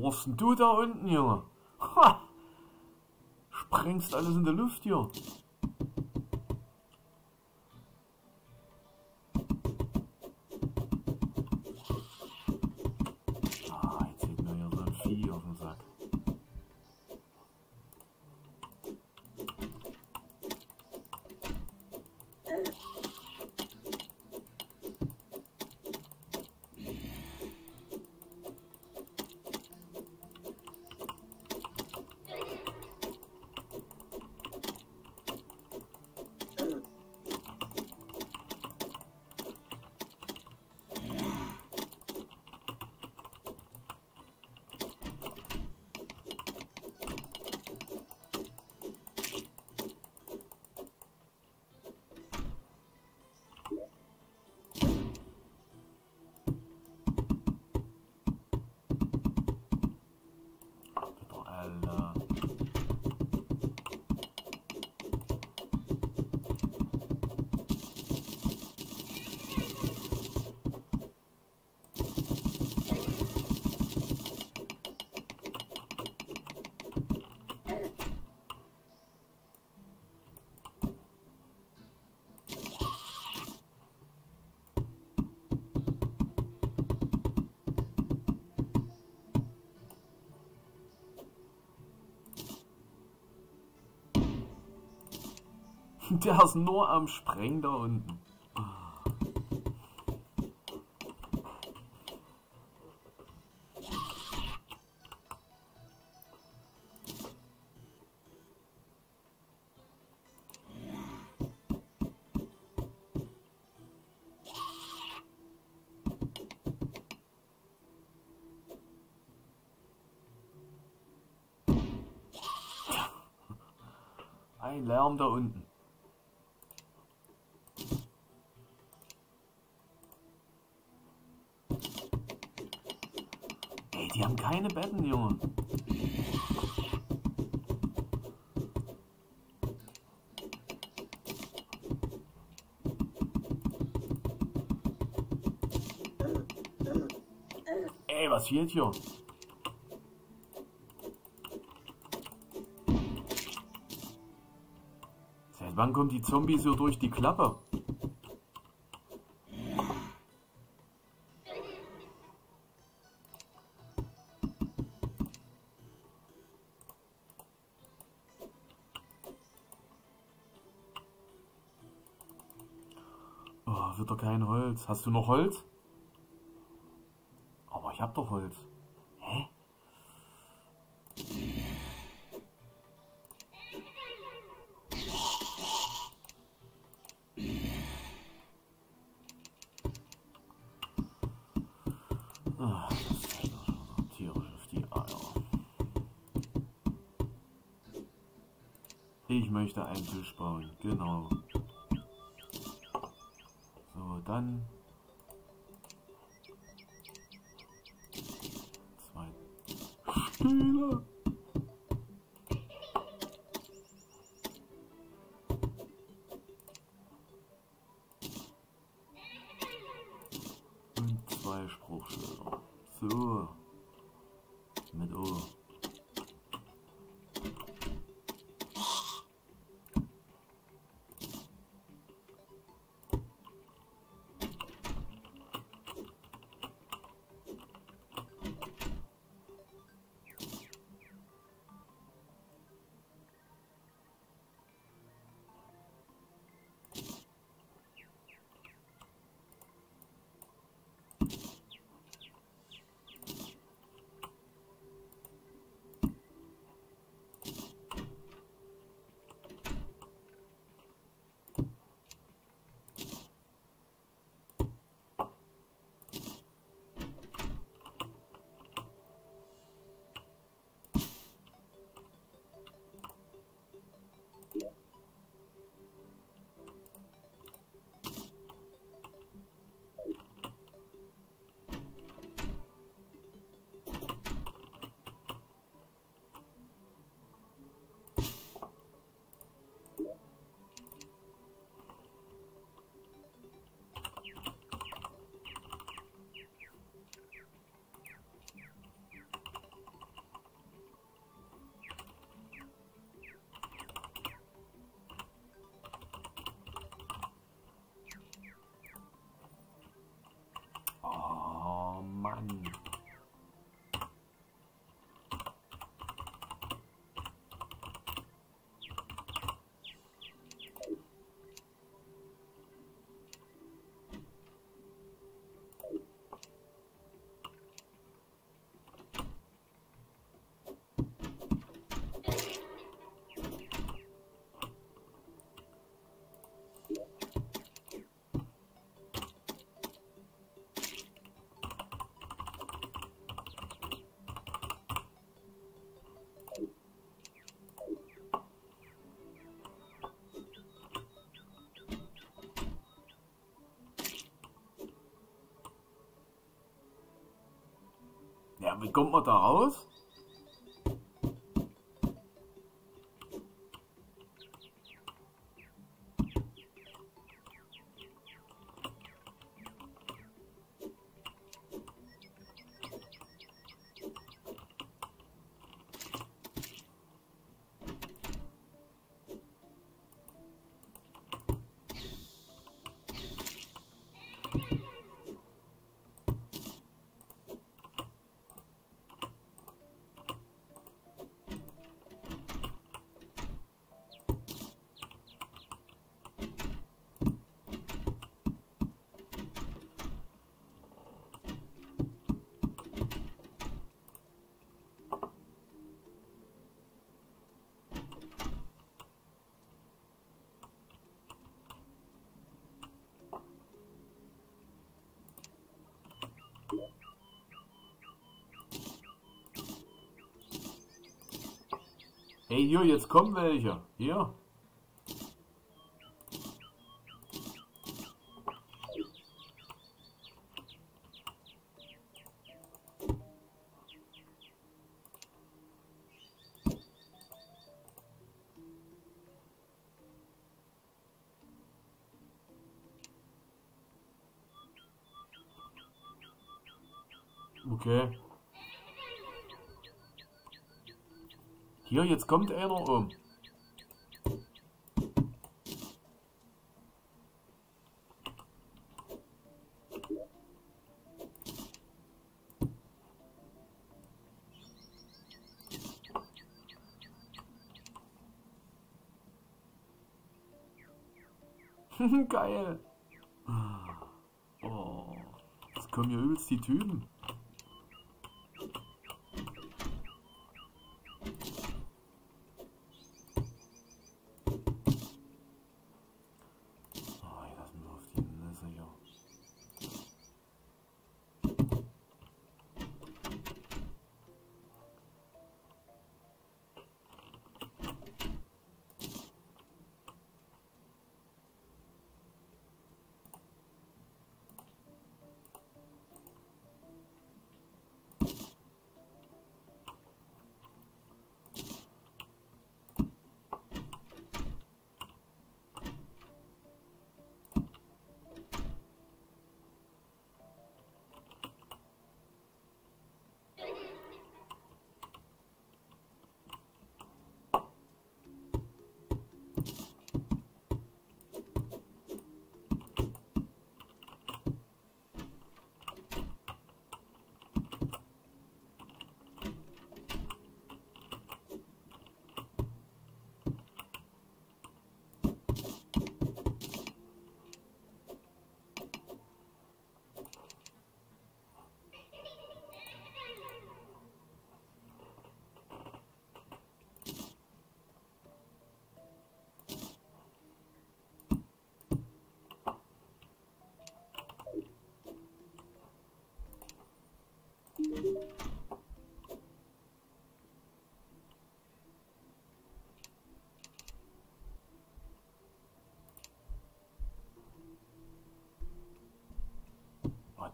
Machst denn du da unten, Junge? Ha! Sprengst alles in der Luft hier. (laughs) Der ist nur am Sprengen da unten. Ein Lärm da unten. Ey, die haben keine Betten, Junge. Ey, was fehlt hier? Seit wann kommen die Zombies so durch die Klappe? Hast du noch Holz? Aber ich hab doch Holz. Hä? Tierisch auf die Eier. Ich möchte einen Tisch bauen, genau. So, dann Wie kommt man da raus? Hey, hier, jetzt kommen welche. Hier. Okay. Hier, jetzt kommt einer um. (laughs) Geil. Oh, das kommen hier übelst die Typen.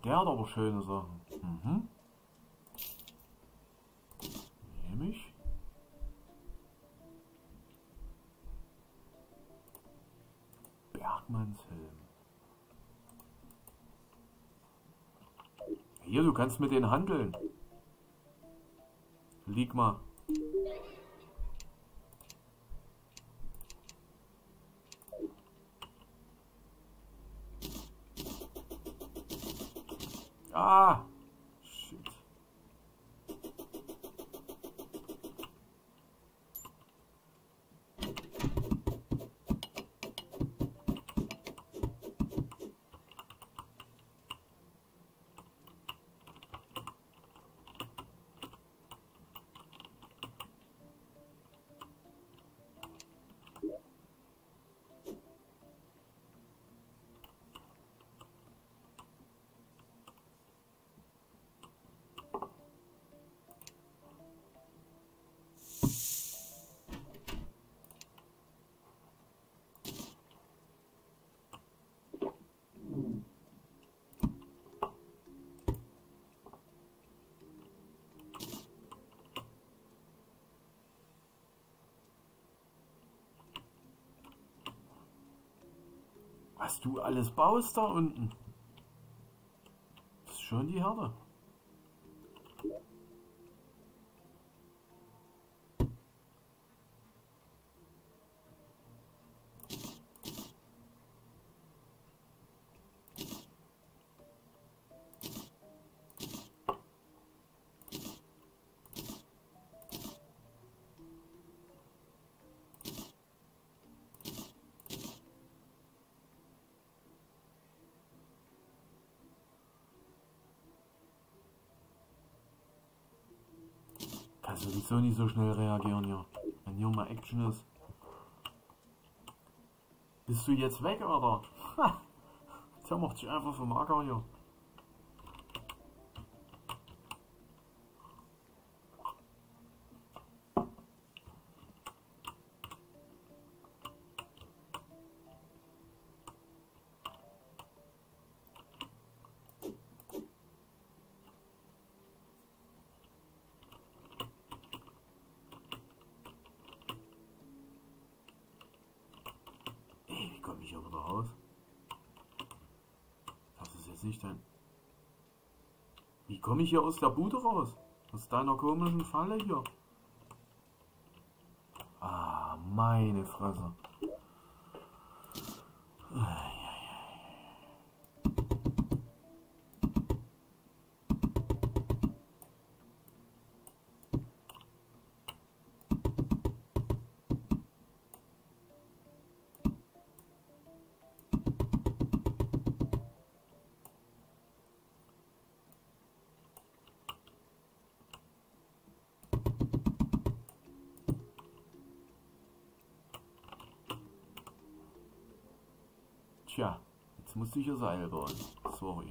Der hat aber schöne Sachen. Mhm. Nehme ich. Bergmannshelm. Hier, du kannst mit denen handeln. Lieg mal. Was du alles baust da unten. Das ist schon die Herde. Sowieso nicht so schnell reagieren hier. Wenn hier mal Action ist. Bist du jetzt weg, oder? Ha! Der macht sich einfach vom Acker hier. ich hier wieder raus? Das ist jetzt nicht dein... Wie komme ich hier aus der Bude raus? Aus deiner komischen Falle hier. Ah, meine Fresse. Jetzt musste ich ein Seil bauen. Sorry.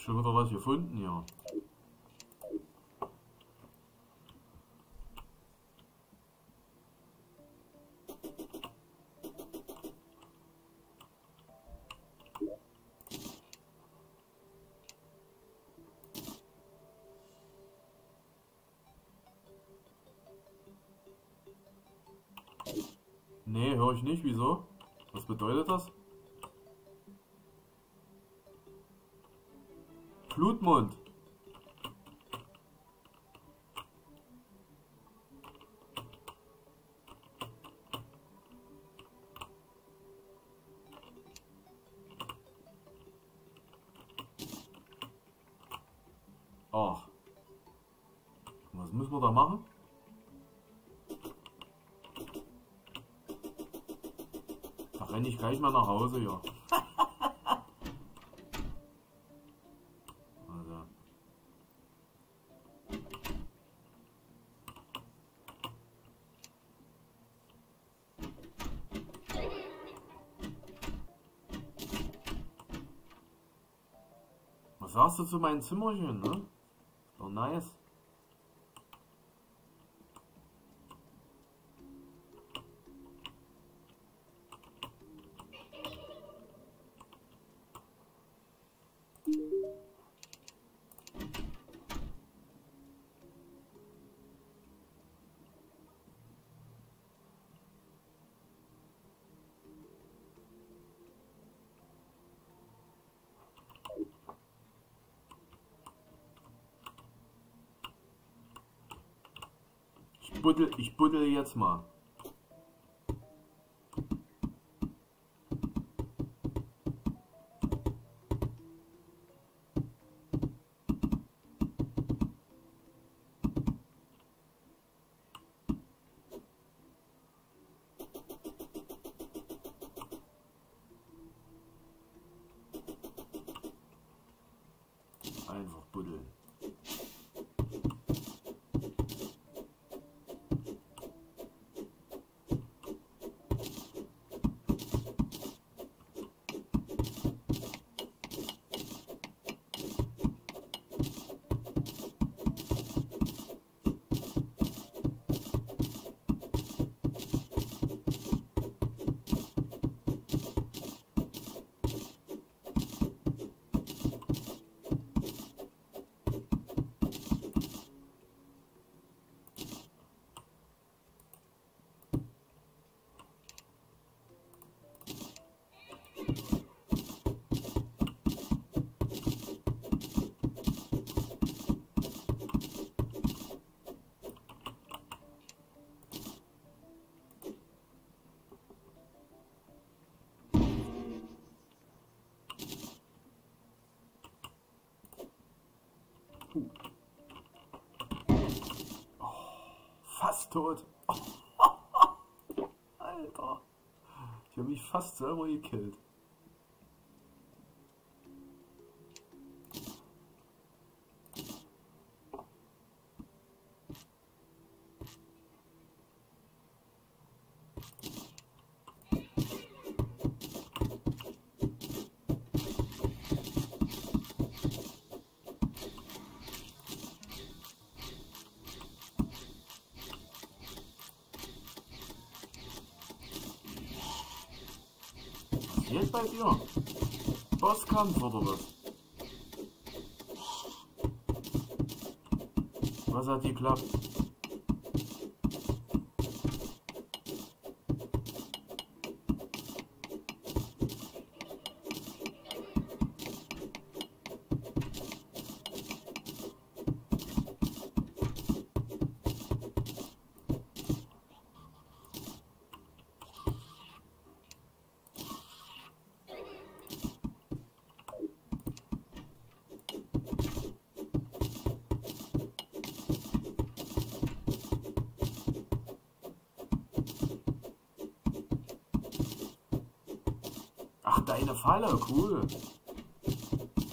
Ist schon wieder was gefunden hier. Nee, höre ich nicht. Wieso? Was bedeutet das? Flutmond. Ach. Was müssen wir da machen? Da renne ich gleich mal nach Hause, ja. (laughs) Also. Zu meinem Zimmerchen, ne? Doch nice. Ich buddel, ich buddel jetzt mal. Fast tot. (laughs) Alter. Ich habe mich fast selber gekillt. Jetzt bei dir. Bosskampf oder was? Was hat geklappt? Ach, deine Falle, cool.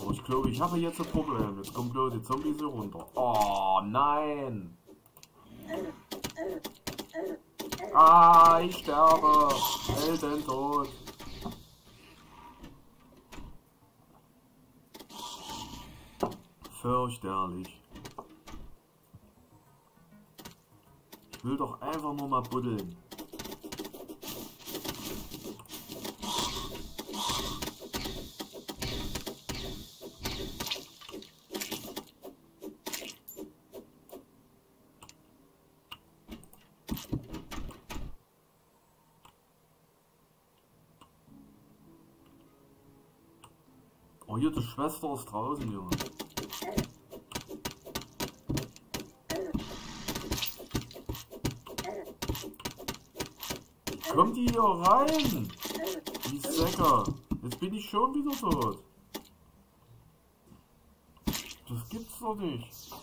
Oh, ich habe jetzt ein Problem. Jetzt kommen bloß die Zombies hier runter. Oh, nein. Ah, ich sterbe. Heldentod. Fürchterlich. Ich will doch einfach nur mal buddeln. Oh, hier, die Schwester ist draußen, Junge. Kommt die hier rein? Die Säcker. Jetzt bin ich schon wieder tot. Das gibt's doch nicht.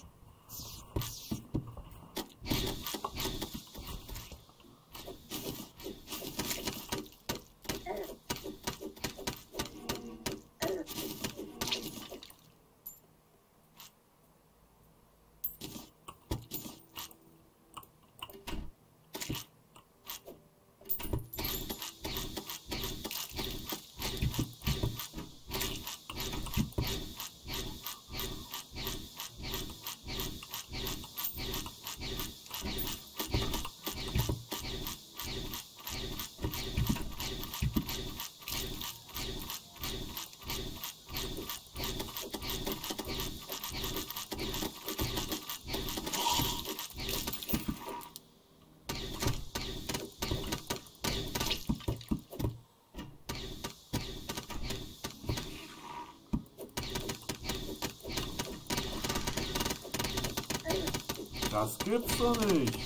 Das gibt's doch nicht.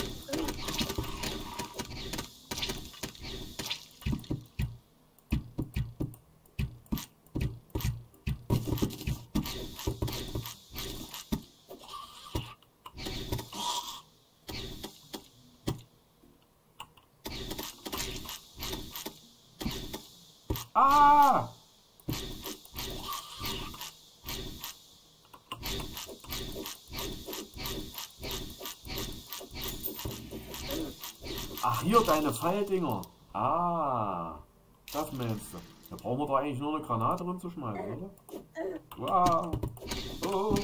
Ah! Ach, hier deine Pfeildinger. Ah, das meinst du. Da brauchen wir doch eigentlich nur eine Granate rumzuschmeißen, oder? (laughs) Wow. Oh.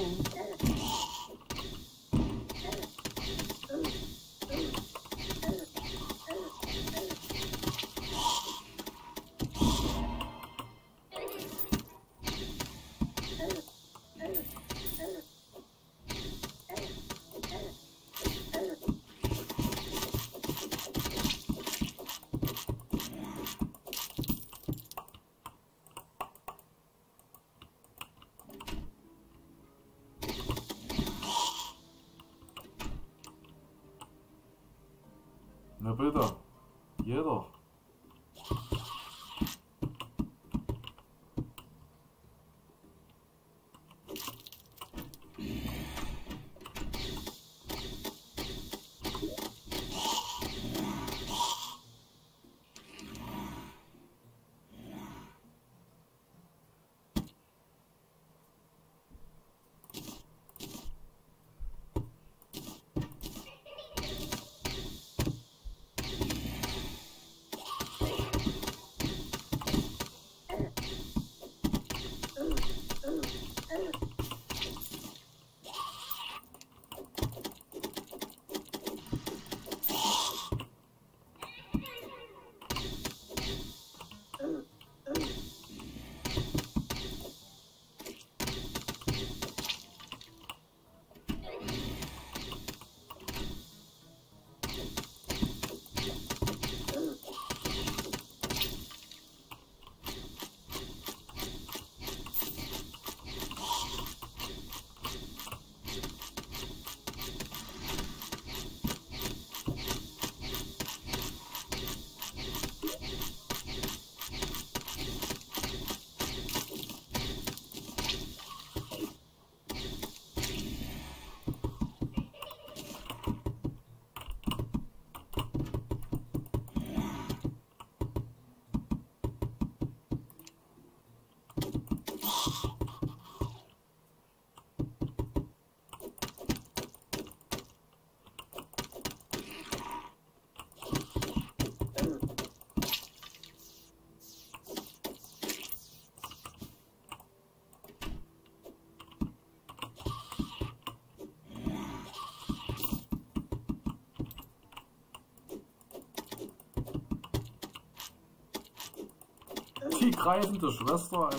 Die greifende Schwester.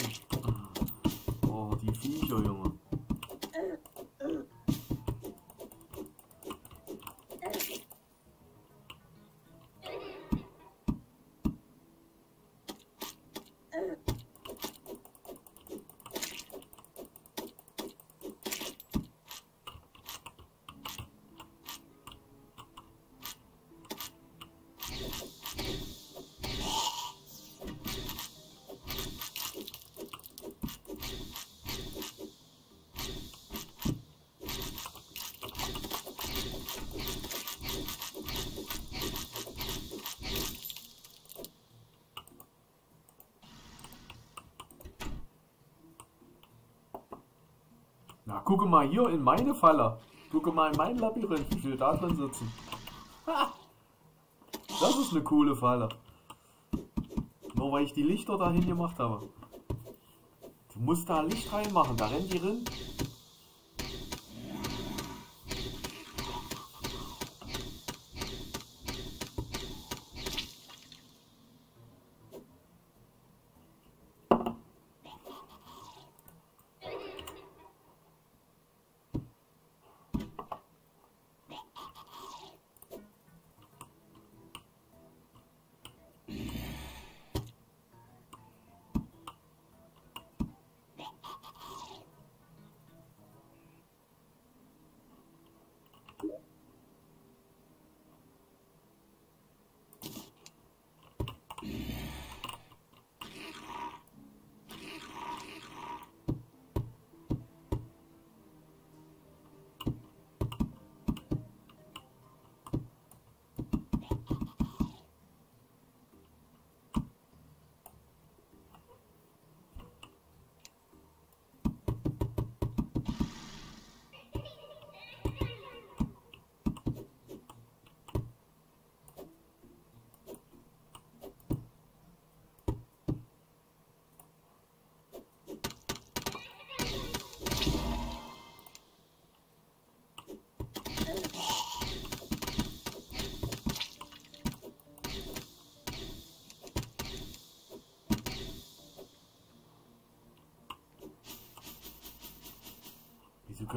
Oh, die Viecher, Junge. Gucke mal hier in meine Falle. Gucke mal in mein Labyrinth, wie viele da drin sitzen. Ha! Das ist eine coole Falle. Nur weil ich die Lichter dahin gemacht habe. Du musst da Licht reinmachen, da rennt die drin.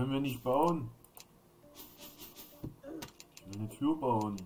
Können wir nicht bauen? Ich will eine Tür bauen.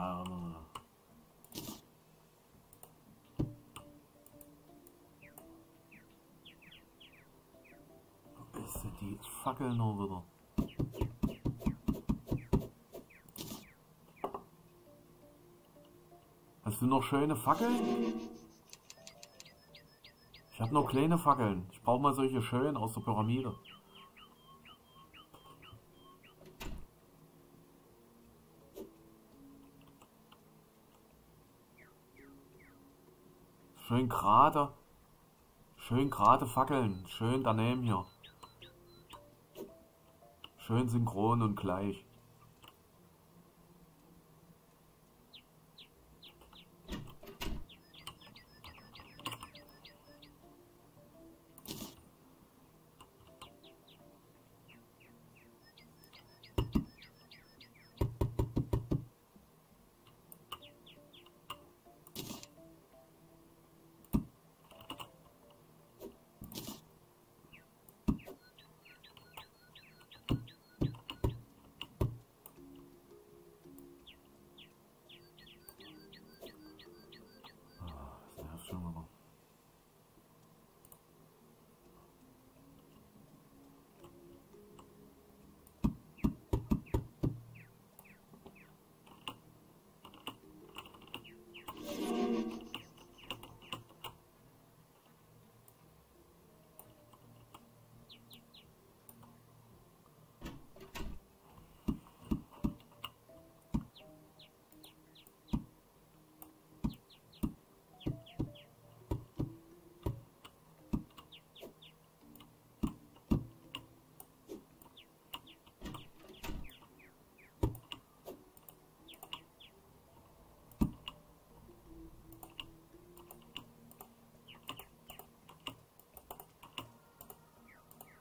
Wo ist die Fackel noch wieder? Hast du noch schöne Fackeln? Ich habe noch kleine Fackeln. Ich brauche mal solche schönen aus der Pyramide. Schön gerade. Schön gerade Fackeln. Schön daneben hier. Schön synchron und gleich.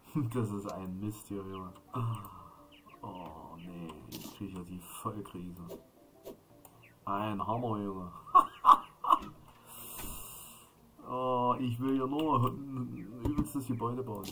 (laughs) Das ist ein Mist hier, Junge. Oh nee, ich kriege ja die Vollkrise. Ein Hammer, Junge. (laughs) oh, ich will ja nur ein übelstes Gebäude bauen.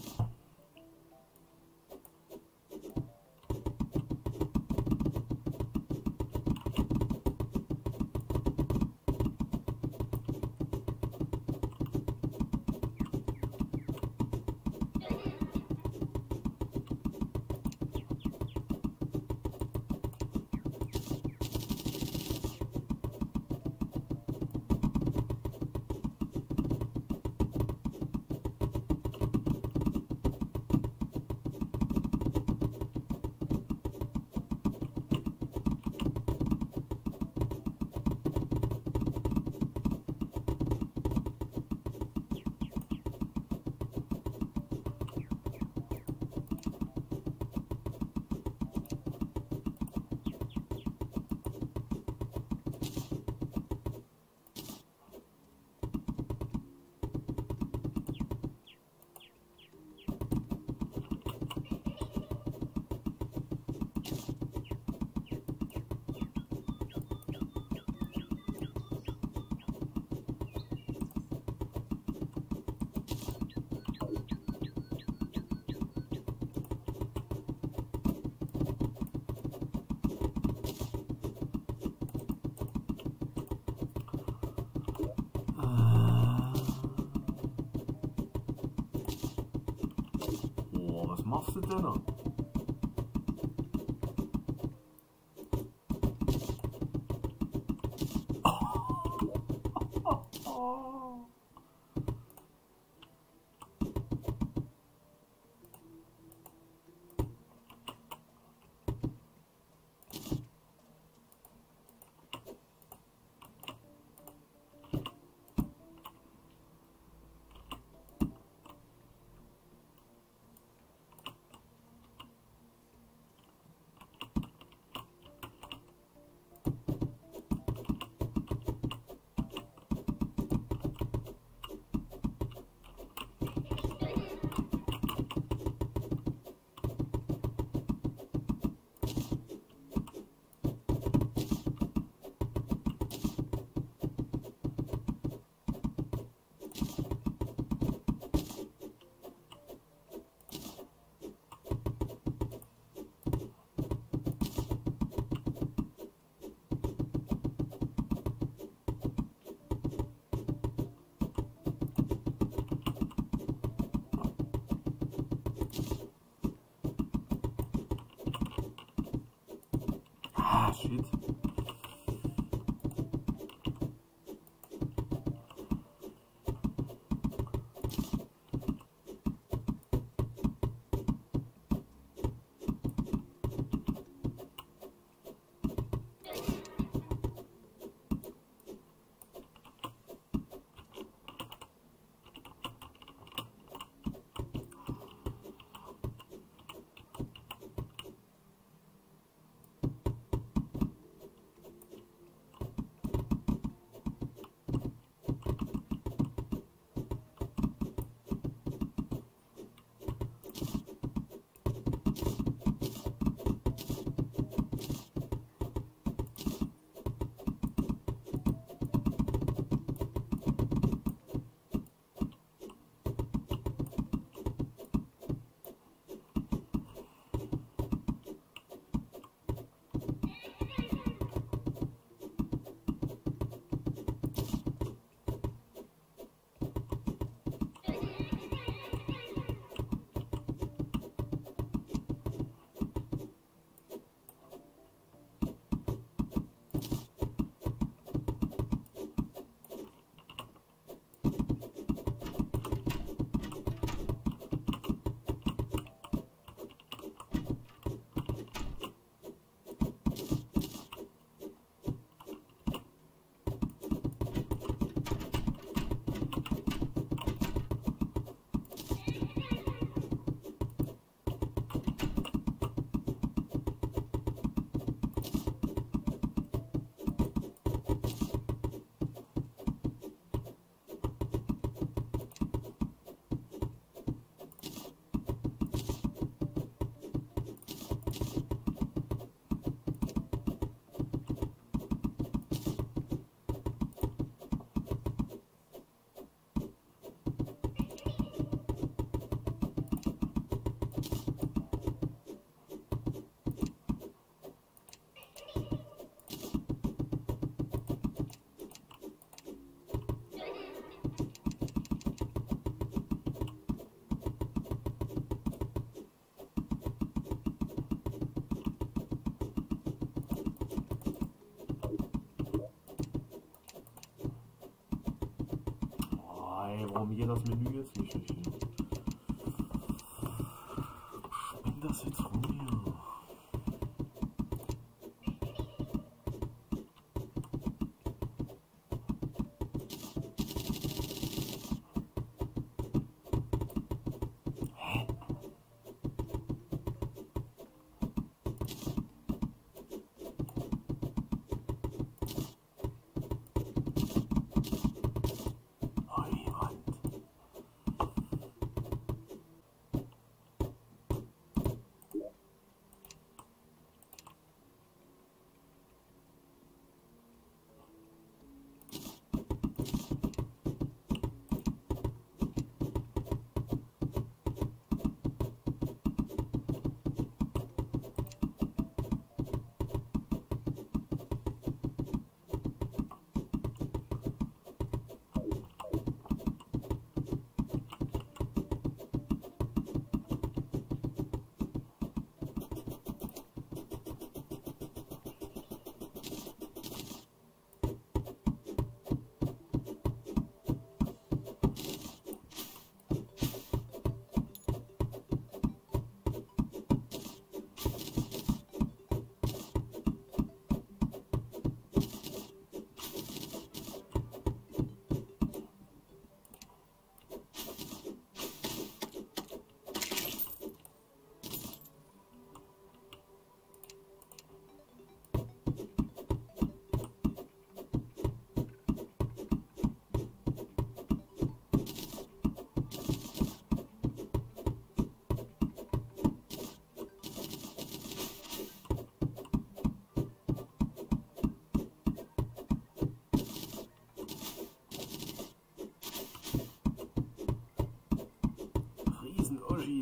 Geht das Menü jetzt nicht hier.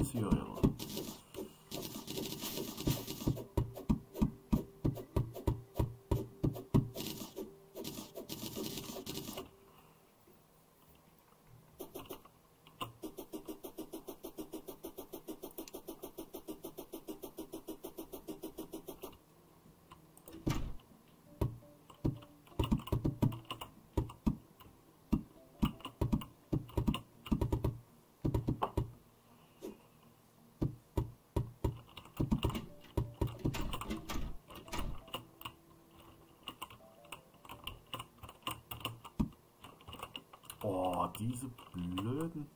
Riesen Oschis hier, ja. Oh, diese blöden.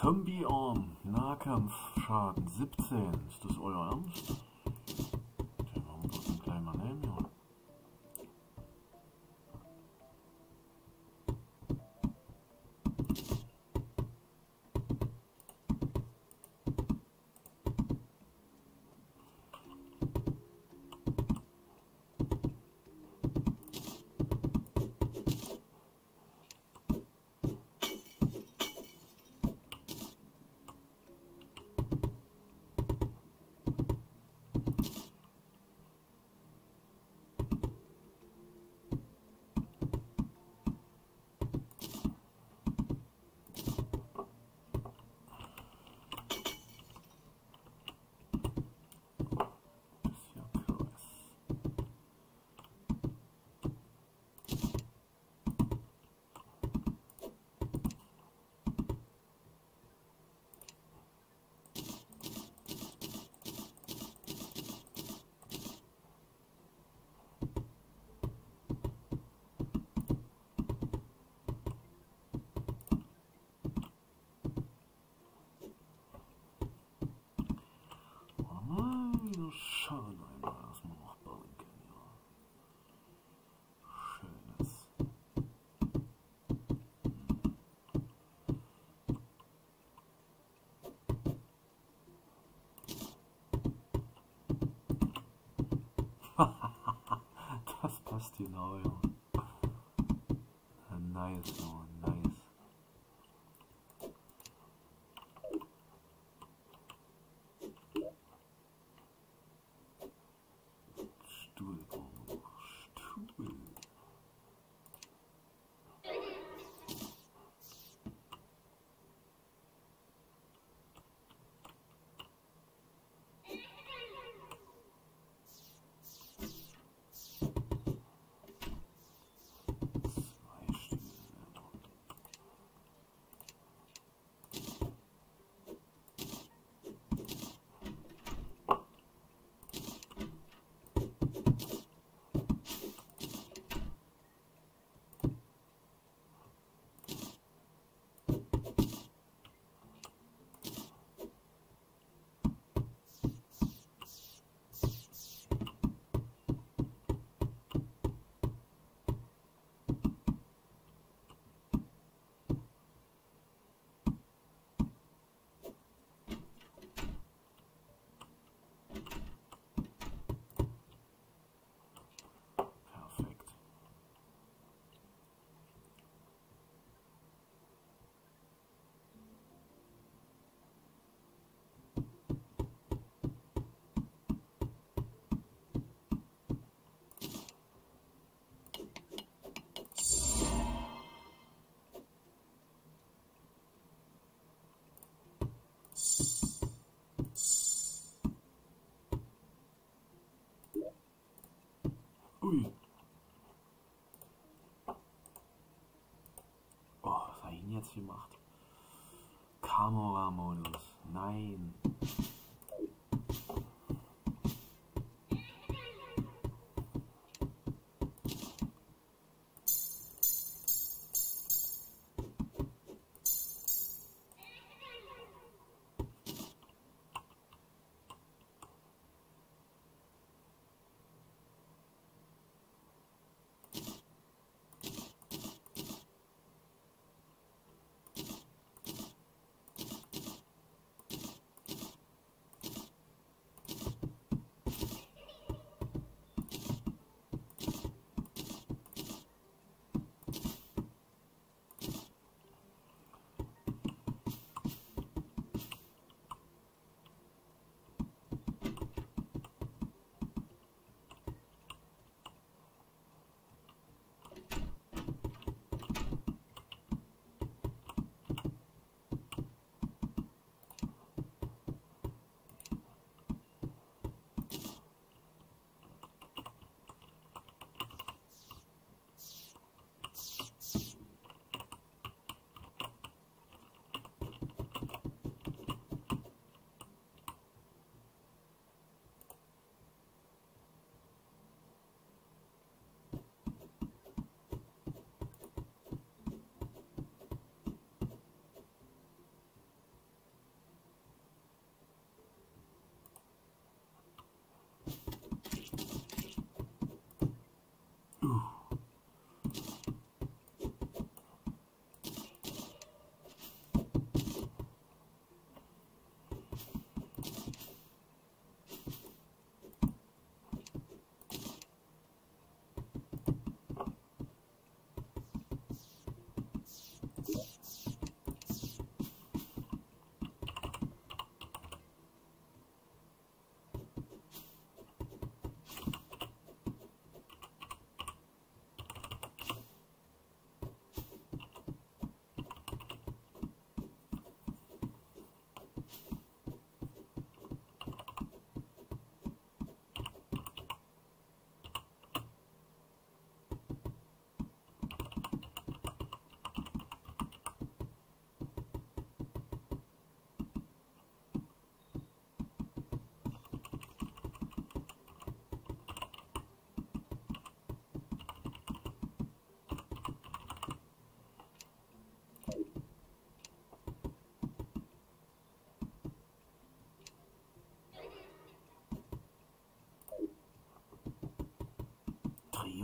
Zombie-Arm, Nahkampfschaden 17. Ist das euer Ernst? know. Ui. Oh, was habe ich denn jetzt gemacht? Kamera-Modus. Nein.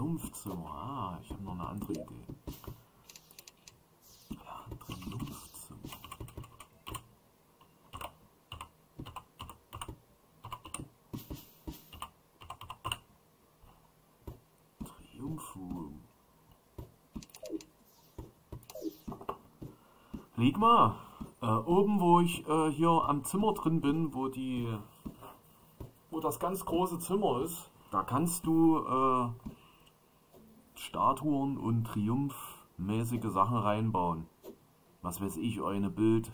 Triumphzimmer. Ah, ich habe noch eine andere Idee. Ja, ein Triumphzimmer. Triumphroom. Lieg mal. Äh, oben, wo ich äh, hier am Zimmer drin bin, wo die, wo das ganz große Zimmer ist, da kannst du äh, Statuen und triumphmäßige Sachen reinbauen. Was weiß ich, eine Bild,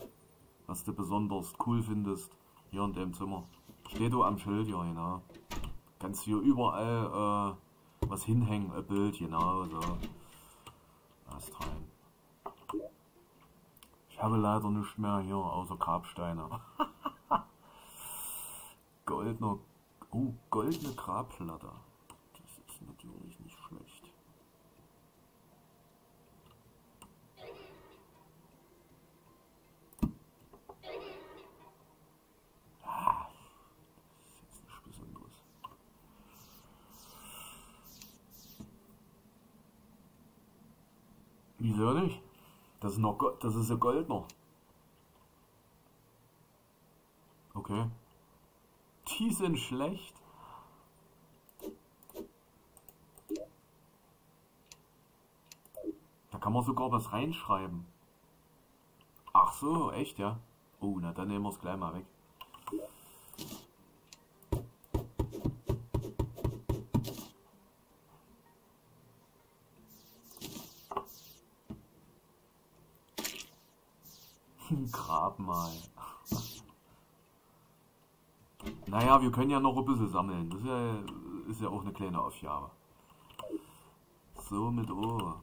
was du besonders cool findest, hier in dem Zimmer. Steht du am Schild, ja, genau. Kannst hier überall äh, was hinhängen, ein Bild, genau, so. Ast rein. Ich habe leider nichts mehr hier, außer Grabsteine. (laughs) Goldner, oh, goldene Grabplatte. Das ist natürlich nicht schlecht. Ah, das ist jetzt nichts Besonderes. Wieso nicht? Das ist noch Go- das ist ein Goldner. Okay. Die sind schlecht. Da kann man sogar was reinschreiben. Ach so, echt, ja? Oh, na dann nehmen wir es gleich mal weg. Grabmal. Naja, wir können ja noch ein bisschen sammeln. Das ist ja, ist ja auch eine kleine Aufgabe. So mit O.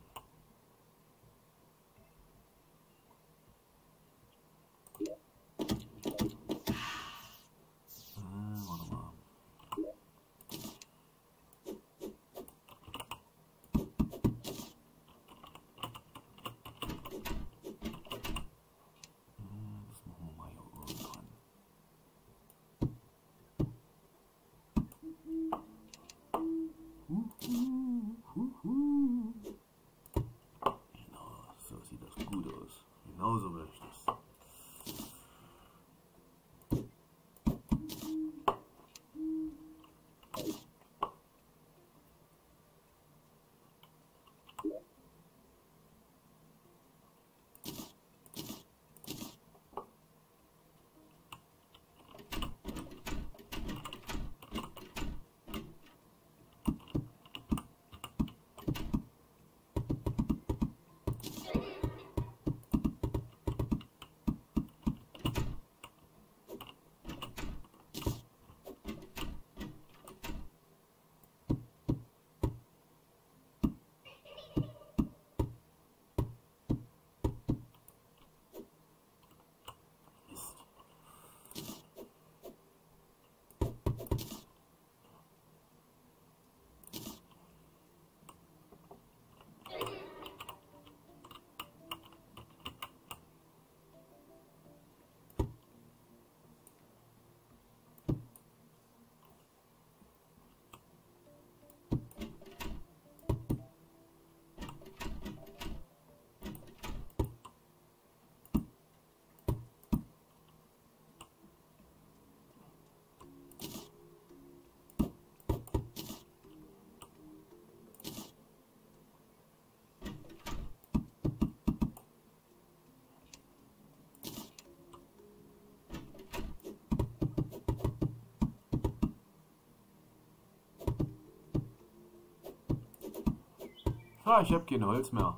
Ah, ich hab kein Holz mehr.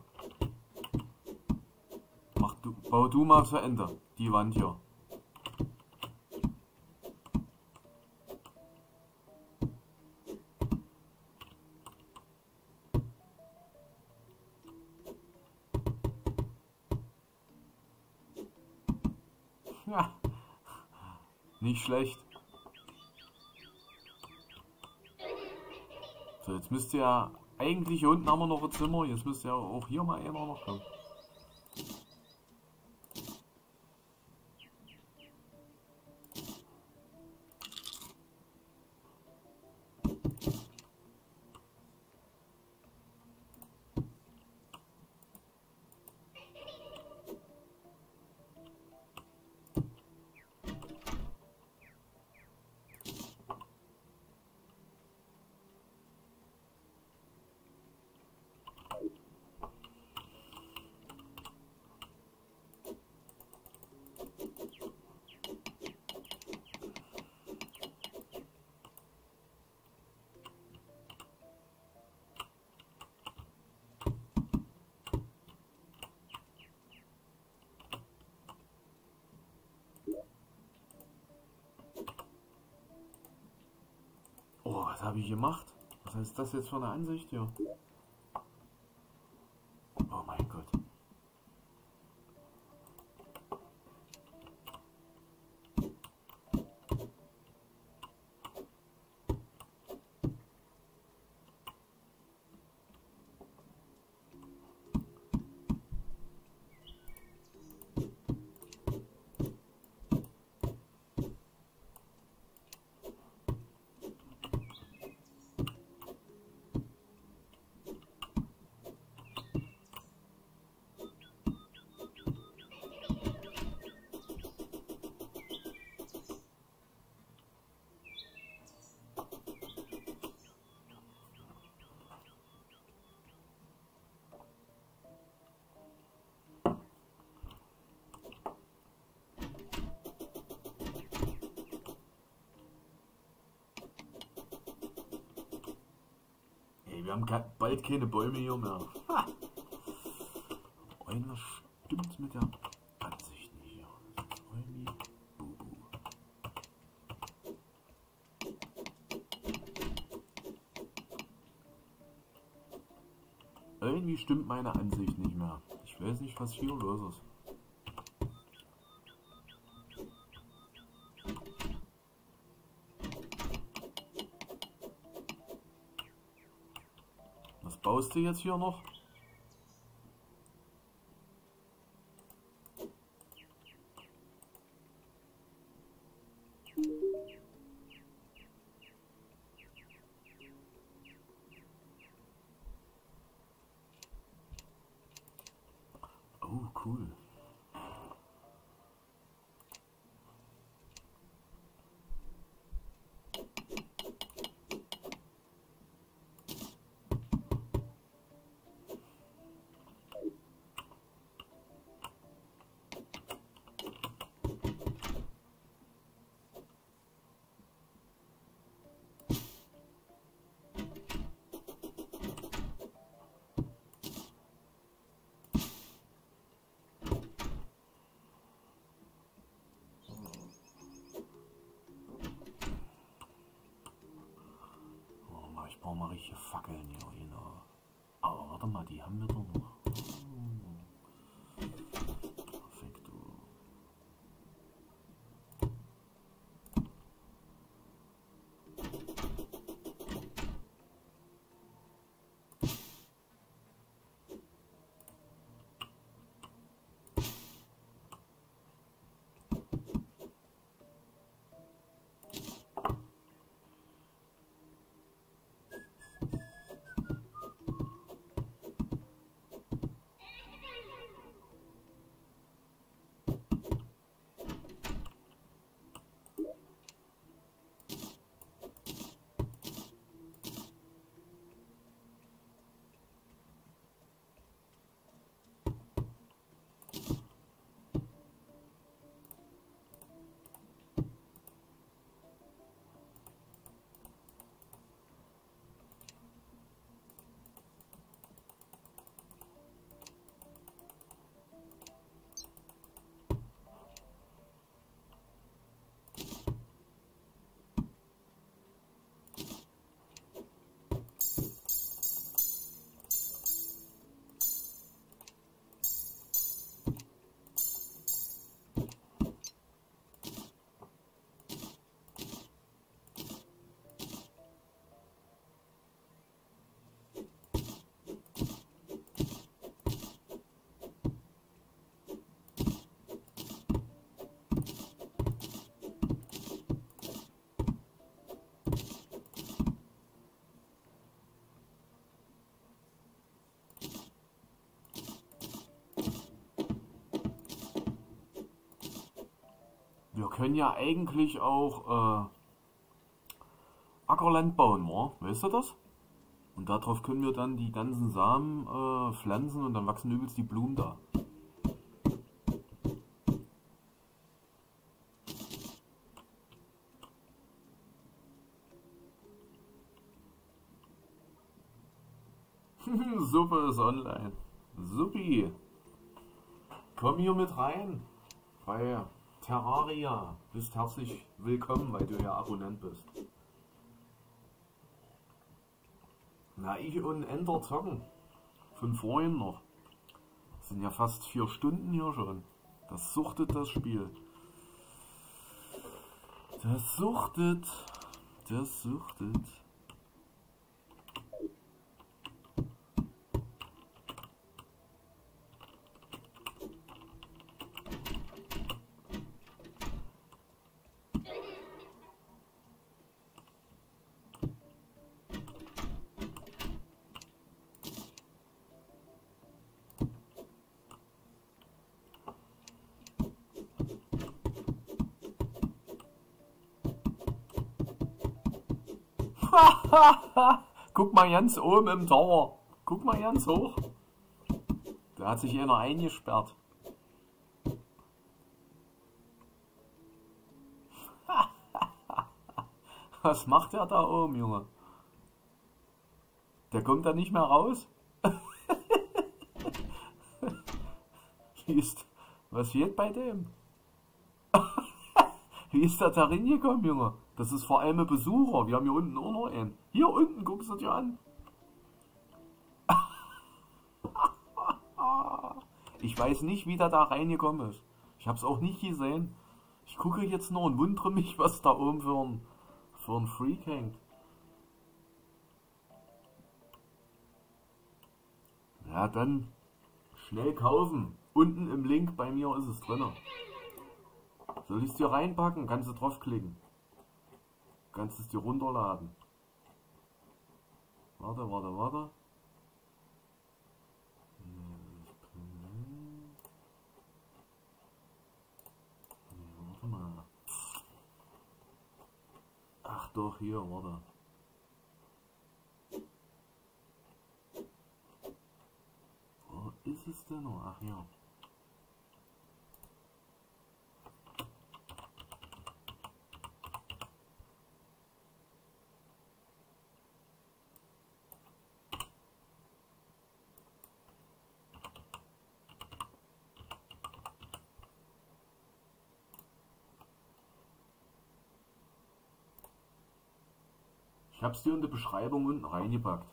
Mach du, bau du mal zu Ende. Die Wand hier. Ja. Nicht schlecht. So, jetzt müsste ja eigentlich hier unten haben wir noch ein Zimmer. Jetzt müsste ja auch hier mal einer noch kommen. Gemacht? Was heißt das jetzt für eine Ansicht hier? Haben bald keine Bäume hier mehr. Ha! Irgendwas stimmt mit der Ansicht nicht hier. Irgendwie Bubu. Irgendwie stimmt meine Ansicht nicht mehr. Ich weiß nicht, was hier los ist. Baust jetzt hier noch? Aber warte mal, die haben wir Wir können ja eigentlich auch äh, Ackerland bauen, wa? weißt du das? Und darauf können wir dann die ganzen Samen äh, pflanzen und dann wachsen übelst die Blumen da. (laughs) Suppe ist online. Suppi. Komm hier mit rein. Bei Terraria. Bist herzlich willkommen, weil du ja Abonnent bist. Na, ich und Ender zocken. Von vorhin noch. Das sind ja fast vier Stunden hier schon. Das suchtet das Spiel. Das suchtet. Das suchtet. (laughs) Guck mal ganz oben im Tower. Guck mal ganz hoch. Da hat sich einer eingesperrt. (laughs) Was macht der da oben, Junge? Der kommt da nicht mehr raus? (laughs) Wie ist, was geht bei dem? Wie ist der da reingekommen, Junge? Das ist vor allem Besucher. Wir haben hier unten auch noch einen. Hier unten, guckst du dir an. (laughs) Ich weiß nicht, wie der da reingekommen ist. Ich habe es auch nicht gesehen. Ich gucke jetzt nur und wundere mich, was da oben für ein, für ein Freak hängt. Ja, dann schnell kaufen. Unten im Link bei mir ist es drin. Soll ich es dir reinpacken? Kannst du draufklicken. Kannst es dir runterladen. Warte, warte, warte. Warte mal. Ach doch, hier, warte. Wo ist es denn noch? Ach ja. Es dir in die Beschreibung unten reingepackt.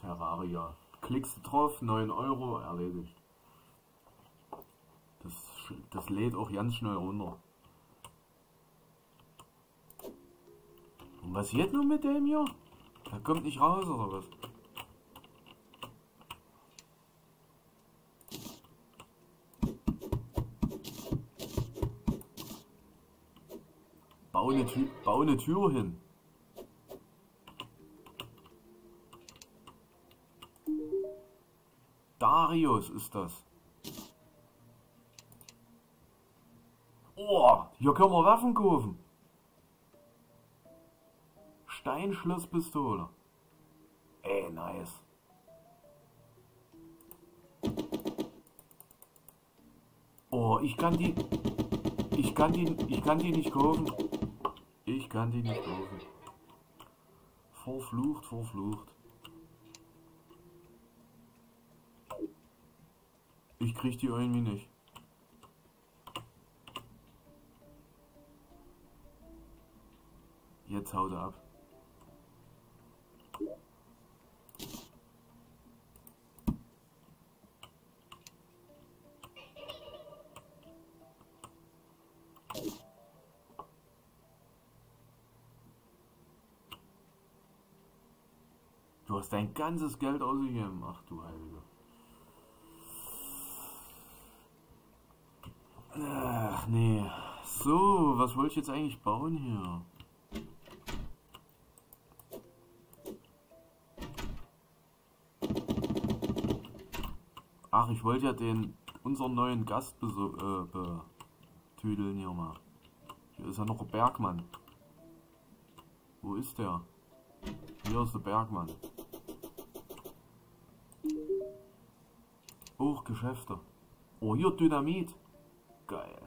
Terraria. Klickst du drauf, 9 Euro, erledigt. Das, das lädt auch ganz schnell runter. Und was geht nun mit dem hier? Der kommt nicht raus oder was? Bau eine, Tür, bau eine Tür hin. Darius ist das. Oh, hier können wir Waffen kaufen. Steinschlosspistole. Ey, nice. Oh, ich kann die... Ich kann die... Ich kann die nicht kaufen. Ich kann die nicht kaufen. Verflucht, verflucht. Ich krieg die irgendwie nicht. Jetzt haut er ab. Du hast dein ganzes Geld ausgegeben. Ach du Heilige. Ach nee. So, was wollte ich jetzt eigentlich bauen hier? Ach, ich wollte ja den unseren neuen Gast äh, betüdeln hier mal. Hier ist ja noch ein Bergmann. Wo ist der? Hier ist der Bergmann. Hochgeschäfte. Oh, hier Dynamit. Geil.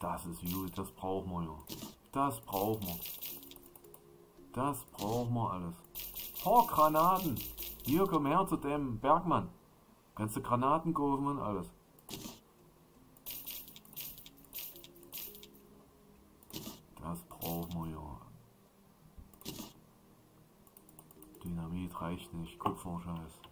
Das ist gut, das brauchen wir ja. Das brauchen wir. Das brauchen wir alles. Oh, Granaten. Hier, komm her zu dem Bergmann. Kannst du Granaten kaufen und alles. Nicht. Kupferscheiß.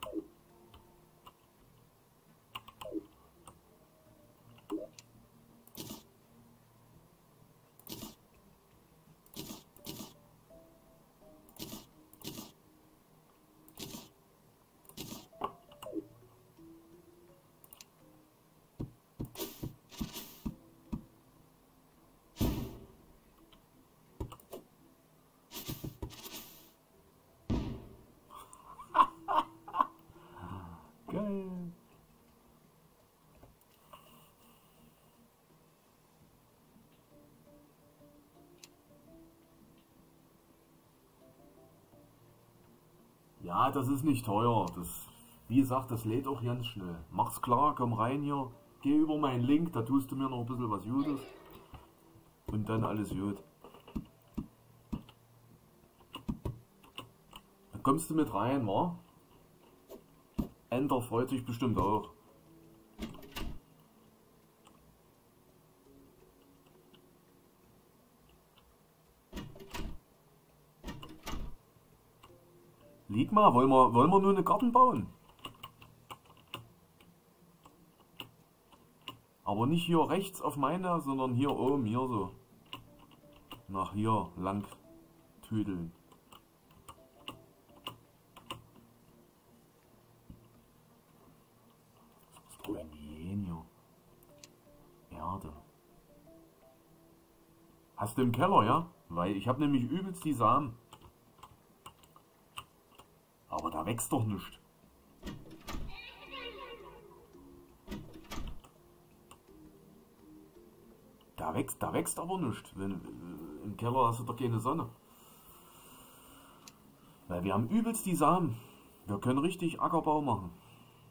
Ja, das ist nicht teuer. Das, wie gesagt, das lädt auch ganz schnell. Mach's klar, komm rein hier. Geh über meinen Link, da tust du mir noch ein bisschen was Gutes. Und dann alles gut. Dann kommst du mit rein, wa? Ender freut sich bestimmt auch. Mal, wollen wir, wollen wir nur eine Garten bauen? Aber nicht hier rechts auf meine, sondern hier oben, hier so. Nach hier lang tüdeln. Erde. Hast du im Keller, ja? Weil ich habe nämlich übelst die Samen. Aber da wächst doch nichts. Da wächst, da wächst aber nichts. Wenn, äh, Im Keller hast du doch keine Sonne. Weil wir haben übelst die Samen. Wir können richtig Ackerbau machen.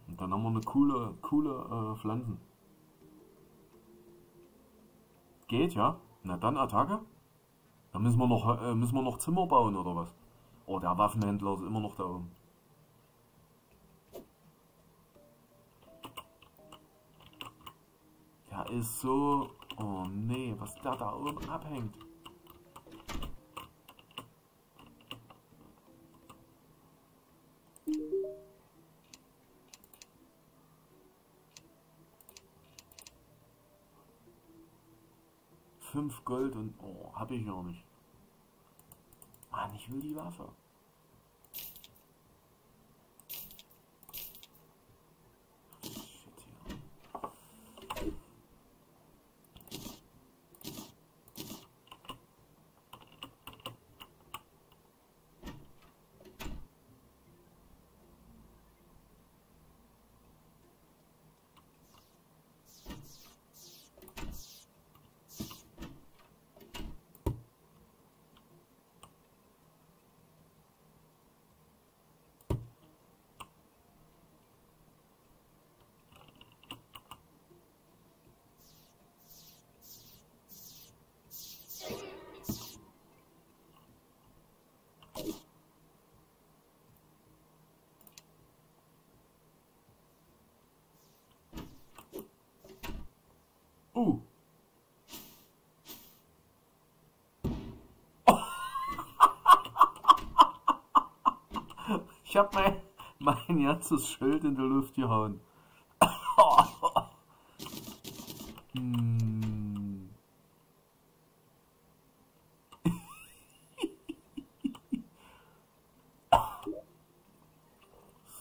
Und dann haben wir eine coole, coole äh, Pflanzen. Geht, ja? Na dann Attacke. Dann müssen wir noch, äh, müssen wir noch Zimmer bauen oder was? Oh, der Waffenhändler ist immer noch da oben. Der ist so... Oh nee, was der da oben abhängt. Fünf Gold und... Oh, hab ich noch nicht. Mann, ich will die Waffe. Uh. Ich hab mein, mein ganzes Schild in die Luft gehauen. (laughs) Hm.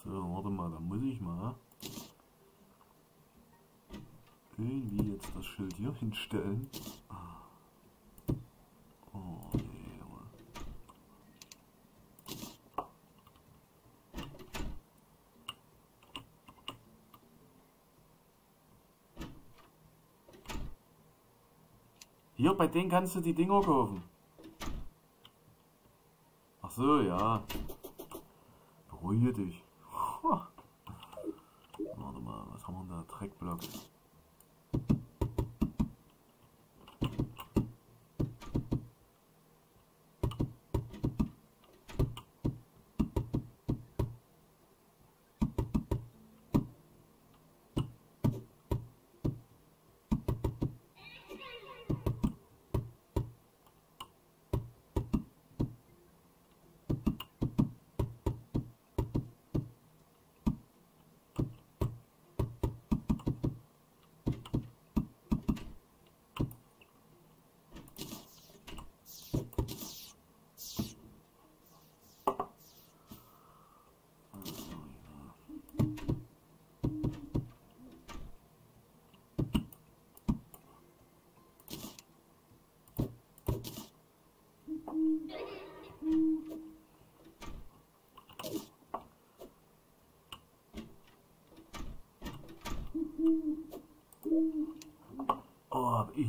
So, warte mal, da muss ich mal irgendwie jetzt das Schild hier bei denen kannst du die Dinger kaufen. Ach so, ja. Beruhige dich. Warte mal, was haben wir da? Dreckblock.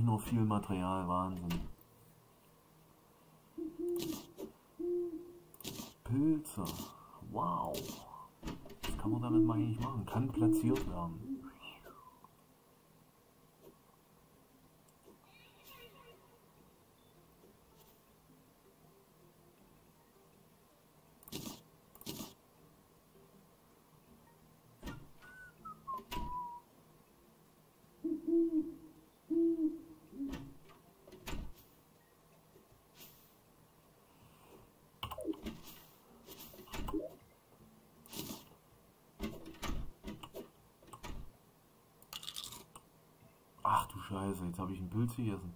Hab ich noch viel Material, Wahnsinn. Pilze. Wow. Was kann man damit eigentlich machen? Kann platziert werden. Ach du Scheiße, jetzt habe ich einen Pilz gegessen.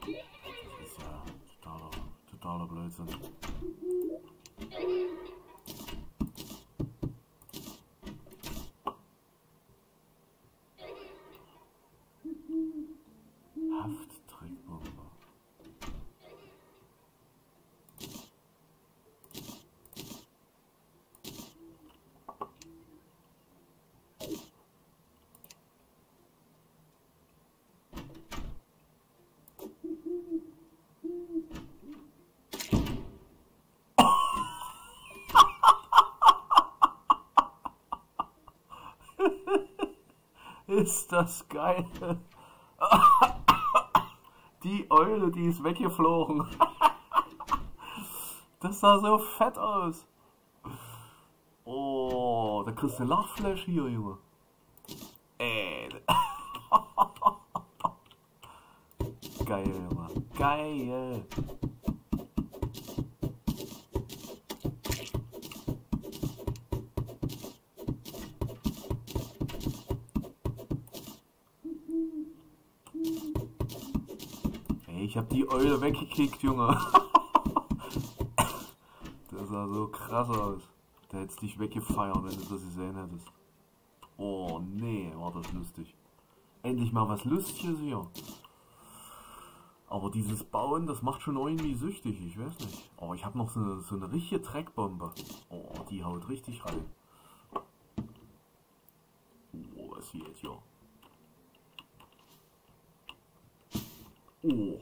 Das ist ja totaler, totaler Blödsinn. Hafttrickbombe. Ist das geil. Die Eule, die ist weggeflogen. Das sah so fett aus. Oh, da kriegst du Lachflash hier, Junge. Ey. Geil, Junge. Geil. Ey, ich hab weggekickt, Junge. (laughs) Das sah so krass aus. Da hättest dich weggefeiert, wenn du das gesehen hättest. Oh, nee, war das lustig. Endlich mal was Lustiges hier. Aber dieses Bauen, das macht schon irgendwie süchtig, ich weiß nicht. Aber ich habe noch so eine, so eine richtige Dreckbombe. Oh, die haut richtig rein. Oh, was hier jetzt hier? Oh.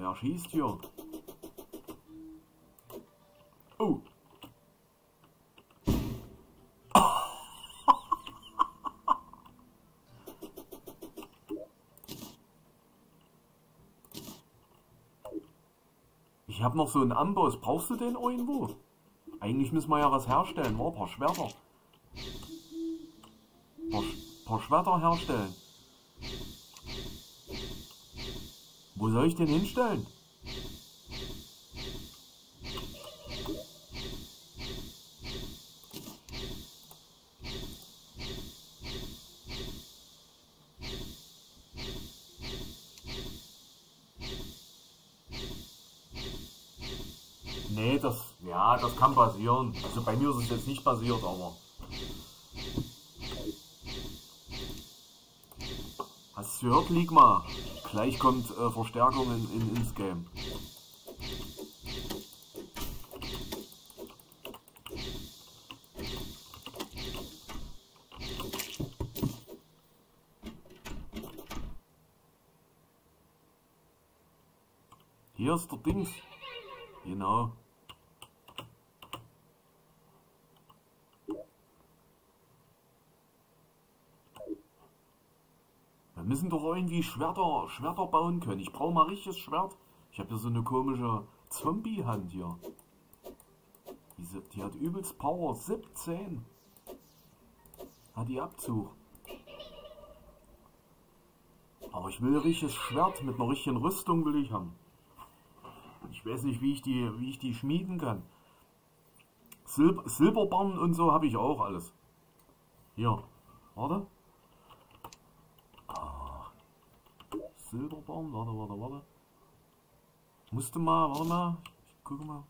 Wer schießt hier? Oh. Ich habe noch so einen Amboss. Brauchst du den irgendwo? Eigentlich müssen wir ja was herstellen. Oh, ein paar Schwerter. Ein paar, Sch- paar Schwerter herstellen. Wo soll ich den hinstellen? Nee, das, ja, das kann passieren. Also bei mir ist es jetzt nicht passiert, aber. Hast du gehört, Ligma? Gleich kommt äh, Verstärkung in, in, ins Game. Hier ist der Dings. Genau. Wir müssen doch irgendwie Schwerter, Schwerter bauen können. Ich brauche mal richtiges Schwert. Ich habe hier so eine komische Zombie-Hand hier. Diese, die hat übelst Power. 17. Hat die Abzug. Aber ich will ein richtiges Schwert mit einer richtigen Rüstung will ich haben. Ich weiß nicht, wie ich die, wie ich die schmieden kann. Silb Silberbarren und so habe ich auch alles. Hier, warte. Ah. Silberbarren, warte, warte, warte. Musste mal, warte mal. Ich gucke mal.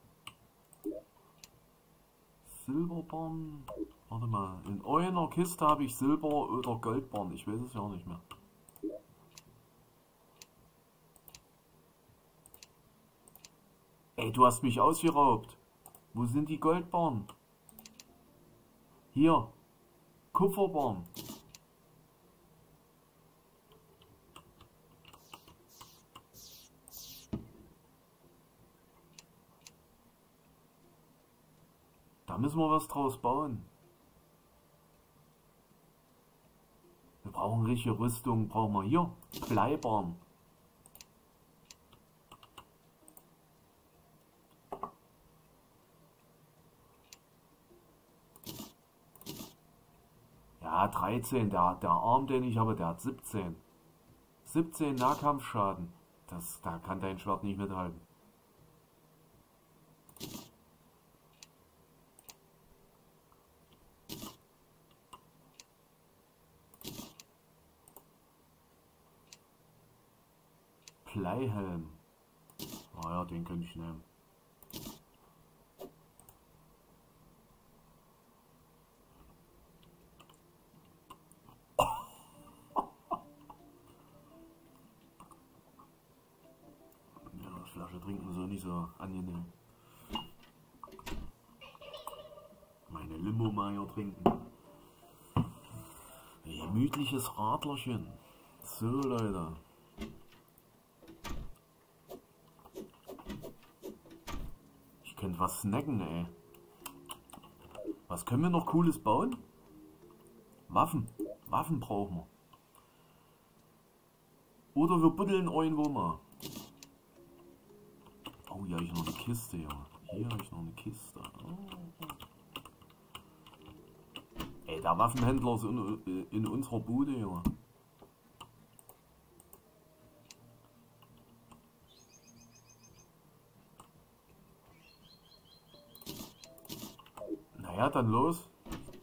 Silberbarren. Warte mal. In einer Kiste habe ich Silber- oder Goldbarren. Ich weiß es ja nicht mehr. Ey, du hast mich ausgeraubt. Wo sind die Goldbarren? Hier. Kupferbarren. Müssen wir was draus bauen. Wir brauchen richtige Rüstung. Brauchen wir hier. Bleibarren. Ja, 13. Der, der Arm, den ich habe, der hat 17. 17 Nahkampfschaden. Das, da kann dein Schwert nicht mithalten. Bleihelm. Naja, den könnte ich nehmen. (laughs) Ja, Flasche trinken so nicht so angenehm. Meine Limo mal hier trinken. Gemütliches Radlerchen. So, Leute. Ich könnte was snacken, ey. Was können wir noch Cooles bauen? Waffen. Waffen brauchen wir. Oder wir buddeln irgendwo mal. Oh, hier habe ich noch eine Kiste, ja. Hier habe ich noch eine Kiste. Oh. Ey, der Waffenhändler ist in, in unserer Bude, ja. Dann los.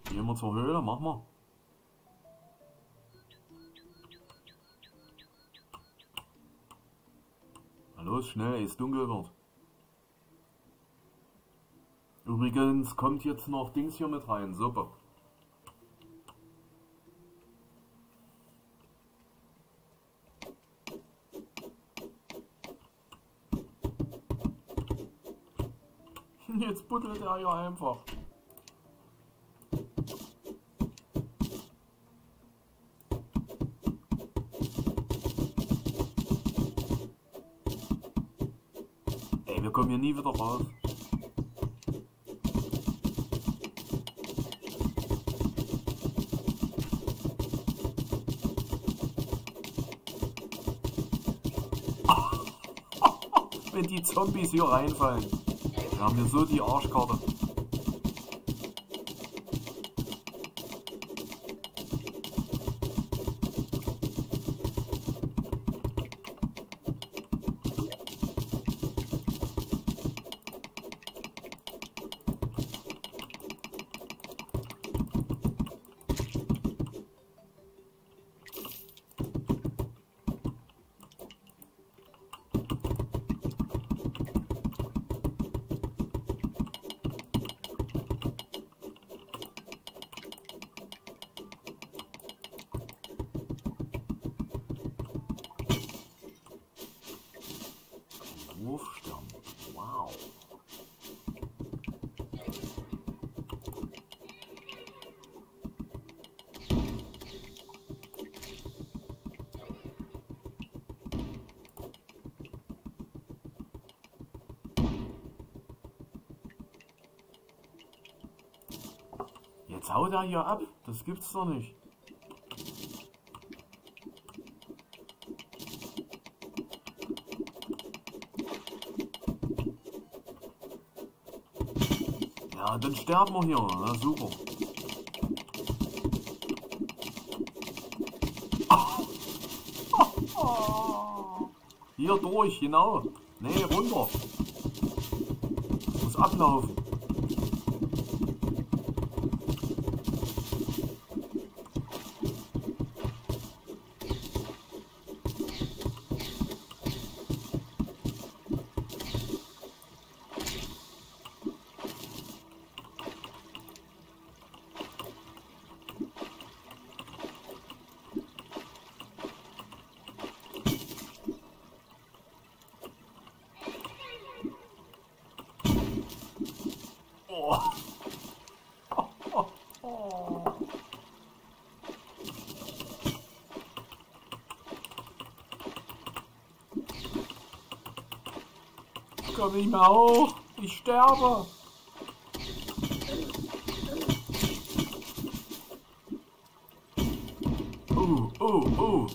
Gehen wir zur Höhle, machen wir. Na los, schnell, ehe es dunkel wird. Übrigens kommt jetzt noch Dings hier mit rein, Suppe. (laughs) Jetzt buddelt er ja einfach. Ey, wir kommen hier nie wieder raus. (laughs) Wenn die Zombies hier reinfallen. Wir haben hier so die Arschkarte. Wurfstern. Wow. Er hier ab. Das gibt's doch nicht. Ja, dann sterben wir hier. Na super. (laughs) Hier durch, genau. Nee, runter. Muss ablaufen. Komm nicht mehr hoch. Ich sterbe. Oh, oh, oh.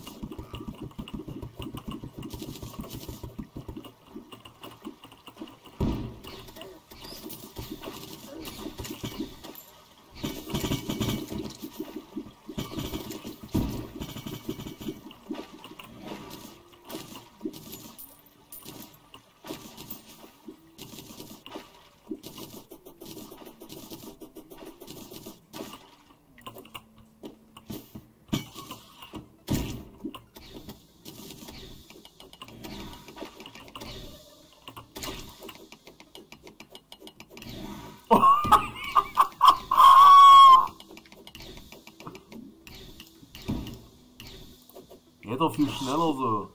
Schneller so.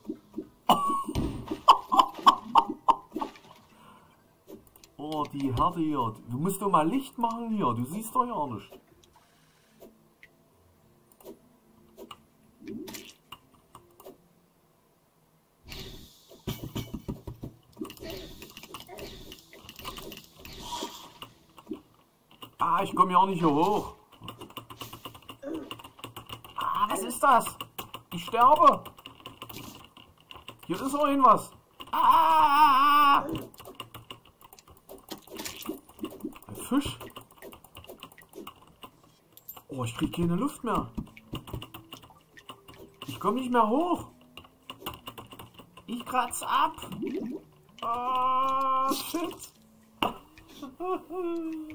(laughs) Oh, die Härte hier. Du musst doch mal Licht machen hier. Du siehst doch ja nicht. Ah, ich komme ja auch nicht hier hoch. Ah, was ist das? Ich sterbe. Hier ist noch irgendwas. Ah! Ein Fisch. Oh, ich krieg keine Luft mehr. Ich komme nicht mehr hoch. Ich kratz ab. Ah, shit. (laughs)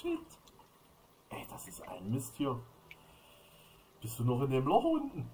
Shit. Ey, das ist ein Mist hier. Bist du noch in dem Loch unten?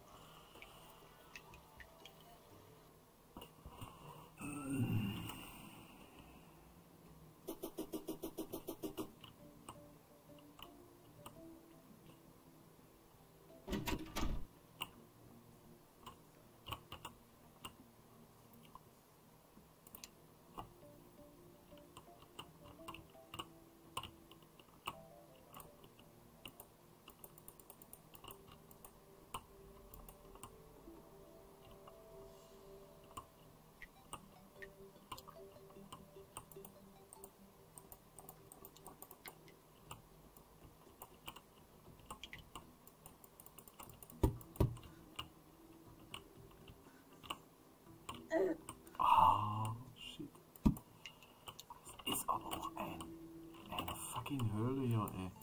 Fucking Hölle hier, ey.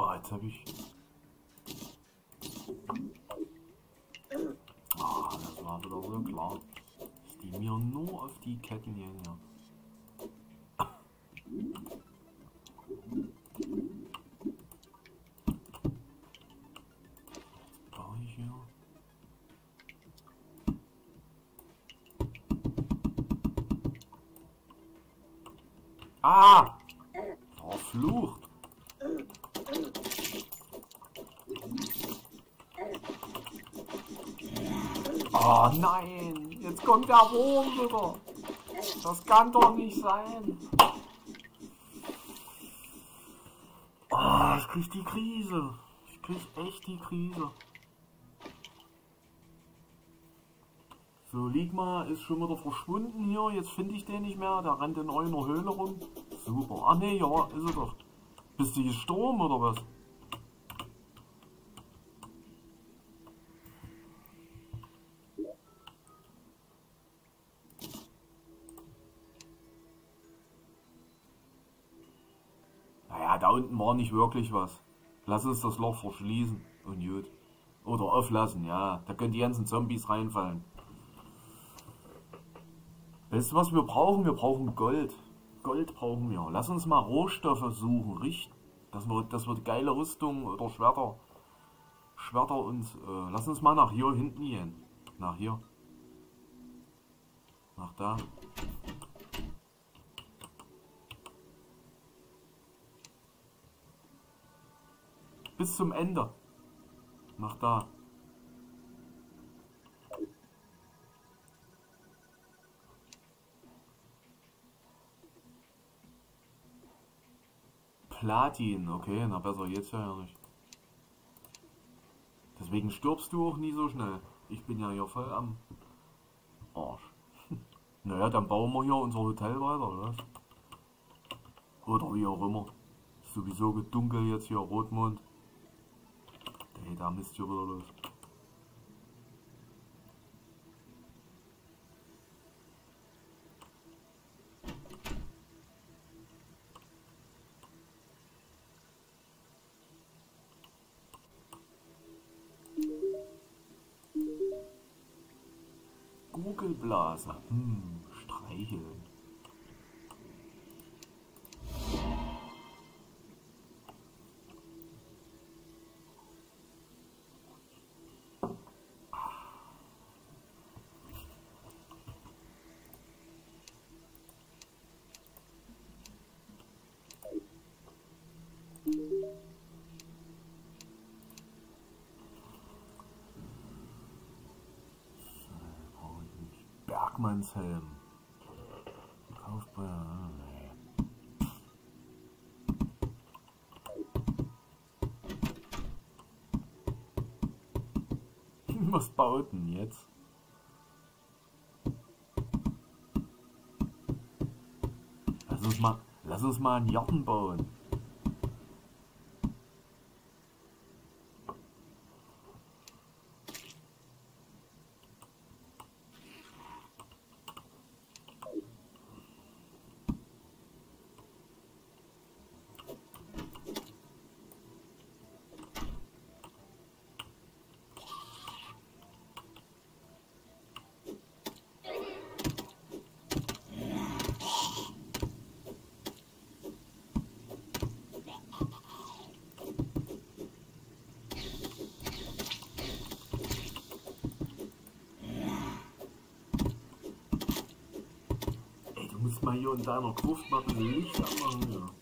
Oh, jetzt habe ich... Ah, das war wieder so klar. Die mir nur auf die Ketten gehen, ja. War ich hier? Ah! Verflucht! Oh nein, jetzt kommt der Wurm wieder. Das kann doch nicht sein. Oh, ich krieg die Krise. Ich krieg echt die Krise. So, Ligma ist schon wieder verschwunden hier. Jetzt finde ich den nicht mehr. Der rennt in einer Höhle rum. Super. Ah ne, ja, ist er doch. Bist du gestorben oder was? Naja, da unten war nicht wirklich was. Lass uns das Loch verschließen. Und gut. Oder auflassen, ja. Da können die ganzen Zombies reinfallen. Weißt du, was wir brauchen? Wir brauchen Gold. Gold brauchen wir. Lass uns mal Rohstoffe suchen. Richt, dass wir, dass wir geile Rüstung oder Schwerter, Schwerter uns... Äh, lass uns mal nach hier hinten gehen. Nach hier. Nach da. Bis zum Ende. Nach da. Platin, okay, na besser geht's ja nicht. Deswegen stirbst du auch nie so schnell. Ich bin ja hier voll am Arsch. (laughs) naja, dann bauen wir hier unser Hotel weiter, oder? Oder wie auch immer. Ist sowieso dunkel jetzt hier, Rotmond. Ey, da hier wieder los. Google-Blase. Hm, streicheln. Bergmannshelm. Kauf Ja, nee. (laughs) Was baut denn jetzt? Lass uns mal, lass uns mal einen Garten bauen. Ey, hier in deiner Gruft bisschen Licht anmachen hier.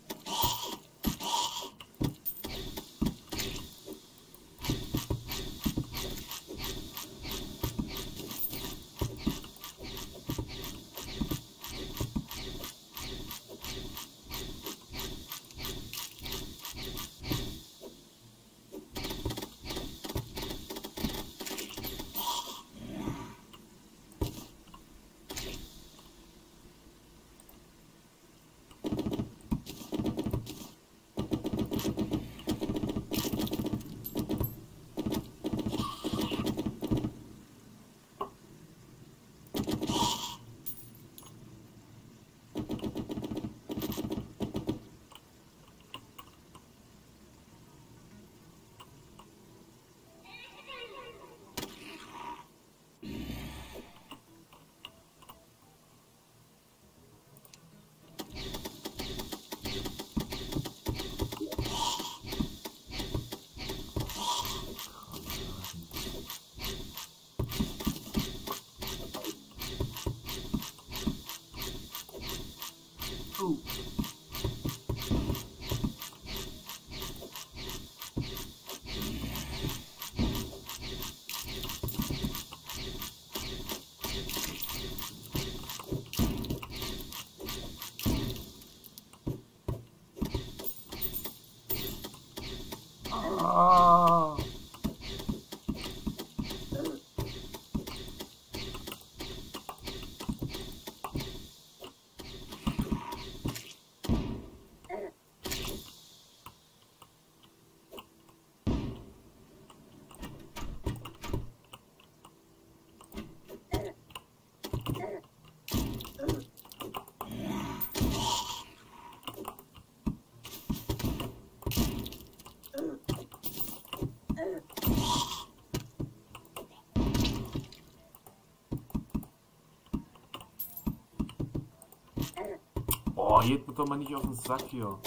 Oh, mir doch mal nicht auf den Sack hier.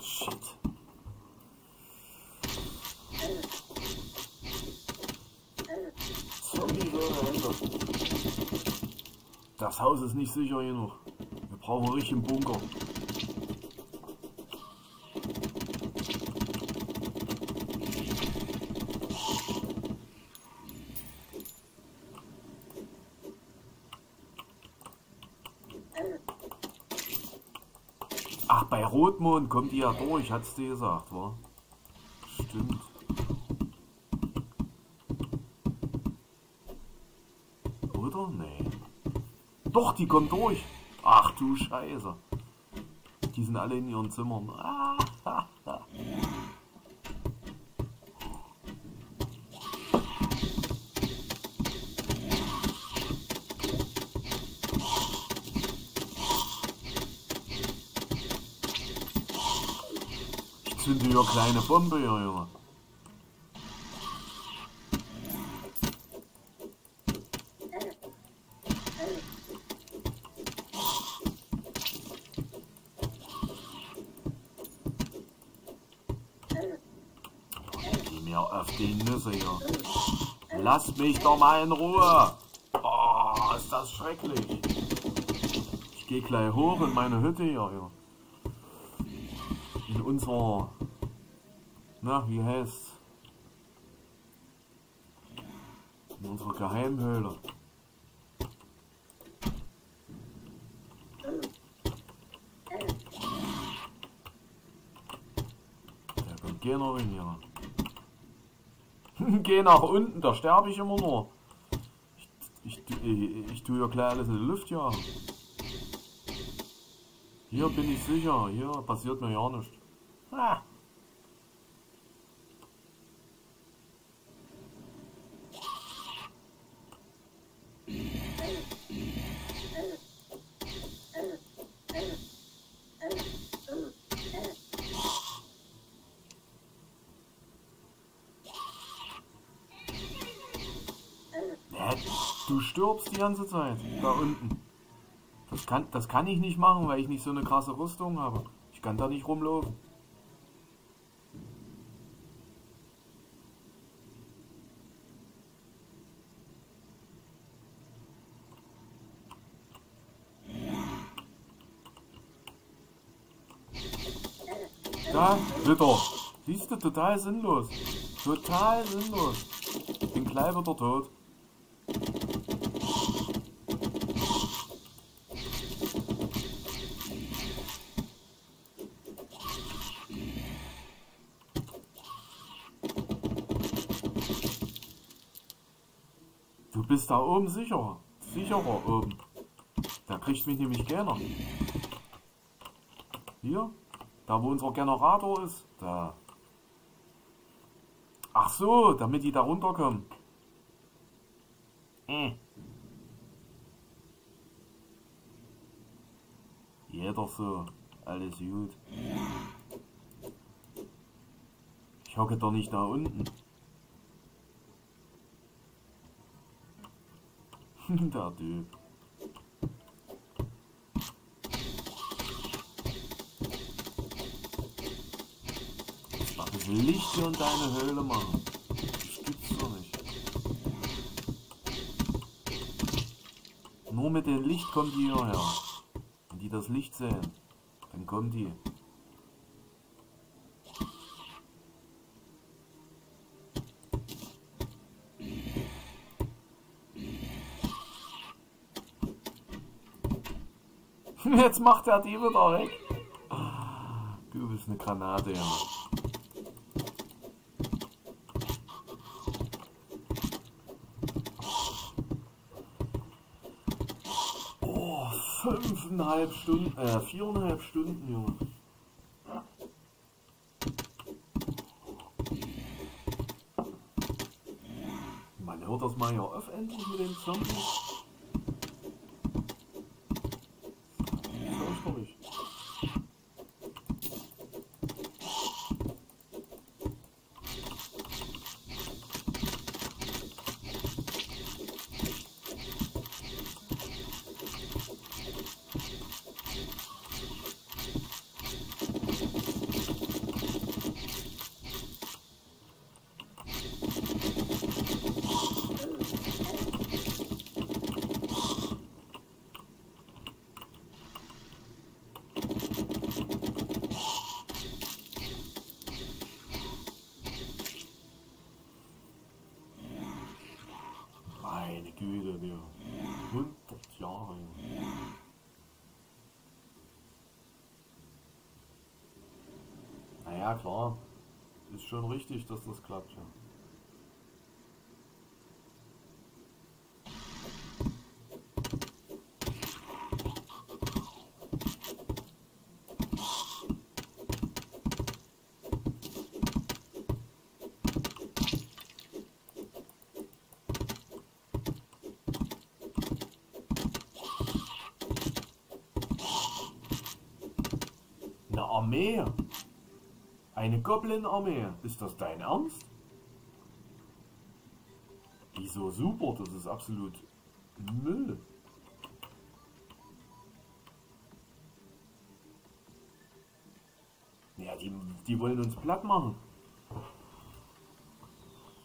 Shit. Das Haus ist nicht sicher genug. Wir brauchen einen richtigen Bunker. Ach, bei Rotmond kommt die ja durch, hat's dir gesagt, wa? Stimmt. Oder? Nee. Doch, die kommt durch. Ach du Scheiße. Die sind alle in ihren Zimmern. Ah, ha, ha. Hier kleine Bombe hier, Junge. Auf die Nüsse hier. Lass mich doch mal in Ruhe. Oh, ist das schrecklich. Ich gehe gleich hoch in meine Hütte hier. hier. In unserer, nach, wie heißt In unserer Geheimhöhle. Ja, komm, geh noch in hier. (laughs) geh nach unten, da sterbe ich immer nur. Ich, ich, ich, ich tue ja gleich alles in die Luft jagen. Hier bin ich sicher, hier passiert mir ja nichts. Stirbst die ganze Zeit. Da unten. Das kann, das kann ich nicht machen, weil ich nicht so eine krasse Rüstung habe. Ich kann da nicht rumlaufen. Da, Ritter. Siehst du, total sinnlos. Total sinnlos. Ich bin gleich wieder tot. Bist da oben sicher. Sicherer oben. Da kriegt mich nämlich gerne. Hier? Da wo unser Generator ist. Da. Ach so, damit die da runterkommen. Äh. Jeder so. Alles gut. Ich hocke doch nicht da unten. Der Typ. Mach das Licht hier in deine Höhle machen. Das gibt's doch nicht. Nur mit dem Licht kommt die hierher. Wenn die das Licht sehen, dann kommen die. (laughs) Jetzt macht er die wieder weg. Du bist eine Granate, ja. Oh, fünfeinhalb Stunden, äh, viereinhalb Stunden, Junge. Man hört das mal ja auf endlich mit den Zombies. Klar. Ist schon richtig, dass das klappt, ja. Armee. Eine Goblin-Armee. Ist das dein Ernst? Wieso super? Das ist absolut Müll. Ja, die, die wollen uns platt machen.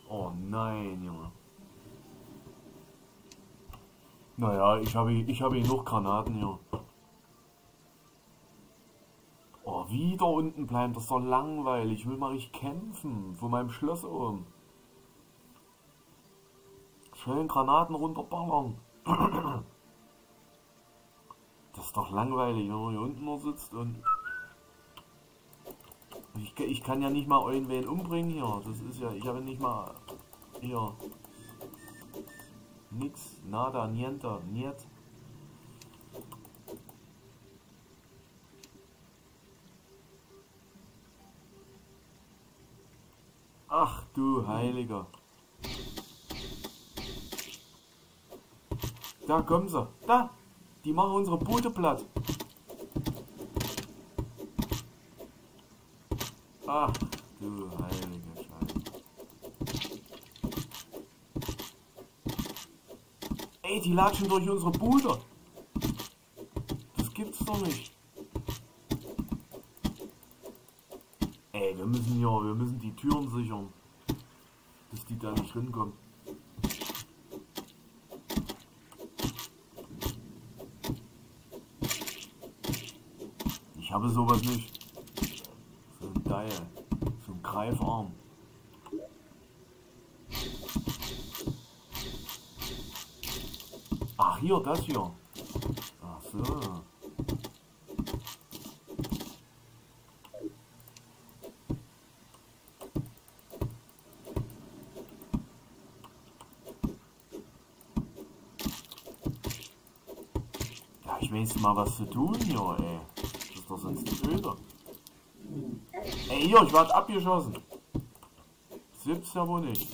Oh nein, Junge. Naja, ich habe ich habe noch Granaten hier. wieder unten bleiben, das ist doch langweilig. Ich will mal richtig kämpfen, von meinem Schloss oben. Schön Granaten runterballern. (clears throat) Das ist doch langweilig, wenn man hier unten nur sitzt und... Ich, ich kann ja nicht mal irgendwen umbringen hier. Das ist ja, ich habe nicht mal hier nix, nada, niente, niet. Ach du Heiliger. Da kommen sie. Da! Die machen unsere Boote platt. Ach du heilige Scheiße. Ey, die latschen durch unsere Bude. Das gibt's doch nicht. Ey, wir müssen hier, wir müssen die Türen sichern. Die da nicht hinkommen. Ich habe sowas nicht. So ein Teil. So ein Greifarm. Ach, hier, das hier. Ach so. Weiß mal was zu tun hier, ey. Das ist doch sonst öde. Ey, hier, ich werde abgeschossen. Das gibt's ja wohl nicht.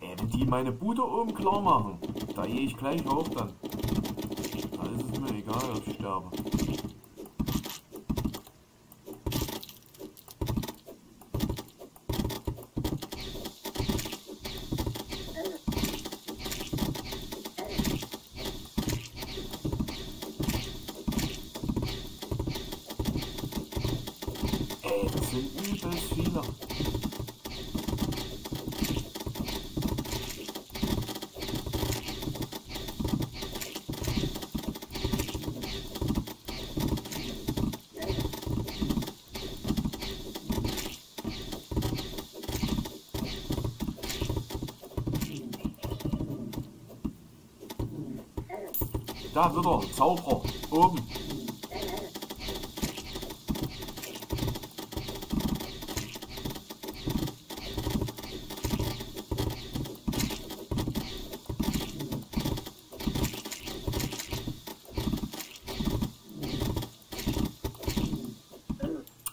Ey, wenn die meine Bude oben klar machen, da gehe ich gleich hoch dann. Da ist es mir egal, ob ich sterbe. Ey, das sind übelst viele. Da wird er, Zauberer, oben.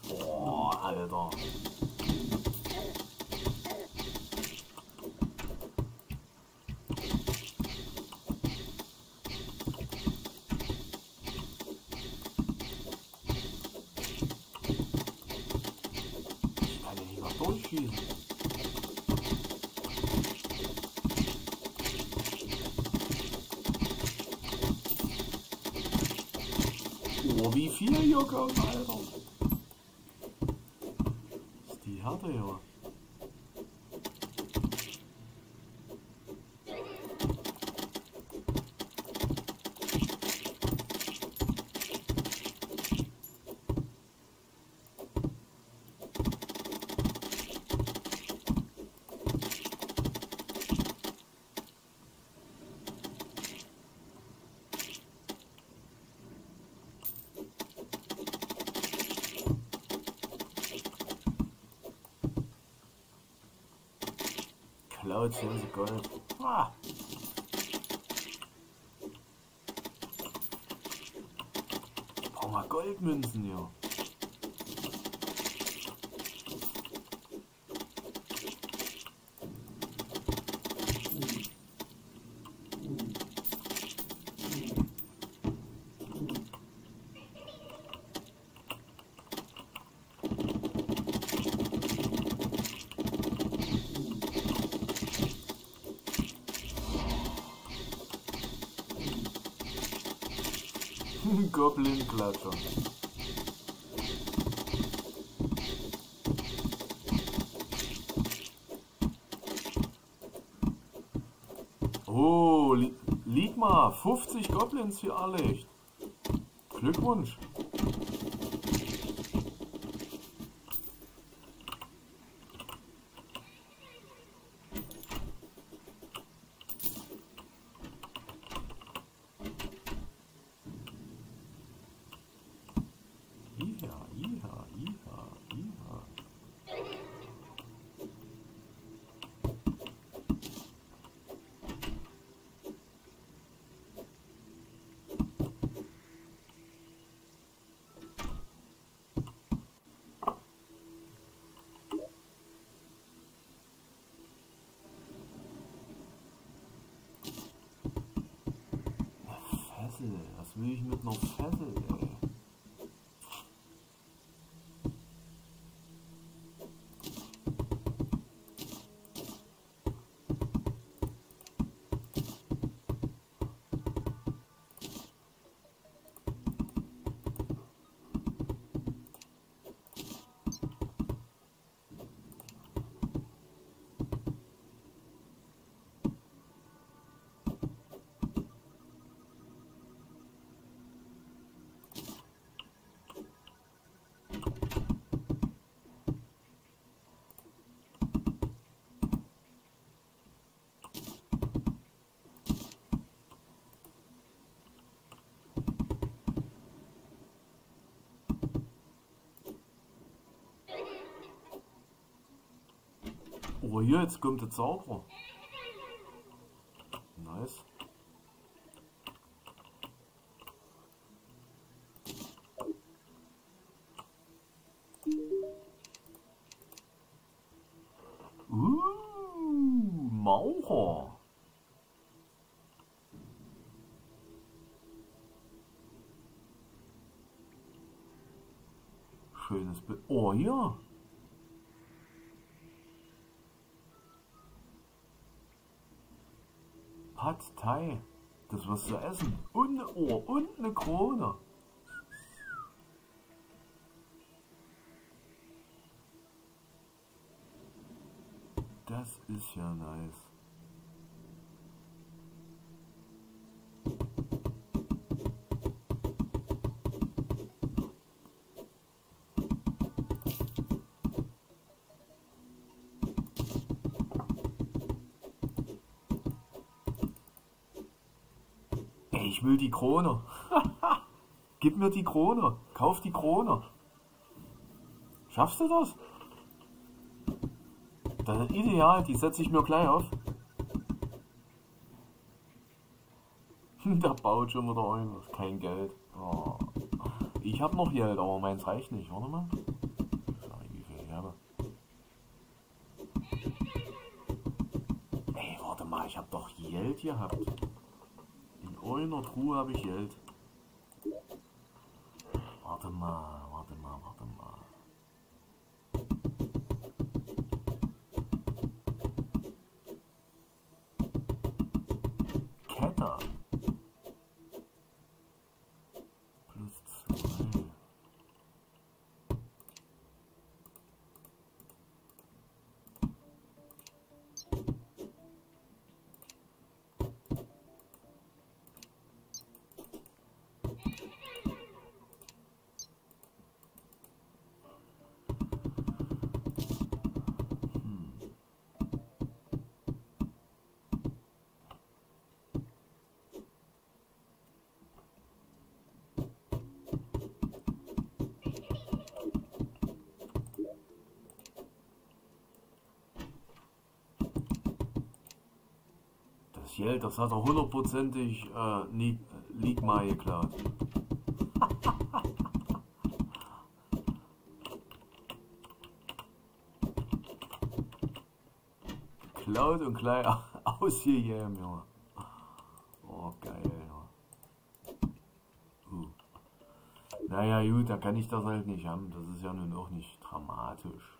Boah, Alter. Ich kann ja nicht mal durchschießen. Oh, wie viel hier kommen, Alter. Das ist die Härte hier. Cloud Sense Gold. Ah. Ich brauch mal Goldmünzen hier. Goblin-Klatscher. Oh, li lieg mal, 50 Goblins für Erlicht. Glückwunsch. will ich mit einer Fessel, ey? Oh, hier, jetzt kommt der Zauberer. Nice. Uh, Maurer. Schönes Bild. Oh, hier. Thai. Das wirst du essen. Und ein Ohr und eine Krone. Das ist ja nice. Ich will die Krone. (laughs) Gib mir die Krone. Kauf die Krone. Schaffst du das? Das ist ideal, die setze ich mir gleich auf. (laughs) Da baut schon wieder irgendwas. Kein Geld. Oh. Ich habe noch Geld, aber meins reicht nicht. Warte mal. Schau, wie viel ich habe. Ey, warte mal, ich habe doch Geld gehabt. In einer Truhe habe ich Geld. Warte mal, warte mal, warte mal. Kette. Plus zwei. Geld, das hat er hundertprozentig äh, nie, geklaut. (laughs) Geklaut und gleich (laughs) ausgegeben, Junge. Oh, geil, Junge. Uh. Naja, gut, da kann ich das halt nicht haben. Das ist ja nun auch nicht dramatisch.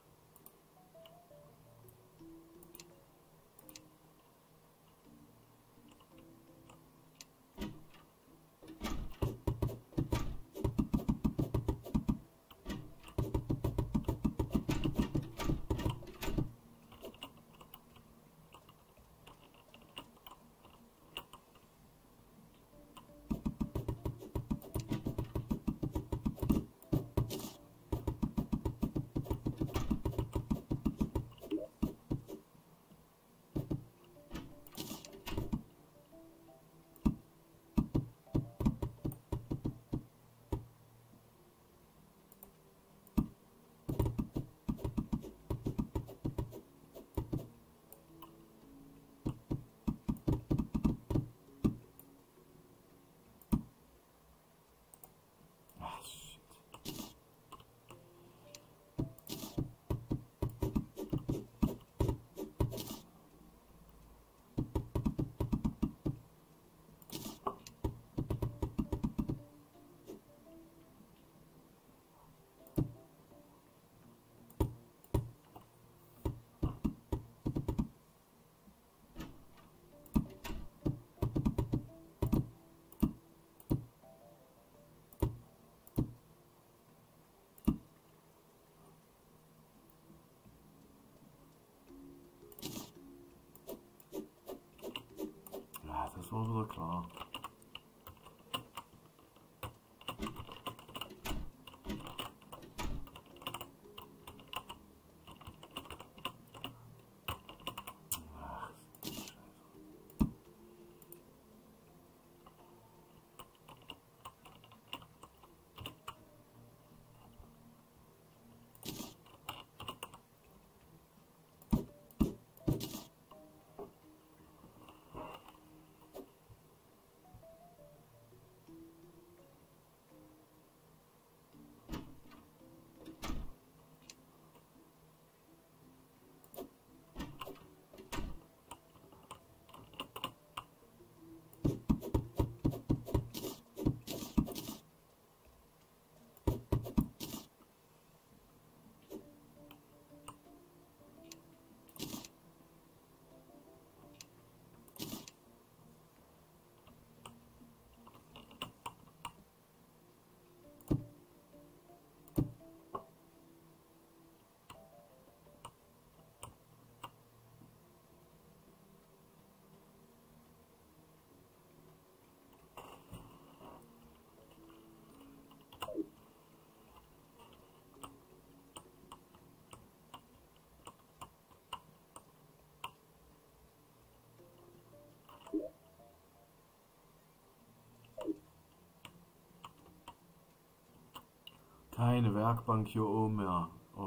Keine Werkbank hier oben mehr. Oh,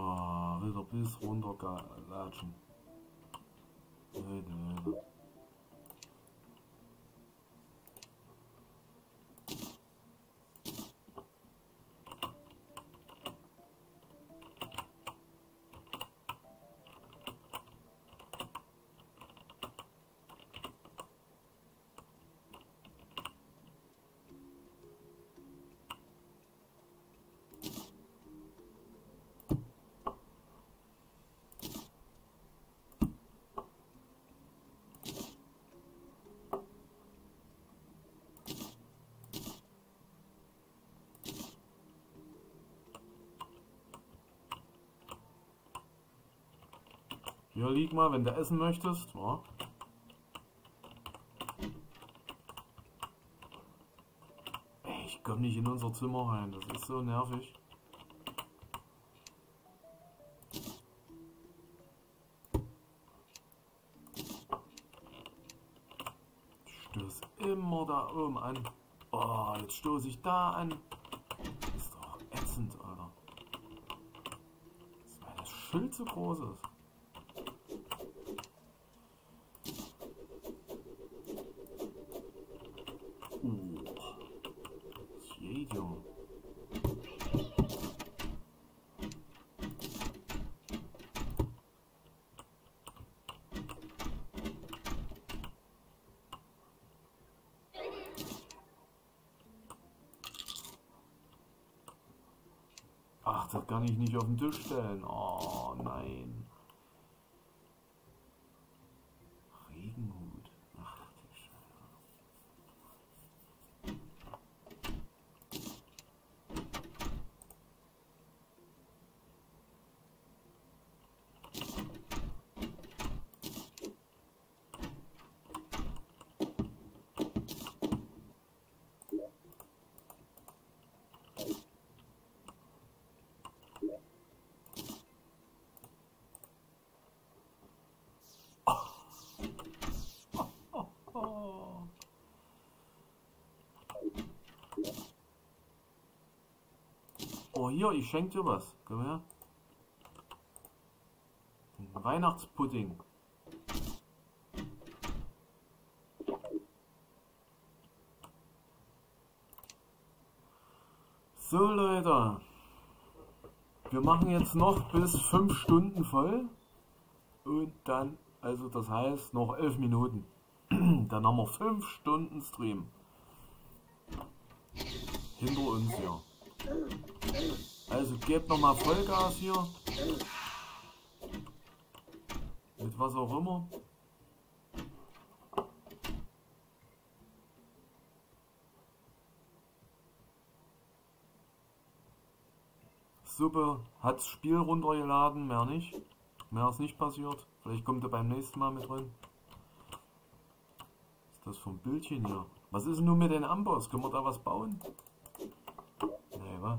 wieder bis runter latschen. Leute, Leute. Hier lieg mal, wenn du essen möchtest. Ja. Ich komme nicht in unser Zimmer rein, das ist so nervig. Ich stoß immer da oben an. Oh, jetzt stoße ich da an. Das ist doch ätzend, Alter. Weil das Schild zu groß ist. Oh. Jedio. Ach, das kann ich nicht auf den Tisch stellen. Oh nein. Regenhut. Ach du Scheiße. Oh. Oh, hier, ich schenke dir was. Komm her. Weihnachtspudding. So, Leute. Wir machen jetzt noch bis 5 Stunden voll. Und dann, also das heißt, noch 11 Minuten. (clears throat) Dann haben wir 5 Stunden Stream. Hinter uns hier. Also gebt nochmal Vollgas hier. Mit was auch immer. Suppe hat das Spiel runtergeladen, mehr nicht. Mehr ist nicht passiert. Vielleicht kommt er beim nächsten Mal mit drin. das vom Bildchen hier? Was ist denn nun mit den Amboss? Können wir da was bauen? Nee, wa?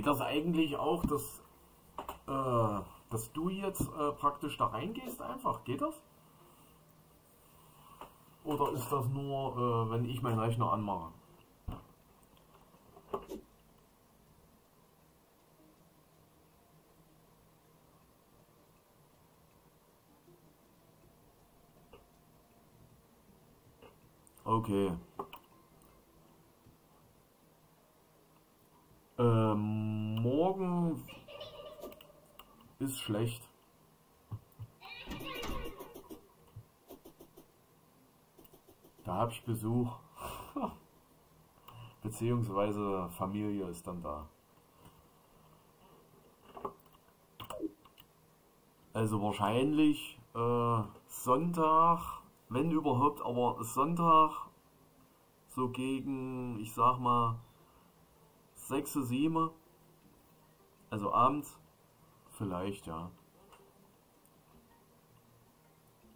Geht das eigentlich auch, dass, äh, dass du jetzt äh, praktisch da reingehst einfach? Geht das? Oder ist das nur, äh, wenn ich meinen Rechner anmache? Okay. Ähm, morgen ist schlecht. Da habe ich Besuch. (laughs) Beziehungsweise Familie ist dann da. Also wahrscheinlich äh, Sonntag, wenn überhaupt, aber Sonntag so gegen, ich sag mal, 6, 7, also abends, vielleicht, ja.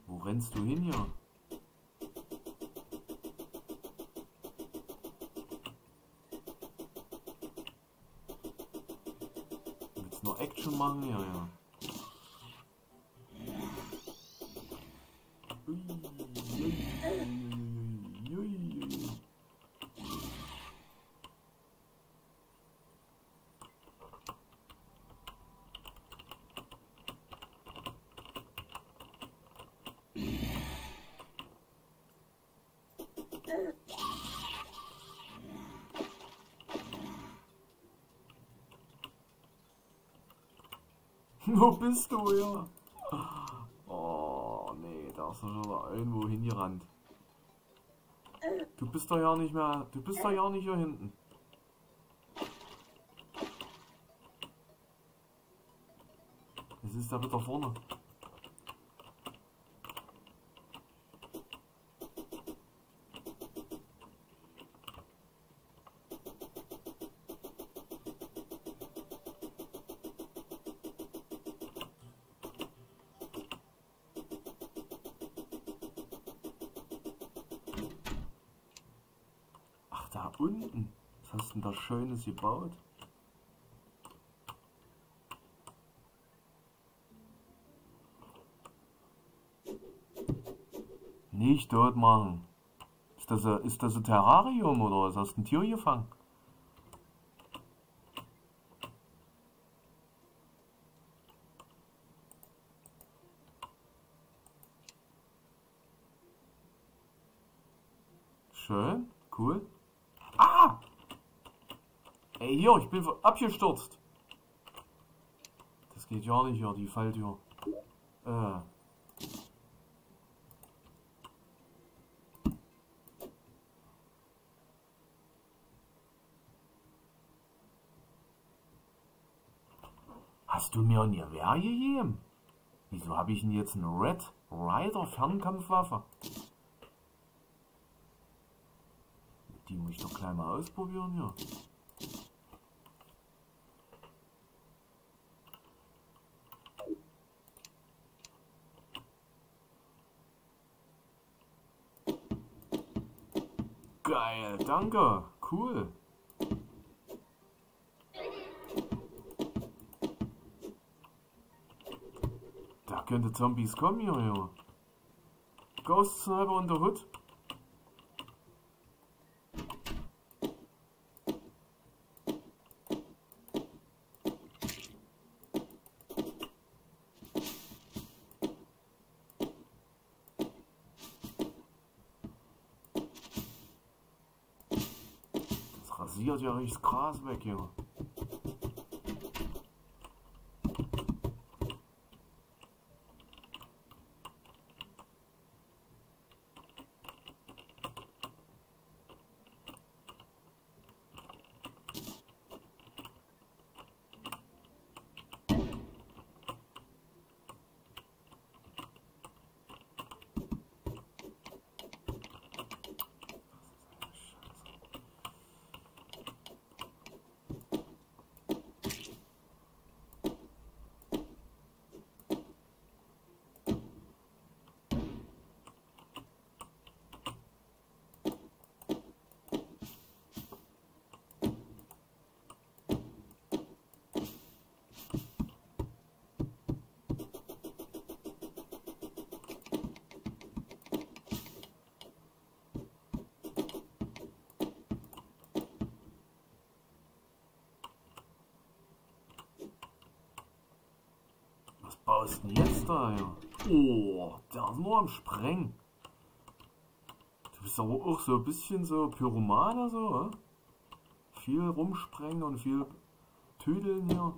Wo rennst du hin hier? Willst du noch Action machen? Ja, ja. (laughs) Wo bist du ja? Oh, nee, da ist er schon irgendwo hingerannt. Du bist doch ja nicht mehr, du bist doch ja nicht hier hinten. Es ist da wieder vorne. Ach, da unten. Was hast Schönes gebaut? Nicht dort machen. Ist das, ein, ist das ein Terrarium oder was? Hast du ein Tier gefangen? Schön, cool. Ah! Hier, ich bin abgestürzt. Das geht ja nicht hier, die Falltür. Äh. Hast du mir ein Gewehr gegeben? Wieso habe ich denn jetzt eine Red Rider Fernkampfwaffe? Die muss ich doch gleich mal ausprobieren, ja. Danke, cool. Da könnte Zombies kommen ja. Ghost Sniper und der Hood. Das rasiert ja richtig ja? Oh, der ist nur am Sprengen. Du bist aber auch so ein bisschen so Pyromane, so, wa? Viel rumsprengen und viel tüdeln hier.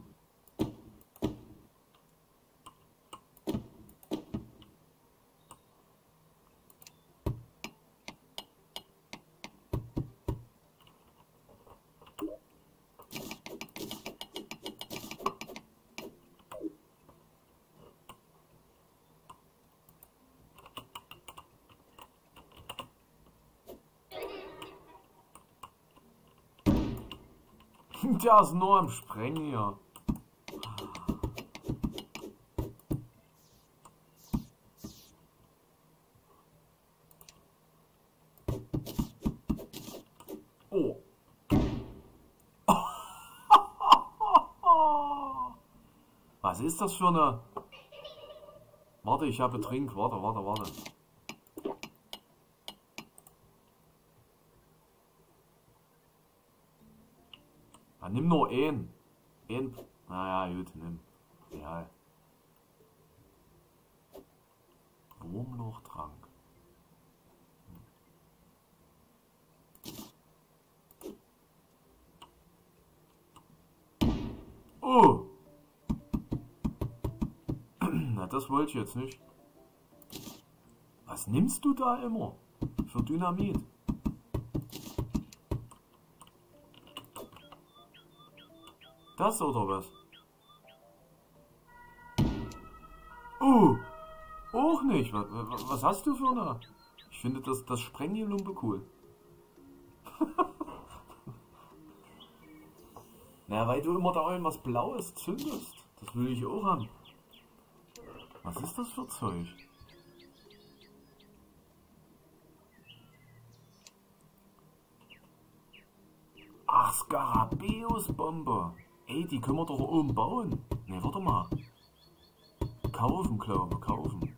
Der ist nur am Sprengen hier. Oh. (laughs) Was ist das für eine... Warte, ich habe Trink. Warte, warte, warte. Ah, nimm nur einen. Ein. Naja, gut, nimm. Ja. Wurmlochtrank. Oh! Na, das wollte ich jetzt nicht. Was nimmst du da immer? Für Dynamit? Das oder was? Oh! Auch nicht. Was, was hast du für eine? Ich finde das, das Sprengelumpe cool. (laughs) Na, weil du immer da irgendwas Blaues zündest. Das will ich auch haben. Was ist das für Zeug? Ach, Scarabeus-Bombe. Ey, die können wir doch oben bauen. Ne, warte mal. Kaufen, glaube kaufen.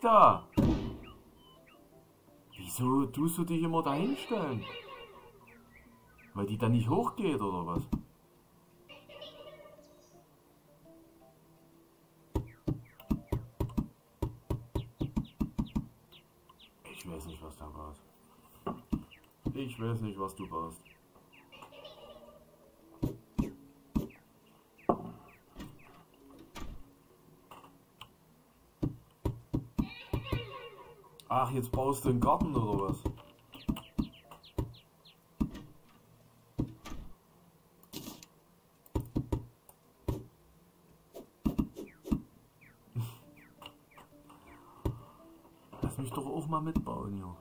Da! Wieso tust du dich immer dahinstellen? Weil die dann nicht hochgeht oder was? Ich weiß nicht, was da baust. Ich weiß nicht, was du baust. Ach, jetzt baust du einen Garten oder was? (laughs) Lass mich doch auch mal mitbauen, jo.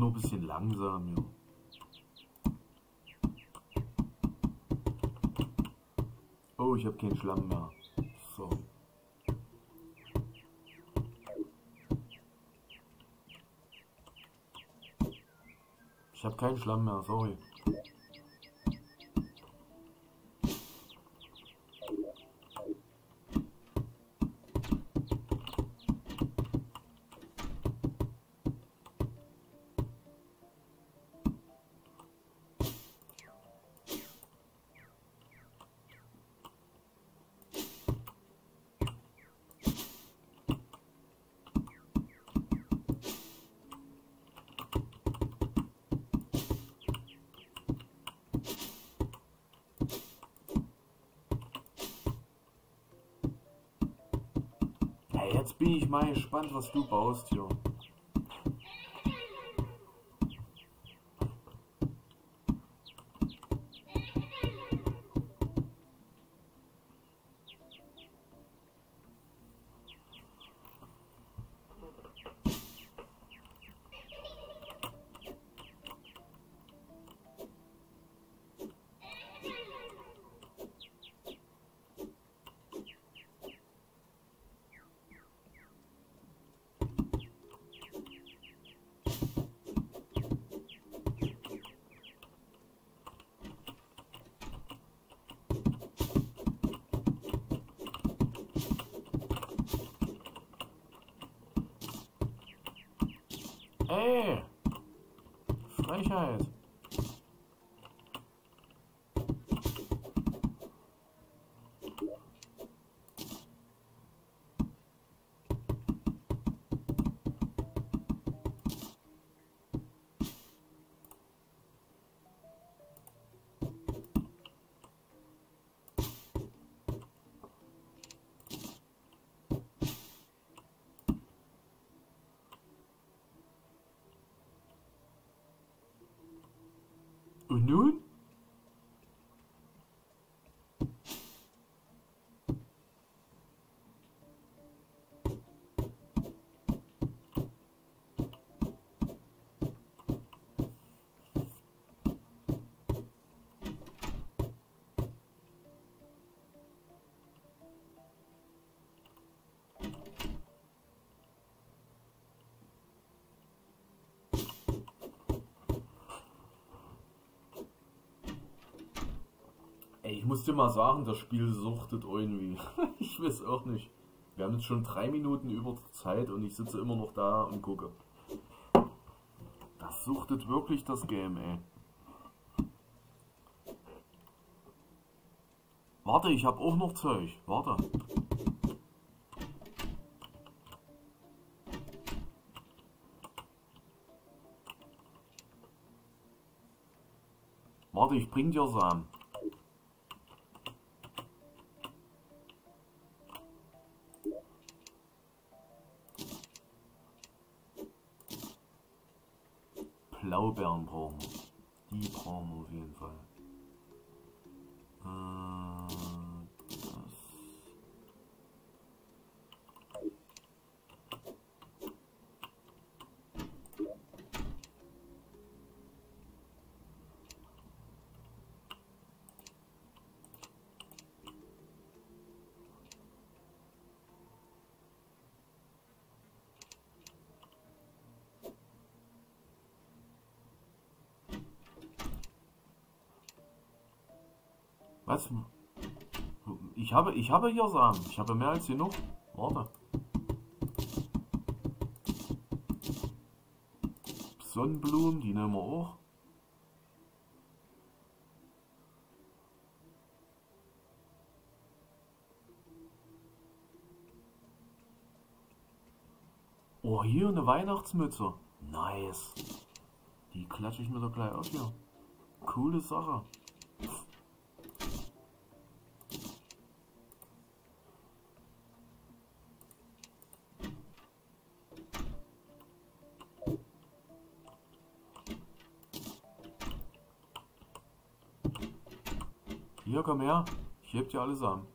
Bin nur ein bisschen langsam, jo. Oh, ich habe keinen Schlamm mehr. So. Ich habe keinen Schlamm mehr, sorry. Jetzt bin ich mal gespannt, was du baust hier. Ey! Frechheit! Ey, ich muss dir mal sagen, das Spiel suchtet irgendwie. (laughs) ich weiß auch nicht. Wir haben jetzt schon drei Minuten über der Zeit und ich sitze immer noch da und gucke. Das suchtet wirklich das Game, ey. Warte, ich habe auch noch Zeug. Warte. Warte, ich bring dir Samen. home. Ich habe, ich habe hier Samen. Ich habe mehr als genug. Warte. Sonnenblumen, die nehmen wir auch. Oh, hier eine Weihnachtsmütze. Nice. Die klatsche ich mir doch gleich auf hier. Coole Sache. Komm her. Ich heb dir alles an.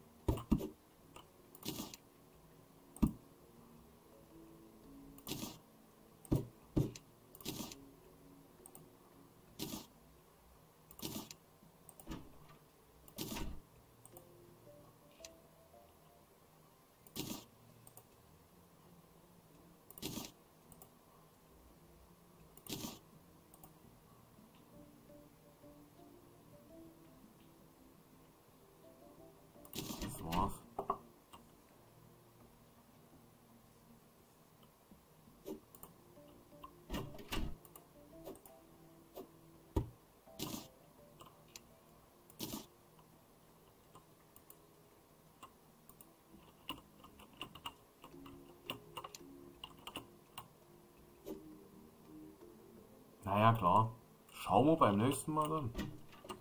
klar. Schauen wir beim nächsten Mal dann.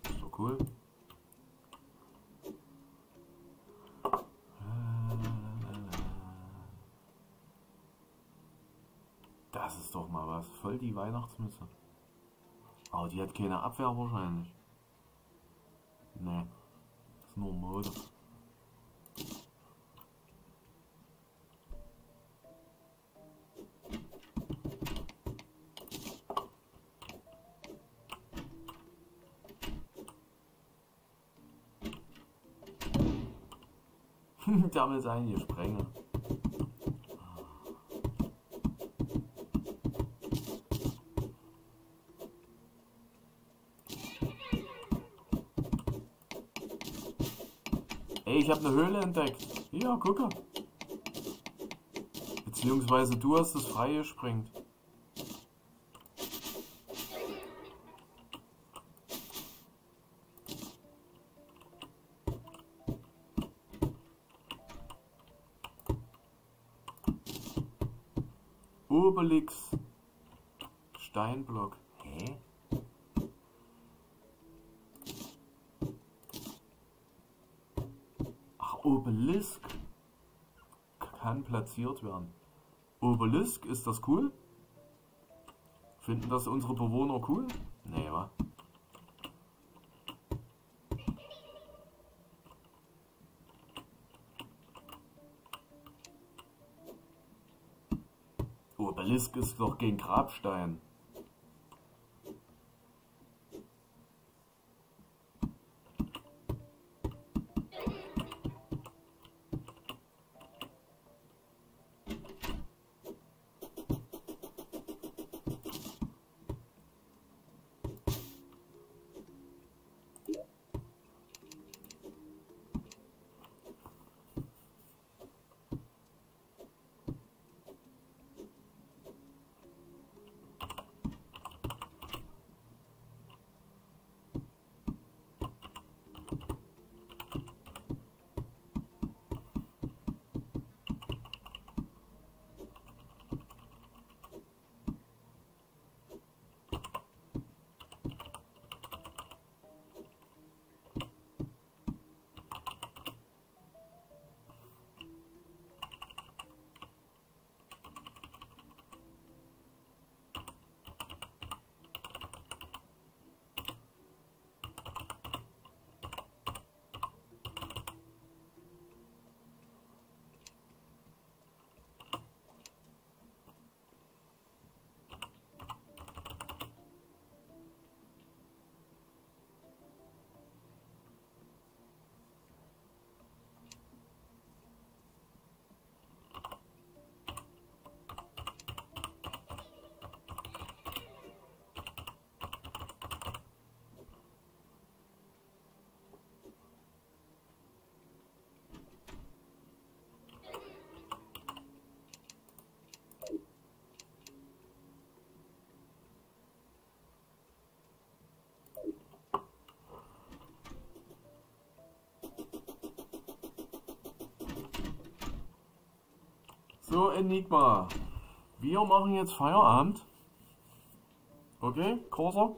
Ist doch cool. Das ist doch mal was. Voll die Weihnachtsmütze. Aber die hat keine Abwehr wahrscheinlich. Nee. Ist nur Mode. Damit sein Gesprenge. Ey, ich habe eine Höhle entdeckt. Ja, gucke. Beziehungsweise du hast das freie springt. Obelix. Steinblock. Hä? Ach, Obelisk kann platziert werden. Obelisk, ist das cool? Finden das unsere Bewohner cool? Nee, wa? Obelisk ist doch gegen Grabstein. So, Enigma. Wir machen jetzt Feierabend. Okay, Corsa?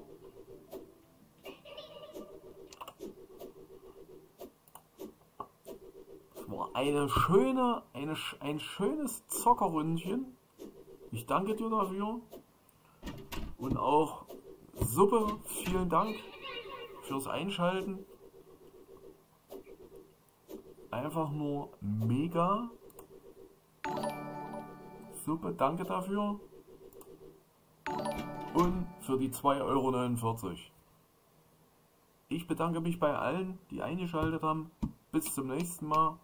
Es war eine schöne, eine, ein schönes Zockerründchen. Ich danke dir dafür. Und auch Suppe, vielen Dank fürs Einschalten. Einfach nur mega. Super, danke dafür. Und für die 2,49 Euro. Ich bedanke mich bei allen, die eingeschaltet haben. Bis zum nächsten Mal.